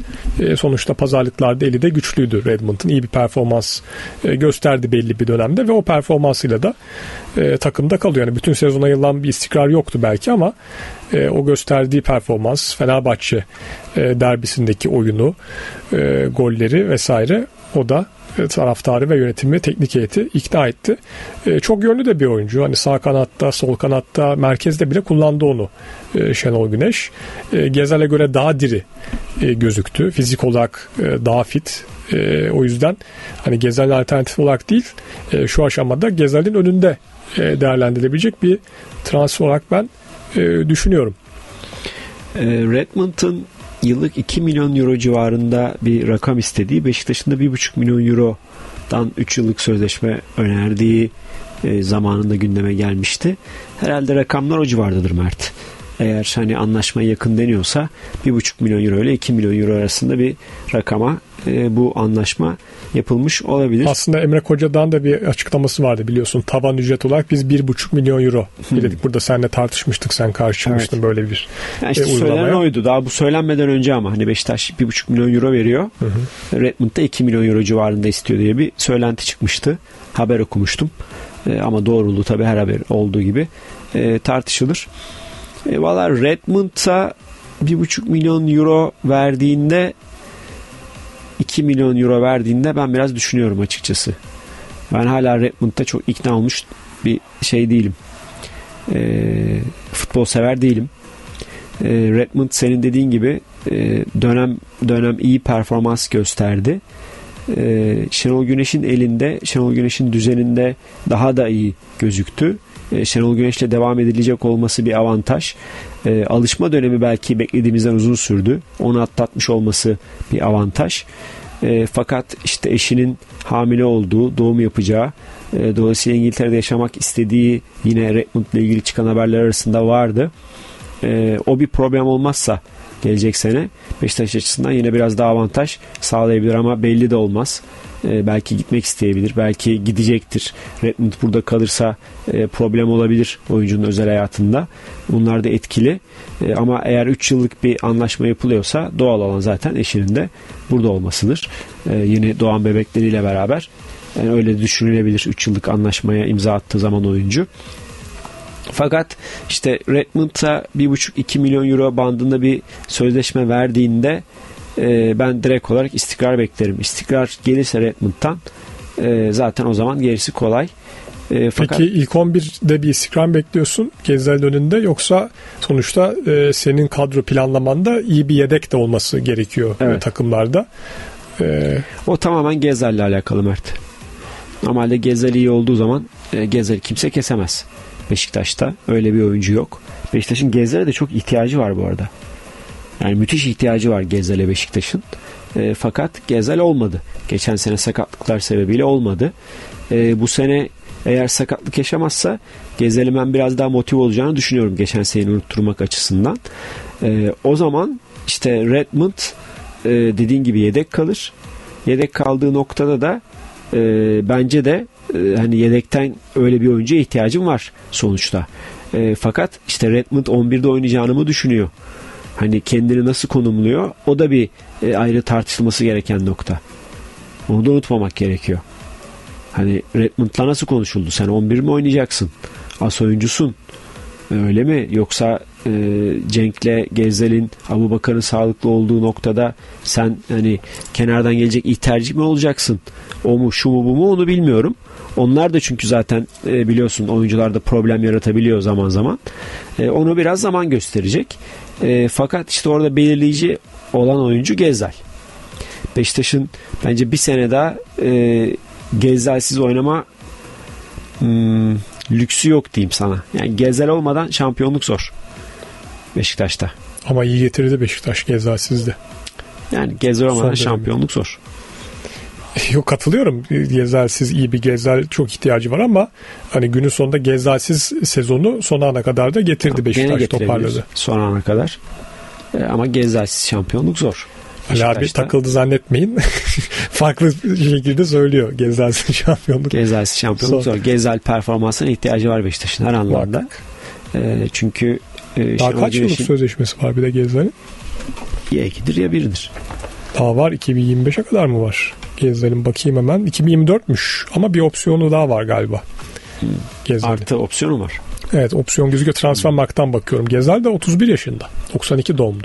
Speaker 3: Sonuçta pazarlıklarda eli de güçlüydü Redmond'ın. iyi bir performans gösterdi belli bir dönemde ve o performansıyla da takımda kalıyor. Yani bütün sezona yayılan bir istikrar yoktu belki ama o gösterdiği performans Fenerbahçe derbisindeki oyunu golleri vesaire o da taraftarı ve yönetimi, teknik heyeti ikna etti. E, çok yönlü de bir oyuncu. Hani sağ kanatta, sol kanatta, merkezde bile kullandı onu e, Şenol Güneş. E, Gezel'e göre daha diri e, gözüktü. Fizik olarak e, daha fit. E, o yüzden hani Gezel alternatif olarak değil, e, şu aşamada Gezel'in önünde e, değerlendirilebilecek bir transfer olarak ben e, düşünüyorum.
Speaker 4: E, Redmond'ın yıllık 2 milyon euro civarında bir rakam istediği Beşiktaş'ın da 1,5 milyon eurodan 3 yıllık sözleşme önerdiği e, zamanında gündeme gelmişti. Herhalde rakamlar o civardadır Mert. Eğer hani anlaşmaya yakın deniyorsa 1,5 milyon euro ile 2 milyon euro arasında bir rakama e, bu anlaşma yapılmış olabilir.
Speaker 3: Aslında Emre Koca'dan da bir açıklaması vardı biliyorsun. Tavan ücret olarak biz 1,5 milyon euro dedik. Burada seninle tartışmıştık. Sen karşı çıkmıştın
Speaker 4: Evet.
Speaker 3: böyle bir
Speaker 4: Yani işte
Speaker 3: e,
Speaker 4: söylenen oydu. Daha bu söylenmeden önce ama hani Beşiktaş 1,5 milyon euro veriyor. Redmond da 2 milyon euro civarında istiyor diye bir söylenti çıkmıştı. Haber okumuştum. E, ama doğruluğu tabii her haber olduğu gibi e, tartışılır. E, Valla Redmond'a 1,5 milyon euro verdiğinde 2 milyon euro verdiğinde ben biraz düşünüyorum açıkçası. Ben hala Redmond'da çok ikna olmuş bir şey değilim. E, futbol sever değilim. E, Redmond senin dediğin gibi e, dönem dönem iyi performans gösterdi. E, Şenol Güneş'in elinde, Şenol Güneş'in düzeninde daha da iyi gözüktü. E, Şenol Güneş'le devam edilecek olması bir avantaj. E, alışma dönemi belki beklediğimizden uzun sürdü. Onu atlatmış olması bir avantaj. E, fakat işte eşinin hamile olduğu, doğum yapacağı, e, dolayısıyla İngiltere'de yaşamak istediği yine Redmond'la ilgili çıkan haberler arasında vardı. E, o bir problem olmazsa gelecek sene Beşiktaş açısından yine biraz daha avantaj sağlayabilir ama belli de olmaz. E, belki gitmek isteyebilir. Belki gidecektir. Redmond burada kalırsa e, problem olabilir oyuncunun özel hayatında. Bunlar da etkili. E, ama eğer 3 yıllık bir anlaşma yapılıyorsa doğal olan zaten eşinin de burada olmasıdır. E, yeni doğan bebekleriyle beraber. Yani öyle düşünülebilir 3 yıllık anlaşmaya imza attığı zaman oyuncu. Fakat işte Redmond'a 1,5-2 milyon euro bandında bir sözleşme verdiğinde e, ben direkt olarak istikrar beklerim. İstikrar gelirse Redmond'dan e, zaten o zaman gerisi kolay. E, fakat
Speaker 3: Peki ilk 11'de bir istikrar bekliyorsun Gezel önünde yoksa sonuçta e, senin kadro planlamanda iyi bir yedek de olması gerekiyor
Speaker 4: Evet.
Speaker 3: takımlarda. E,
Speaker 4: o tamamen Gezel'le alakalı Mert. Normalde Gezel iyi olduğu zaman e, Gezel kimse kesemez. Beşiktaş'ta öyle bir oyuncu yok. Beşiktaş'ın Gezel'e de çok ihtiyacı var bu arada. Yani müthiş ihtiyacı var Gezel'e Beşiktaş'ın. E, fakat Gezel olmadı. Geçen sene sakatlıklar sebebiyle olmadı. E, bu sene eğer sakatlık yaşamazsa Gezel'in ben biraz daha motive olacağını düşünüyorum geçen seneyi unutturmak açısından. E, o zaman işte Redmond e, dediğin gibi yedek kalır. Yedek kaldığı noktada da e, bence de e, hani yedekten öyle bir oyuncuya ihtiyacım var sonuçta. E, fakat işte Redmond 11'de oynayacağını mı düşünüyor? Hani kendini nasıl konumluyor? O da bir e, ayrı tartışılması gereken nokta. Onu da unutmamak gerekiyor. Hani Redmond'la nasıl konuşuldu? Sen 11 mi oynayacaksın? As oyuncusun. Öyle mi? Yoksa e, Cenk'le Gezel'in Abu Bakar'ın sağlıklı olduğu noktada sen hani kenardan gelecek ilk tercih mi olacaksın? O mu şu mu bu mu onu bilmiyorum. Onlar da çünkü zaten e, biliyorsun oyuncularda problem yaratabiliyor zaman zaman. E, onu biraz zaman gösterecek. E, fakat işte orada belirleyici olan oyuncu Gezel. Beşiktaş'ın bence bir sene daha e, Gezel'siz oynama hmm, lüksü yok diyeyim sana. Yani Gezel olmadan şampiyonluk zor. Beşiktaş'ta.
Speaker 3: ama iyi getirdi Beşiktaş Gezel'sizde.
Speaker 4: Yani Gezel olmadan şampiyonluk zor.
Speaker 3: Yok katılıyorum. Gezelsiz iyi bir Gezel çok ihtiyacı var ama hani günün sonunda Gezelsiz sezonu son ana kadar da getirdi Beşiktaş toparladı.
Speaker 4: Son ana kadar. E, ama Gezelsiz şampiyonluk zor.
Speaker 3: Ali abi takıldı zannetmeyin. Farklı şekilde söylüyor Gezelsiz şampiyonluk.
Speaker 4: Gezelsiz şampiyonluk
Speaker 3: Zor.
Speaker 4: zor. Gezel performansına ihtiyacı var Beşiktaş'ın her anlamda. E, çünkü e,
Speaker 3: Daha kaç yıllık sözleşmesi var bir de Gezel'in?
Speaker 4: ya ikidir ya biridir.
Speaker 3: Daha var 2025'e kadar mı var? Gezel'in bakayım hemen. 2024'müş ama bir opsiyonu daha var galiba. Gezel'in.
Speaker 4: Artı opsiyonu var.
Speaker 3: Evet opsiyon gözüküyor. Transfermarkt'tan bakıyorum. Gezel de 31 yaşında. 92 doğumlu.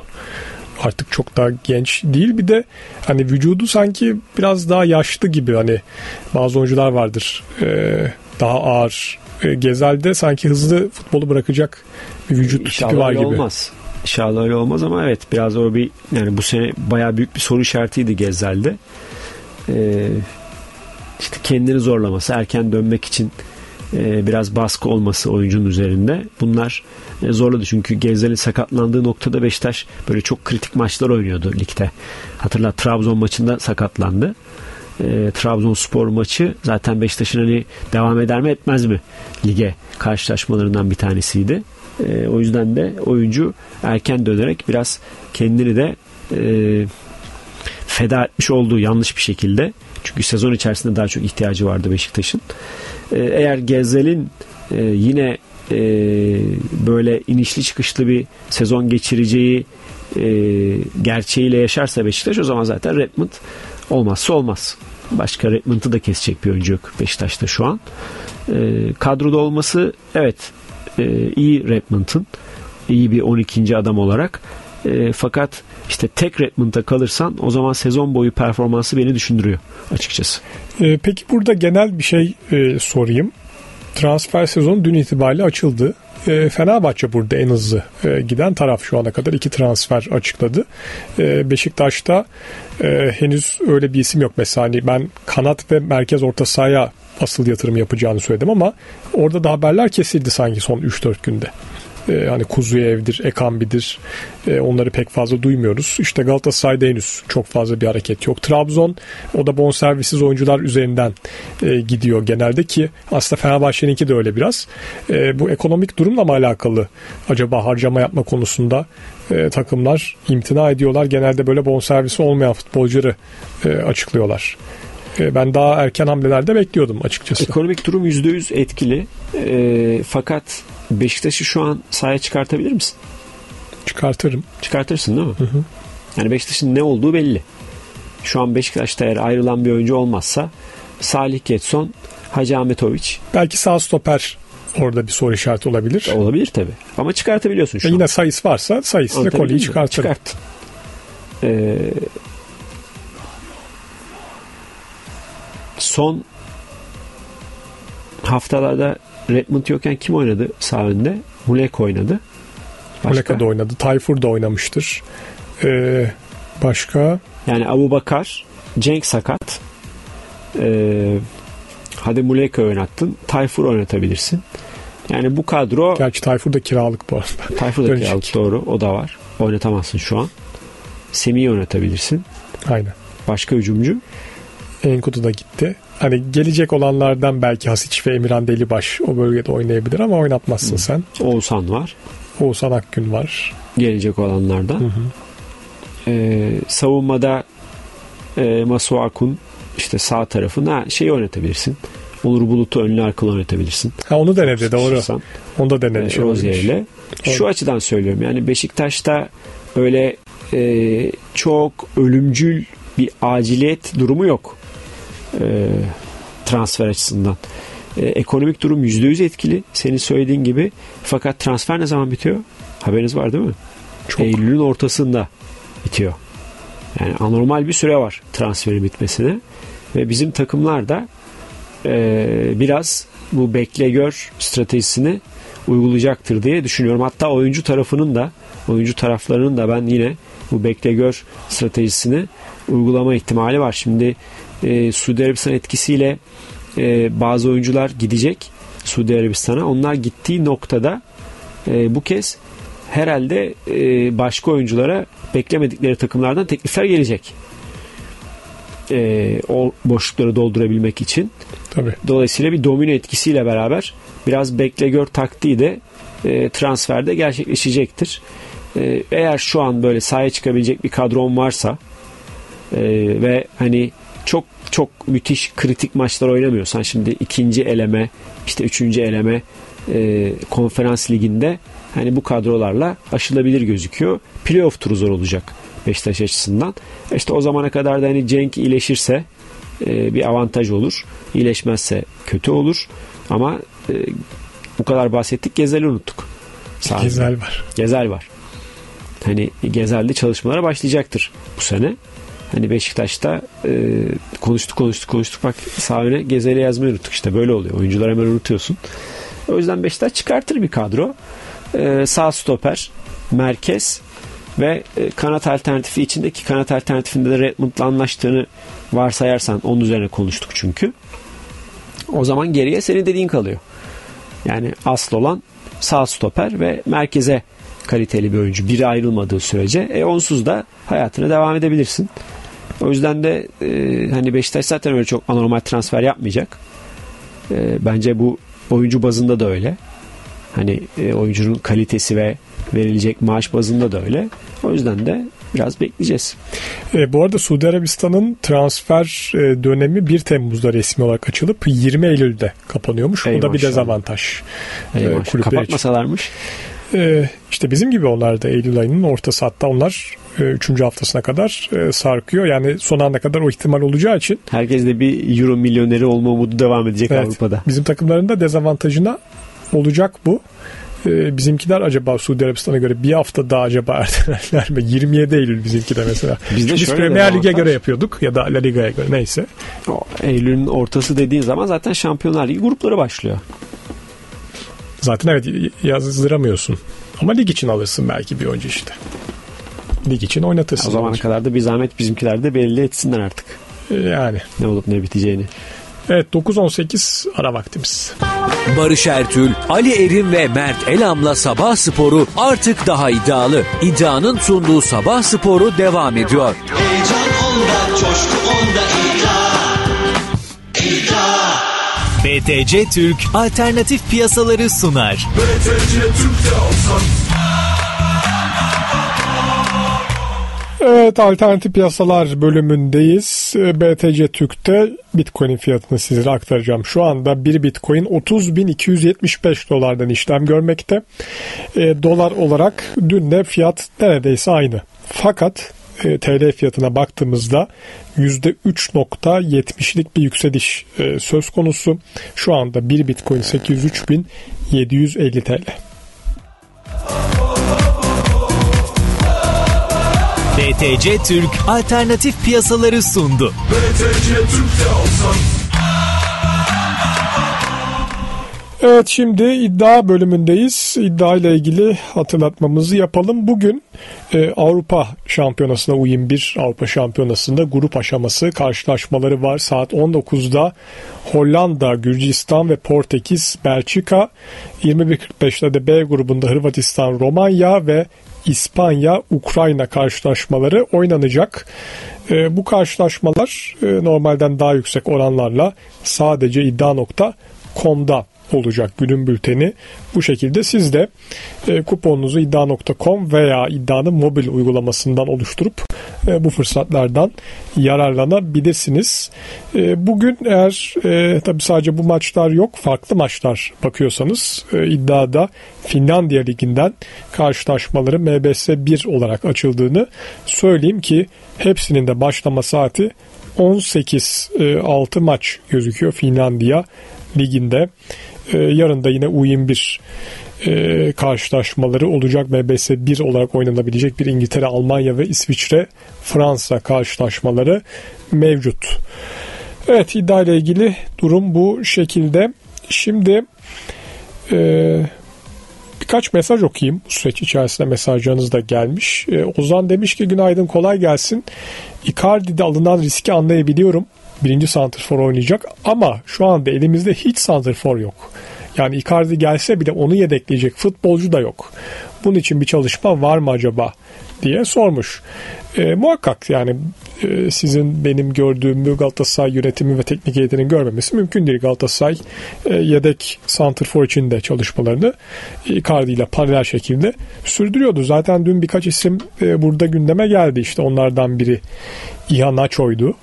Speaker 3: Artık çok daha genç değil. Bir de hani vücudu sanki biraz daha yaşlı gibi. Hani bazı oyuncular vardır. Ee, daha ağır. Ee, Gezel'de sanki hızlı futbolu bırakacak bir vücut tipi
Speaker 4: İnşallah
Speaker 3: var
Speaker 4: öyle
Speaker 3: gibi.
Speaker 4: olmaz. İnşallah öyle olmaz ama evet biraz o bir yani bu sene bayağı büyük bir soru işaretiydi Gezel'de. Ee, işte kendini zorlaması, erken dönmek için e, biraz baskı olması oyuncunun üzerinde. Bunlar e, zorladı çünkü Gezel'in sakatlandığı noktada Beşiktaş böyle çok kritik maçlar oynuyordu ligde. Hatırla Trabzon maçında sakatlandı. E, Trabzonspor maçı zaten Beşiktaş'ın hani devam eder mi etmez mi lige karşılaşmalarından bir tanesiydi. E, o yüzden de oyuncu erken dönerek biraz kendini de e, feda etmiş olduğu yanlış bir şekilde. Çünkü sezon içerisinde daha çok ihtiyacı vardı Beşiktaş'ın. E, eğer Gezel'in e, yine e, böyle inişli çıkışlı bir sezon geçireceği e, gerçeğiyle yaşarsa Beşiktaş o zaman zaten Redmond olmazsa olmaz. Başka Redmond'u da kesecek bir oyuncu yok Beşiktaş'ta şu an. E, kadroda olması evet iyi Redmond'ın iyi bir 12. adam olarak e, fakat işte tek Redmond'a kalırsan o zaman sezon boyu performansı beni düşündürüyor açıkçası.
Speaker 3: E, peki burada genel bir şey e, sorayım. Transfer sezonu dün itibariyle açıldı. E, Fenerbahçe burada en hızlı e, giden taraf şu ana kadar iki transfer açıkladı. E, Beşiktaş'ta e, henüz öyle bir isim yok. Mesela hani ben kanat ve merkez orta sahaya asıl yatırım yapacağını söyledim ama orada da haberler kesildi sanki son 3-4 günde. E, hani Kuzuya Ev'dir, Ekambi'dir. E, onları pek fazla duymuyoruz. İşte Galatasaray'da henüz çok fazla bir hareket yok. Trabzon o da bonservisiz oyuncular üzerinden e, gidiyor genelde ki aslında Fenerbahçe'ninki de öyle biraz. E, bu ekonomik durumla mı alakalı acaba harcama yapma konusunda e, takımlar imtina ediyorlar. Genelde böyle bonservisi olmayan futbolcuları e, açıklıyorlar. E, ben daha erken hamlelerde bekliyordum açıkçası.
Speaker 4: Ekonomik durum %100 etkili. E, fakat Beşiktaş'ı şu an sahaya çıkartabilir misin?
Speaker 3: Çıkartırım.
Speaker 4: Çıkartırsın değil mi? Hı hı. Yani Beşiktaş'ın ne olduğu belli. Şu an Beşiktaş'ta eğer ayrılan bir oyuncu olmazsa Salih Getson, Hacı Ahmetoviç.
Speaker 3: Belki sağ stoper orada bir soru işareti olabilir.
Speaker 4: Olabilir tabi. Ama çıkartabiliyorsun şu
Speaker 3: e
Speaker 4: an.
Speaker 3: Yine sayıs varsa sayısıyla koliyi çıkartırım.
Speaker 4: Çıkart. Ee, son haftalarda Redmond yokken kim oynadı sağ önde? Mulek oynadı.
Speaker 3: Muleka da oynadı. Tayfur da oynamıştır. Ee, başka?
Speaker 4: Yani Abu Bakar, Cenk sakat. Ee, hadi Muleka oynattın. Tayfur oynatabilirsin. Yani bu kadro...
Speaker 3: Gerçi Tayfur da kiralık bu arada.
Speaker 4: Tayfur da kiralık doğru. O da var. Oynatamazsın şu an. Semih'i oynatabilirsin.
Speaker 3: Aynen.
Speaker 4: Başka hücumcu?
Speaker 3: Enkudu da gitti. Hani gelecek olanlardan belki Hasic ve Emirhan Delibaş o bölgede oynayabilir ama oynatmazsın hı. sen.
Speaker 4: Oğuzhan var.
Speaker 3: Oğuzhan Akgün var.
Speaker 4: Gelecek olanlardan. Hı hı. Ee, savunmada e, Masu Akun işte sağ tarafına şey oynatabilirsin. Onur Bulut'u önlü arkalı oynatabilirsin.
Speaker 3: Ha onu denedi doğru. Onu da denedi.
Speaker 4: E, Rozier ile. Şu açıdan söylüyorum yani Beşiktaş'ta öyle e, çok ölümcül bir aciliyet durumu yok e, transfer açısından. E, ekonomik durum %100 etkili. Senin söylediğin gibi. Fakat transfer ne zaman bitiyor? Haberiniz var değil mi? Çok. Eylül'ün ortasında bitiyor. Yani anormal bir süre var transferin bitmesine. Ve bizim takımlar da e, biraz bu bekle gör stratejisini uygulayacaktır diye düşünüyorum. Hatta oyuncu tarafının da oyuncu taraflarının da ben yine bu bekle gör stratejisini uygulama ihtimali var. Şimdi e, Suudi Arabistan etkisiyle e, bazı oyuncular gidecek Suudi Arabistan'a. Onlar gittiği noktada e, bu kez herhalde e, başka oyunculara beklemedikleri takımlardan teklifler gelecek. E, o boşlukları doldurabilmek için.
Speaker 3: Tabii.
Speaker 4: Dolayısıyla bir domino etkisiyle beraber biraz bekle gör taktiği de e, transferde gerçekleşecektir. E, eğer şu an böyle sahaya çıkabilecek bir kadron varsa e, ve hani çok çok müthiş kritik maçlar oynamıyorsan şimdi ikinci eleme işte üçüncü eleme e, konferans liginde hani bu kadrolarla aşılabilir gözüküyor. Playoff turu zor olacak Beşiktaş açısından. İşte o zamana kadar da hani Cenk iyileşirse e, bir avantaj olur. İyileşmezse kötü olur. Ama e, bu kadar bahsettik Gezel'i unuttuk.
Speaker 3: Sağ Gezel var.
Speaker 4: Gezel var. Hani Gezel'de çalışmalara başlayacaktır bu sene. Hani Beşiktaş'ta e, konuştuk konuştuk konuştuk bak sağ öne Gezel'i yazmayı unuttuk işte böyle oluyor. Oyuncular hemen unutuyorsun. O yüzden Beşiktaş çıkartır bir kadro. E, sağ stoper, merkez ve e, kanat alternatifi içindeki kanat alternatifinde de Redmond'la anlaştığını varsayarsan onun üzerine konuştuk çünkü. O zaman geriye senin dediğin kalıyor. Yani asıl olan sağ stoper ve merkeze kaliteli bir oyuncu. Biri ayrılmadığı sürece e, onsuz da hayatına devam edebilirsin. O yüzden de e, hani Beşiktaş zaten öyle çok anormal transfer yapmayacak. E, bence bu oyuncu bazında da öyle. Hani e, oyuncunun kalitesi ve verilecek maaş bazında da öyle. O yüzden de biraz bekleyeceğiz.
Speaker 3: E, bu arada Suudi Arabistan'ın transfer e, dönemi 1 Temmuz'da resmi olarak açılıp 20 Eylül'de kapanıyormuş.
Speaker 4: Ey
Speaker 3: bu da bir dezavantaj. E, kulüpler için. E, işte bizim gibi onlar da Eylül ayının ortası hatta onlar 3. haftasına kadar e, sarkıyor. Yani son ana kadar o ihtimal olacağı için
Speaker 4: Herkes de bir euro milyoneri olma umudu devam edecek
Speaker 3: Evet.
Speaker 4: Avrupa'da.
Speaker 3: Bizim takımların da dezavantajına olacak bu. Ee, bizimkiler acaba Suudi Arabistan'a göre bir hafta daha acaba ertelerler mi? 27 Eylül bizimki de mesela. Biz
Speaker 4: şöyle
Speaker 3: Premier Lig'e göre yapıyorduk ya da La Liga'ya göre neyse.
Speaker 4: O Eylül'ün ortası dediğin zaman zaten Şampiyonlar Ligi grupları başlıyor.
Speaker 3: Zaten evet yazdıramıyorsun. Ama lig için alırsın belki bir önce işte. Lig için oynatırsın.
Speaker 4: O zamana
Speaker 3: bence.
Speaker 4: kadar da bir zahmet bizimkiler de belli etsinler artık.
Speaker 3: Ee, Yani.
Speaker 4: Ne olup ne biteceğini.
Speaker 3: Evet 9-18 ara vaktimiz.
Speaker 1: Barış Ertül, Ali Erim ve Mert Elam'la Sabah Sporu artık daha iddialı. İddianın sunduğu Sabah Sporu devam ediyor.
Speaker 2: Heyecan onda, coşku onda
Speaker 5: BTC Türk alternatif piyasaları sunar.
Speaker 3: Evet alternatif piyasalar bölümündeyiz. BTC Türk'te Bitcoin'in fiyatını sizlere aktaracağım. Şu anda bir Bitcoin 30.275 dolardan işlem görmekte. Ee, dolar olarak dün de fiyat neredeyse aynı. Fakat e, TL fiyatına baktığımızda %3.70'lik bir yükseliş e, söz konusu. Şu anda bir Bitcoin 803.750 TL.
Speaker 5: BTC Türk alternatif piyasaları sundu.
Speaker 3: Evet şimdi iddia bölümündeyiz. İddia ile ilgili hatırlatmamızı yapalım. Bugün e, Avrupa Şampiyonası'na U21 Avrupa Şampiyonası'nda grup aşaması karşılaşmaları var. Saat 19'da Hollanda, Gürcistan ve Portekiz, Belçika. 21.45'te de B grubunda Hırvatistan, Romanya ve İspanya, Ukrayna karşılaşmaları oynanacak. E, bu karşılaşmalar e, normalden daha yüksek oranlarla sadece iddia.com'da olacak günün bülteni. Bu şekilde siz de e, kuponunuzu iddia.com veya iddianın mobil uygulamasından oluşturup e, bu fırsatlardan yararlanabilirsiniz. E, bugün eğer tabi sadece bu maçlar yok farklı maçlar bakıyorsanız e, iddiada Finlandiya Ligi'nden karşılaşmaları MBS 1 olarak açıldığını söyleyeyim ki hepsinin de başlama saati 18 e, 6 maç gözüküyor Finlandiya Ligi'nde. E, yarın da yine U21 e, karşılaşmaları olacak. MBS 1 olarak oynanabilecek bir İngiltere, Almanya ve İsviçre, Fransa karşılaşmaları mevcut. Evet iddia ile ilgili durum bu şekilde. Şimdi e, birkaç mesaj okuyayım. Bu süreç içerisinde mesajlarınız da gelmiş. E, Ozan demiş ki günaydın kolay gelsin. Icardi'de alınan riski anlayabiliyorum. Birinci santrfor oynayacak ama şu anda elimizde hiç santrfor yok. Yani Icardi gelse bile onu yedekleyecek futbolcu da yok. Bunun için bir çalışma var mı acaba diye sormuş. E, muhakkak yani e, sizin benim gördüğüm Galatasaray yönetimi ve teknik heyetinin görmemesi mümkün değil. Galatasaray e, yedek santrfor için de çalışmalarını Icardi ile paralel şekilde sürdürüyordu. Zaten dün birkaç isim e, burada gündeme geldi. İşte onlardan biri Iheanacho'ydu.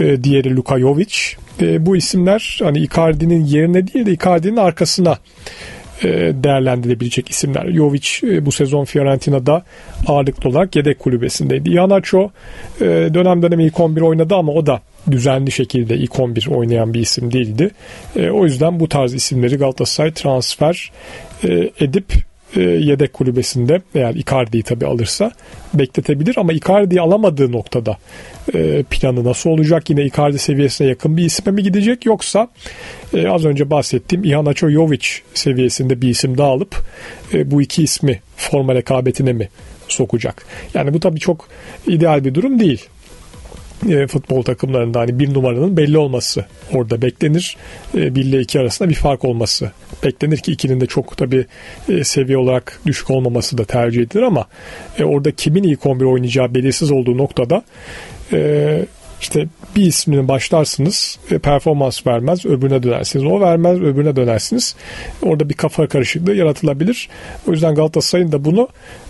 Speaker 3: E, diğeri Luka Jovic. E, bu isimler hani Icardi'nin yerine değil de Icardi'nin arkasına e, değerlendirilebilecek isimler. Jovic e, bu sezon Fiorentina'da ağırlıklı olarak yedek kulübesindeydi. Iheanacho e, dönem dönem ilk 11 oynadı ama o da düzenli şekilde ilk 11 oynayan bir isim değildi. O yüzden bu tarz isimleri Galatasaray transfer edip e, yedek kulübesinde eğer Icardi'yi tabi alırsa bekletebilir ama Icardi'yi alamadığı noktada e, planı nasıl olacak? Yine Icardi seviyesine yakın bir isme mi gidecek yoksa e, az önce bahsettiğim Ihanacho Jovic seviyesinde bir isim daha alıp bu iki ismi forma rekabetine mi sokacak? Yani bu tabii çok ideal bir durum değil. E, futbol takımlarında hani bir numaranın belli olması orada beklenir. E, 1 ile 2 arasında bir fark olması beklenir ki ikinin de çok tabi e, seviye olarak düşük olmaması da tercih edilir ama e, orada kimin ilk 11 oynayacağı belirsiz olduğu noktada e, işte bir ismini başlarsınız e, performans vermez öbürüne dönersiniz. O vermez öbürüne dönersiniz. Orada bir kafa karışıklığı yaratılabilir. O yüzden Galatasaray'ın da bunu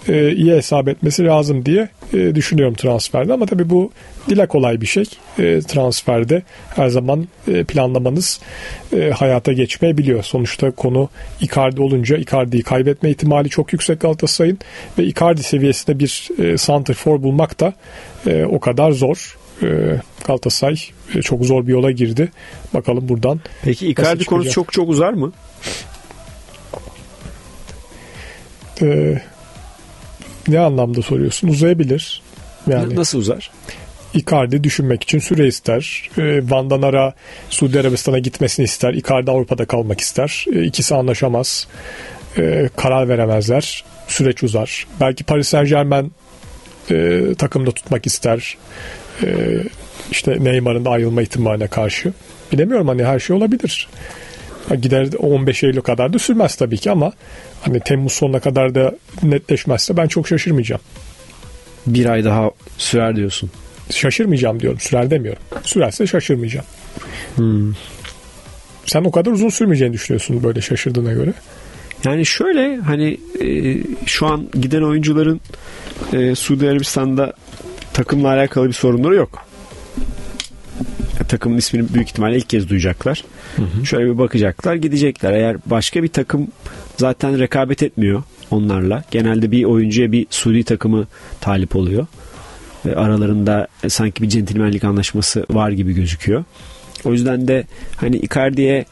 Speaker 3: e, iyi hesap etmesi lazım diye e, düşünüyorum transferde. Ama tabii bu dile kolay bir şey. E, transferde her zaman planlamanız hayata geçmeyebiliyor. Sonuçta konu Icardi olunca Icardi'yi kaybetme ihtimali çok yüksek Galatasaray'ın ve Icardi seviyesinde bir center for bulmak da o kadar zor. E, Galatasaray e, çok zor bir yola girdi. Bakalım buradan.
Speaker 4: Peki Icardi konusu çok çok uzar mı?
Speaker 3: E, ne anlamda soruyorsun? Uzayabilir. Yani
Speaker 4: Nasıl uzar?
Speaker 3: Icardi düşünmek için süre ister. E, Van Danara Suudi Arabistan'a gitmesini ister. Icardi Avrupa'da kalmak ister. E, ikisi anlaşamaz. Karar veremezler. Süreç uzar. Belki Paris Saint Germain e, takımda tutmak ister. E, işte Neymar'ın da ayrılma ihtimaline karşı. Bilemiyorum hani her şey olabilir. Gider 15 Eylül kadar da sürmez tabii ki ama hani Temmuz sonuna kadar da netleşmezse ben çok şaşırmayacağım.
Speaker 4: Bir ay daha sürer diyorsun.
Speaker 3: Şaşırmayacağım diyorum. Sürer demiyorum. Sürerse şaşırmayacağım. Sen o kadar uzun sürmeyeceğini düşünüyorsun böyle şaşırdığına göre.
Speaker 4: Yani şöyle hani e, şu an giden oyuncuların e, Suudi Arabistan'da takımla alakalı bir sorunları yok. E, takımın ismini büyük ihtimalle ilk kez duyacaklar. Şöyle bir bakacaklar gidecekler. Eğer başka bir takım zaten rekabet etmiyor onlarla. Genelde bir oyuncuya bir Suudi takımı talip oluyor. E, aralarında sanki bir centilmenlik anlaşması var gibi gözüküyor. O yüzden de hani Icardi'ye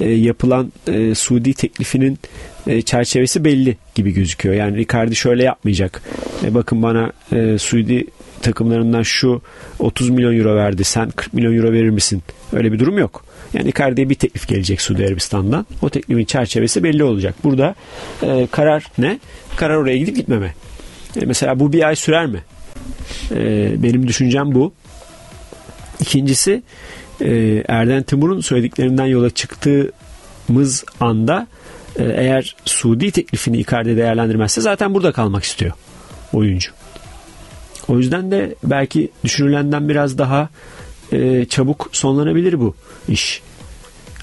Speaker 4: e, yapılan e, Suudi teklifinin e, çerçevesi belli gibi gözüküyor. Yani Icardi şöyle yapmayacak. E, bakın bana e, Suudi takımlarından şu 30 milyon euro verdi. Sen 40 milyon euro verir misin? Öyle bir durum yok. Yani Icardi'ye bir teklif gelecek Suudi Arabistan'dan. O teklifin çerçevesi belli olacak. Burada e, karar ne? Karar oraya gidip gitmeme. E, mesela bu bir ay sürer mi? E, benim düşüncem bu. İkincisi e, Erden Timur'un söylediklerinden yola çıktığımız anda e, eğer Suudi teklifini Icardi değerlendirmezse zaten burada kalmak istiyor oyuncu. O yüzden de belki düşünülenden biraz daha e, çabuk sonlanabilir bu iş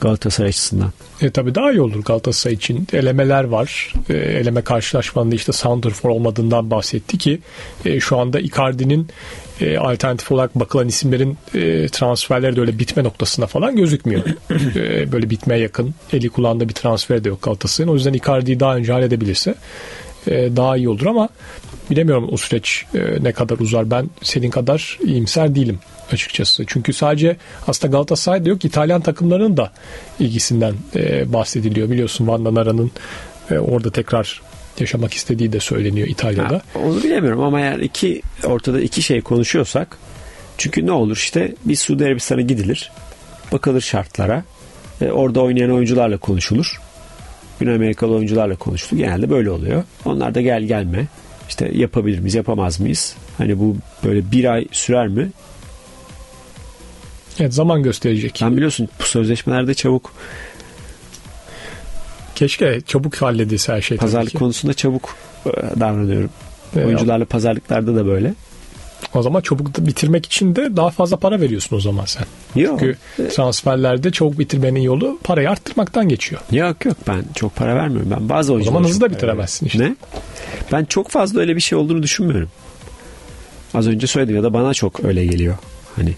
Speaker 4: Galatasaray açısından.
Speaker 3: E tabii daha iyi olur Galatasaray için. Elemeler var. E, eleme karşılaşmanında işte Santrfor olmadığından bahsetti ki e, şu anda Icardi'nin e, alternatif olarak bakılan isimlerin e, transferleri de öyle bitme noktasında falan gözükmüyor. E, böyle bitmeye yakın. Eli kulağında bir transfer de yok Galatasaray'ın. O yüzden Icardi'yi daha önce halledebilirse e, daha iyi olur ama bilemiyorum o süreç e, ne kadar uzar. Ben senin kadar iyimser değilim açıkçası. Çünkü sadece aslında Galatasaray'da yok İtalyan takımlarının da ilgisinden e, bahsediliyor. Biliyorsun Van Danara'nın e, orada tekrar yaşamak istediği de söyleniyor İtalya'da.
Speaker 4: Ha, onu bilemiyorum ama eğer iki ortada iki şey konuşuyorsak çünkü ne olur işte bir Suudi Arabistan'a gidilir bakılır şartlara e, orada oynayan oyuncularla konuşulur Güney Amerikalı oyuncularla konuşulur genelde böyle oluyor onlar da gel gelme işte yapabilir miyiz yapamaz mıyız? Hani bu böyle bir ay sürer mi?
Speaker 3: Evet zaman gösterecek.
Speaker 4: ben biliyorsun bu sözleşmelerde çabuk.
Speaker 3: Keşke çabuk halledilse her şey.
Speaker 4: pazarlık konusunda çabuk e, davranıyorum.
Speaker 3: E,
Speaker 4: oyuncularla pazarlıklarda da böyle
Speaker 3: O zaman çabuk bitirmek için de daha fazla para veriyorsun o zaman sen.
Speaker 4: yok
Speaker 3: Çünkü transferlerde çabuk bitirmenin yolu parayı arttırmaktan geçiyor.
Speaker 4: Yok yok ben çok para vermiyorum. Ben bazı oyunculara
Speaker 3: zaman hızlı da bitiremezsin
Speaker 4: veriyorum. Ne? Ben çok fazla öyle bir şey olduğunu düşünmüyorum. Az önce söyledim ya da bana çok öyle geliyor. Hani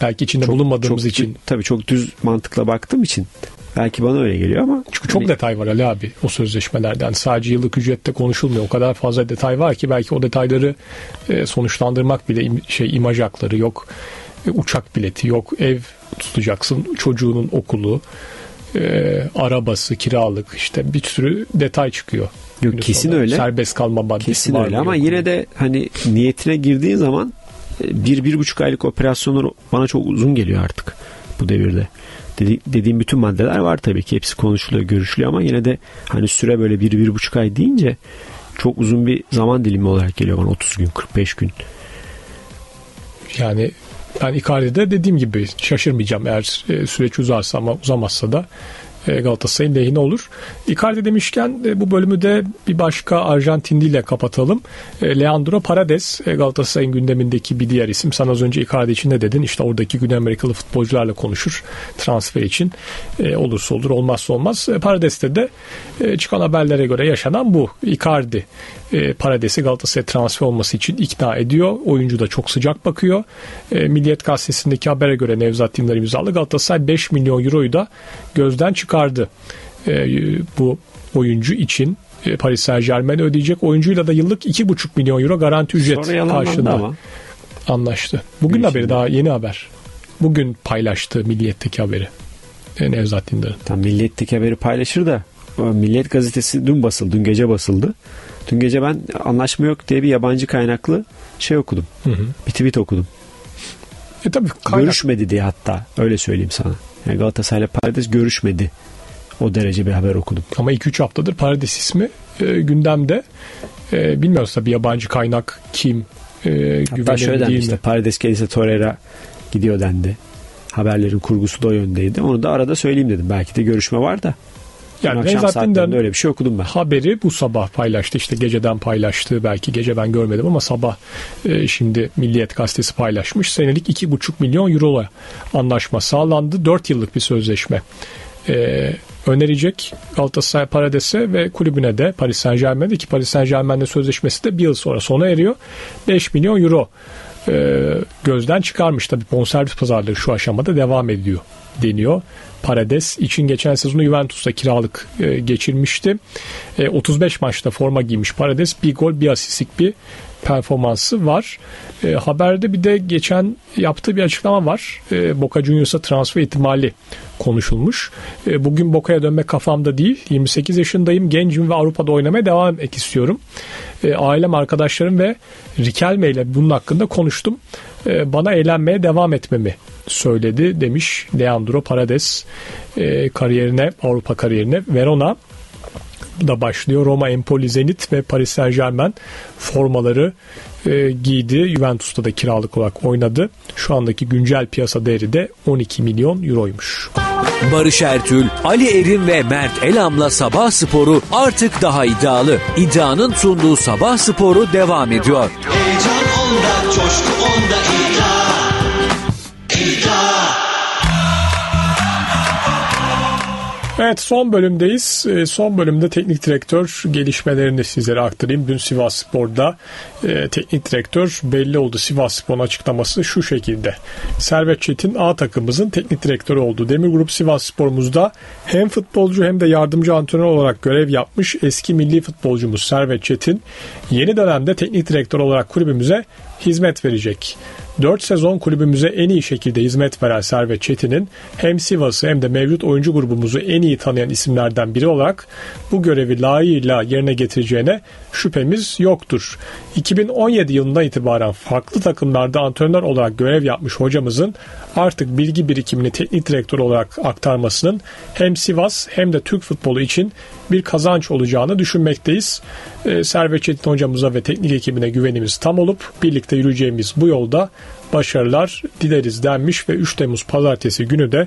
Speaker 3: Belki içinde
Speaker 4: çok,
Speaker 3: bulunmadığımız
Speaker 4: çok,
Speaker 3: için.
Speaker 4: tabii çok düz mantıkla baktığım için belki bana öyle geliyor ama
Speaker 3: Çünkü çok
Speaker 4: hani-
Speaker 3: detay var Ali abi o sözleşmelerde. Yani sadece yıllık ücrette konuşulmuyor. O kadar fazla detay var ki belki o detayları e, sonuçlandırmak bile şey imaj hakları yok. E, uçak bileti yok. Ev tutacaksın. Çocuğunun okulu, e, arabası, kiralık işte bir sürü detay çıkıyor.
Speaker 4: Yok, kesin
Speaker 3: sonunda.
Speaker 4: öyle.
Speaker 3: Serbest kalma maddesi
Speaker 4: kesin
Speaker 3: var
Speaker 4: öyle
Speaker 3: mı,
Speaker 4: ama yine de hani niyetine girdiğin zaman e, bir, bir buçuk aylık operasyonlar bana çok uzun geliyor artık bu devirde. Dedi, dediğim bütün maddeler var tabii ki. Hepsi konuşuluyor, görüşülüyor ama yine de hani süre böyle bir, bir buçuk ay deyince çok uzun bir zaman dilimi olarak geliyor bana. 30 gün, 45 gün.
Speaker 3: Yani ben Icardi'de dediğim gibi şaşırmayacağım eğer e, süreç uzarsa ama uzamazsa da Galatasaray'ın lehine olur. Icardi demişken e, bu bölümü de bir başka Arjantinli ile kapatalım. E, Leandro Paredes Galatasaray'ın gündemindeki bir diğer isim. Sen az önce Icardi için ne dedin? İşte oradaki Güney Amerikalı futbolcularla konuşur transfer için. Olursa olur olmazsa olmaz. Paredes'te de çıkan haberlere göre yaşanan bu. Icardi Paredes'i Galatasaray transfer olması için ikna ediyor. Oyuncu da çok sıcak bakıyor. Milliyet gazetesindeki habere göre Nevzat Dindar imzalı Galatasaray 5 milyon euroyu da gözden çıkardı. Bu oyuncu için Paris Saint Germain ödeyecek. Oyuncuyla da yıllık 2,5 milyon euro garanti ücret karşılığında ama. anlaştı. Bugün haberi daha yeni haber. Bugün paylaştı Milliyet'teki haberi. Nevzat Dindar'ın.
Speaker 4: Tam Milliyet'teki haberi paylaşır da Milliyet gazetesi dün basıldı, dün gece basıldı. Dün gece ben anlaşma yok diye bir yabancı kaynaklı şey okudum. Hı hı. Bir tweet okudum.
Speaker 3: E tabii
Speaker 4: kaynak... Görüşmedi diye hatta öyle söyleyeyim sana. Yani Galatasaray'la Paredes görüşmedi. O derece bir haber okudum.
Speaker 3: Ama 2-3 haftadır Paredes ismi e, gündemde. E, bilmiyoruz tabii yabancı kaynak kim
Speaker 4: e, Hatta şöyle dendi işte Paredes gelirse Torreira gidiyor dendi. Haberlerin kurgusu da o yöndeydi. Onu da arada söyleyeyim dedim. Belki de görüşme var da.
Speaker 3: Yani Nevzat Dindar öyle bir şey okudum ben. Haberi bu sabah paylaştı. İşte geceden paylaştı. Belki gece ben görmedim ama sabah e, şimdi Milliyet Gazetesi paylaşmış. Senelik 2,5 milyon euro anlaşma sağlandı. 4 yıllık bir sözleşme. E, önerecek Galatasaray Parades'e ve kulübüne de Paris Saint Germain'de ki Paris Saint Germain'de sözleşmesi de bir yıl sonra sona eriyor. 5 milyon euro e, gözden çıkarmış. Tabi bonservis pazarlığı şu aşamada devam ediyor deniyor. Parades için geçen sezonu Juventus'ta kiralık e, geçirmişti. E, 35 maçta forma giymiş Parades. Bir gol bir asistlik bir performansı var. E, haberde bir de geçen yaptığı bir açıklama var. E, Boca Juniors'a transfer ihtimali konuşulmuş. E, bugün Boca'ya dönmek kafamda değil. 28 yaşındayım, gencim ve Avrupa'da oynamaya devam etmek istiyorum. E, ailem, arkadaşlarım ve Rikelme ile bunun hakkında konuştum. E, bana eğlenmeye devam etmemi söyledi demiş Leandro Paredes e, kariyerine, Avrupa kariyerine. Verona da başlıyor. Roma, Empoli, Zenit ve Paris Saint Germain formaları e, giydi. Juventus'ta da kiralık olarak oynadı. Şu andaki güncel piyasa değeri de 12 milyon euroymuş.
Speaker 1: Barış Ertül, Ali Erin ve Mert Elam'la Sabah Sporu artık daha iddialı. İddianın sunduğu Sabah Sporu devam ediyor.
Speaker 2: Heyecan onda, coşku onda. İddia.
Speaker 3: Evet son bölümdeyiz. Ee, son bölümde teknik direktör gelişmelerini sizlere aktarayım. Dün Sivas Spor'da e, teknik direktör belli oldu. Sivas Spor'un açıklaması şu şekilde. Servet Çetin A takımımızın teknik direktörü oldu. Demir Grup Sivas Spor'umuzda hem futbolcu hem de yardımcı antrenör olarak görev yapmış eski milli futbolcumuz Servet Çetin yeni dönemde teknik direktör olarak kulübümüze hizmet verecek. 4 sezon kulübümüze en iyi şekilde hizmet veren Servet Çetin'in hem Sivas'ı hem de mevcut oyuncu grubumuzu en iyi tanıyan isimlerden biri olarak bu görevi layığıyla yerine getireceğine şüphemiz yoktur. 2017 yılından itibaren farklı takımlarda antrenör olarak görev yapmış hocamızın artık bilgi birikimini teknik direktör olarak aktarmasının hem Sivas hem de Türk futbolu için bir kazanç olacağını düşünmekteyiz. Ee, Servet Çetin hocamıza ve teknik ekibine güvenimiz tam olup birlikte yürüyeceğimiz bu yolda başarılar dileriz denmiş ve 3 Temmuz pazartesi günü de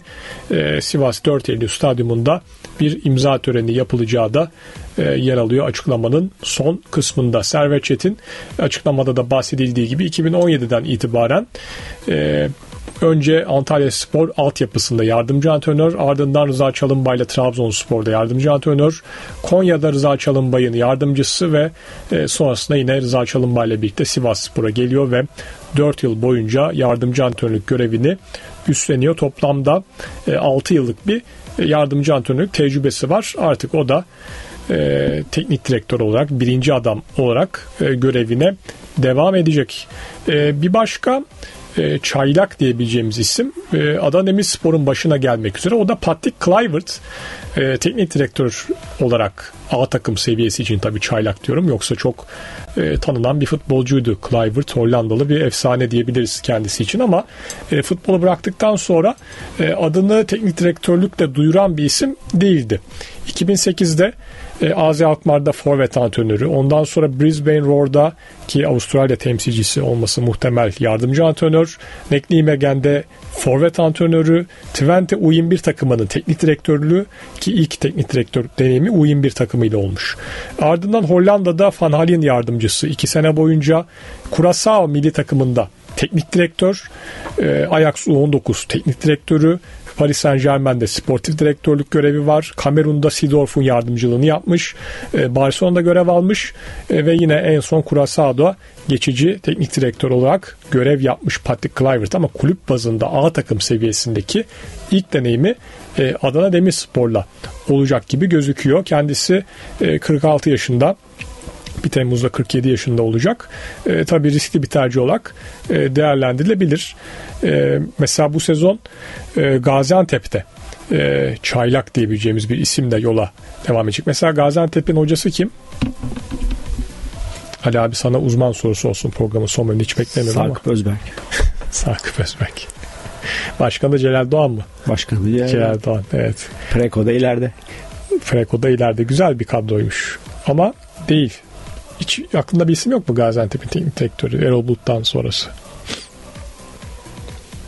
Speaker 3: e, Sivas 4 Eylül stadyumunda bir imza töreni yapılacağı da e, yer alıyor açıklamanın son kısmında. Servet Çetin açıklamada da bahsedildiği gibi 2017'den itibaren e, Önce Antalya Spor altyapısında yardımcı antrenör, ardından Rıza Çalınbay ile Trabzonspor'da yardımcı antrenör, Konya'da Rıza Çalınbay'ın yardımcısı ve e, sonrasında yine Rıza Çalınbay ile birlikte Sivas Spor'a geliyor ve 4 yıl boyunca yardımcı antrenörlük görevini üstleniyor. Toplamda 6 yıllık bir yardımcı antrenörlük tecrübesi var. Artık o da e, teknik direktör olarak birinci adam olarak e, görevine devam edecek. E, bir başka e, çaylak diyebileceğimiz isim e, Adana Demirspor'un başına gelmek üzere. O da Patrick Kluivert. E, teknik direktör olarak A takım seviyesi için tabii çaylak diyorum. Yoksa çok e, tanınan bir futbolcuydu Kluivert. Hollandalı bir efsane diyebiliriz kendisi için ama e, futbolu bıraktıktan sonra e, adını teknik direktörlükle duyuran bir isim değildi. 2008'de E, AZ Alkmaar'da forvet antrenörü. Ondan sonra Brisbane Roar'da ki Avustralya temsilcisi olması muhtemel yardımcı antrenör. Nijmegen'de forvet antrenörü. Twente U21 takımının teknik direktörlüğü ki ilk teknik direktör deneyimi U21 takımıyla olmuş. Ardından Hollanda'da Van Hal'in yardımcısı. iki sene boyunca Curaçao milli takımında teknik direktör, e, Ajax U19 teknik direktörü, Paris Saint Germain'de sportif direktörlük görevi var. Kamerun'da Sidorf'un yardımcılığını yapmış. E, Barcelona'da görev almış e, ve yine en son Curaçao'da geçici teknik direktör olarak görev yapmış Patrick Kluivert ama kulüp bazında A takım seviyesindeki ilk deneyimi e, Adana Demirspor'la olacak gibi gözüküyor. Kendisi e, 46 yaşında 1 Temmuz'da 47 yaşında olacak. E, tabii riskli bir tercih olarak e, değerlendirilebilir. E, mesela bu sezon e, Gaziantep'te e, Çaylak diyebileceğimiz bir isimle yola devam edecek. Mesela Gaziantep'in hocası kim? Ali abi sana uzman sorusu olsun programın son bölümünde hiç beklemiyorum ama.
Speaker 4: Sakıp Özberk.
Speaker 3: Sakıp Özbek. Başkan da Celal Doğan mı?
Speaker 4: Başkanı ya.
Speaker 3: Celal Doğan evet.
Speaker 4: Preko'da ileride.
Speaker 3: Freko'da ileride güzel bir kadroymuş. Ama değil. Hiç aklında bir isim yok mu Gaziantep'in teknik direktörü Erol Bulut'tan sonrası?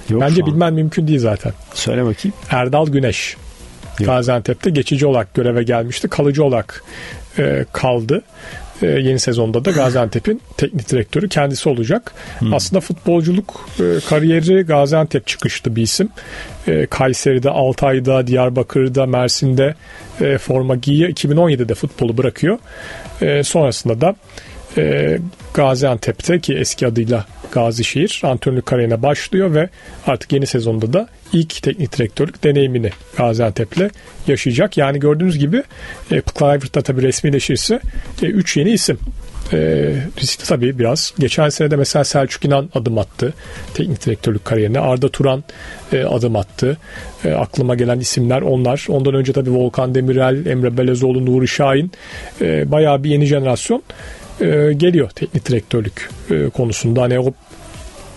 Speaker 4: Yok
Speaker 3: Bence bilmen mümkün değil zaten.
Speaker 4: Söyle bakayım.
Speaker 3: Erdal Güneş.
Speaker 4: Yok.
Speaker 3: Gaziantep'te geçici olarak göreve gelmişti. Kalıcı olarak e, kaldı. E, yeni sezonda da Gaziantep'in teknik direktörü kendisi olacak. Aslında futbolculuk e, kariyeri Gaziantep çıkışlı bir isim. E, Kayseri'de, Altay'da, Diyarbakır'da, Mersin'de e, forma giyiyor. 2017'de futbolu bırakıyor. E, sonrasında da e, Gaziantep'te ki eski adıyla Gazişehir antrenörlük kariyerine başlıyor ve artık yeni sezonda da ilk teknik direktörlük deneyimini Gaziantep'le yaşayacak. Yani gördüğünüz gibi e, Kluivert'ta tabii resmileşirse 3 yeni isim. E, riskli tabii biraz. Geçen sene de mesela Selçuk İnan adım attı teknik direktörlük kariyerine. Arda Turan e, adım attı. E, aklıma gelen isimler onlar. Ondan önce tabii Volkan Demirel, Emre Belezoğlu, Nuri Şahin e, bayağı bir yeni jenerasyon e, geliyor teknik direktörlük e, konusunda. Hani o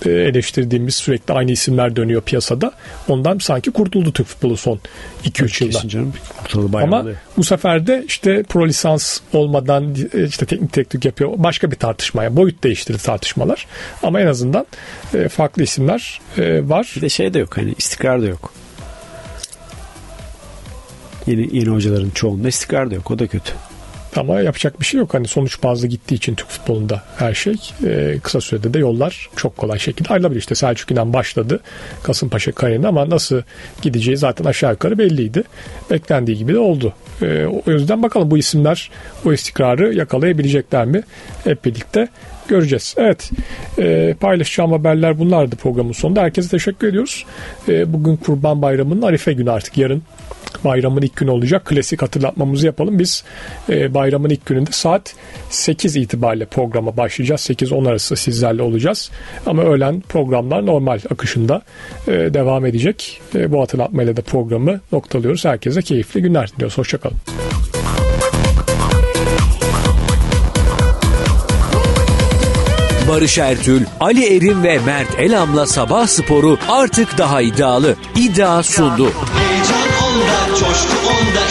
Speaker 3: e, eleştirdiğimiz sürekli aynı isimler dönüyor piyasada. Ondan sanki kurtuldu Türk futbolu son 2-3 yılda.
Speaker 4: Canım.
Speaker 3: Ama
Speaker 4: oluyor.
Speaker 3: bu sefer de işte pro lisans olmadan e, işte teknik direktörlük yapıyor. Başka bir tartışmaya boyut değiştirdi tartışmalar. Ama en azından e, farklı isimler var.
Speaker 4: Bir de şey de yok hani istikrar da yok. Yeni, yeni hocaların çoğunda istikrar da yok. O da kötü.
Speaker 3: Ama yapacak bir şey yok. Hani sonuç bazlı gittiği için Türk futbolunda her şey. e, kısa sürede de yollar çok kolay şekilde ayrılabilir. İşte Selçuk İnan başladı Kasımpaşa kariyerinde ama nasıl gideceği zaten aşağı yukarı belliydi. Beklendiği gibi de oldu. E, o yüzden bakalım bu isimler o istikrarı yakalayabilecekler mi? Hep birlikte göreceğiz. Evet e, paylaşacağım haberler bunlardı programın sonunda. Herkese teşekkür ediyoruz. E, bugün Kurban Bayramı'nın Arife günü artık yarın bayramın ilk günü olacak. Klasik hatırlatmamızı yapalım. Biz e, bayramın ilk gününde saat 8 itibariyle programa başlayacağız. 8-10 arası sizlerle olacağız. Ama öğlen programlar normal akışında e, devam edecek. E, bu hatırlatmayla da programı noktalıyoruz. Herkese keyifli günler diliyoruz. Hoşçakalın.
Speaker 1: Barış Ertül, Ali Erim ve Mert Elam'la Sabah Sporu artık daha iddialı. İddia sundu.
Speaker 2: Heyecan onda, coşku onda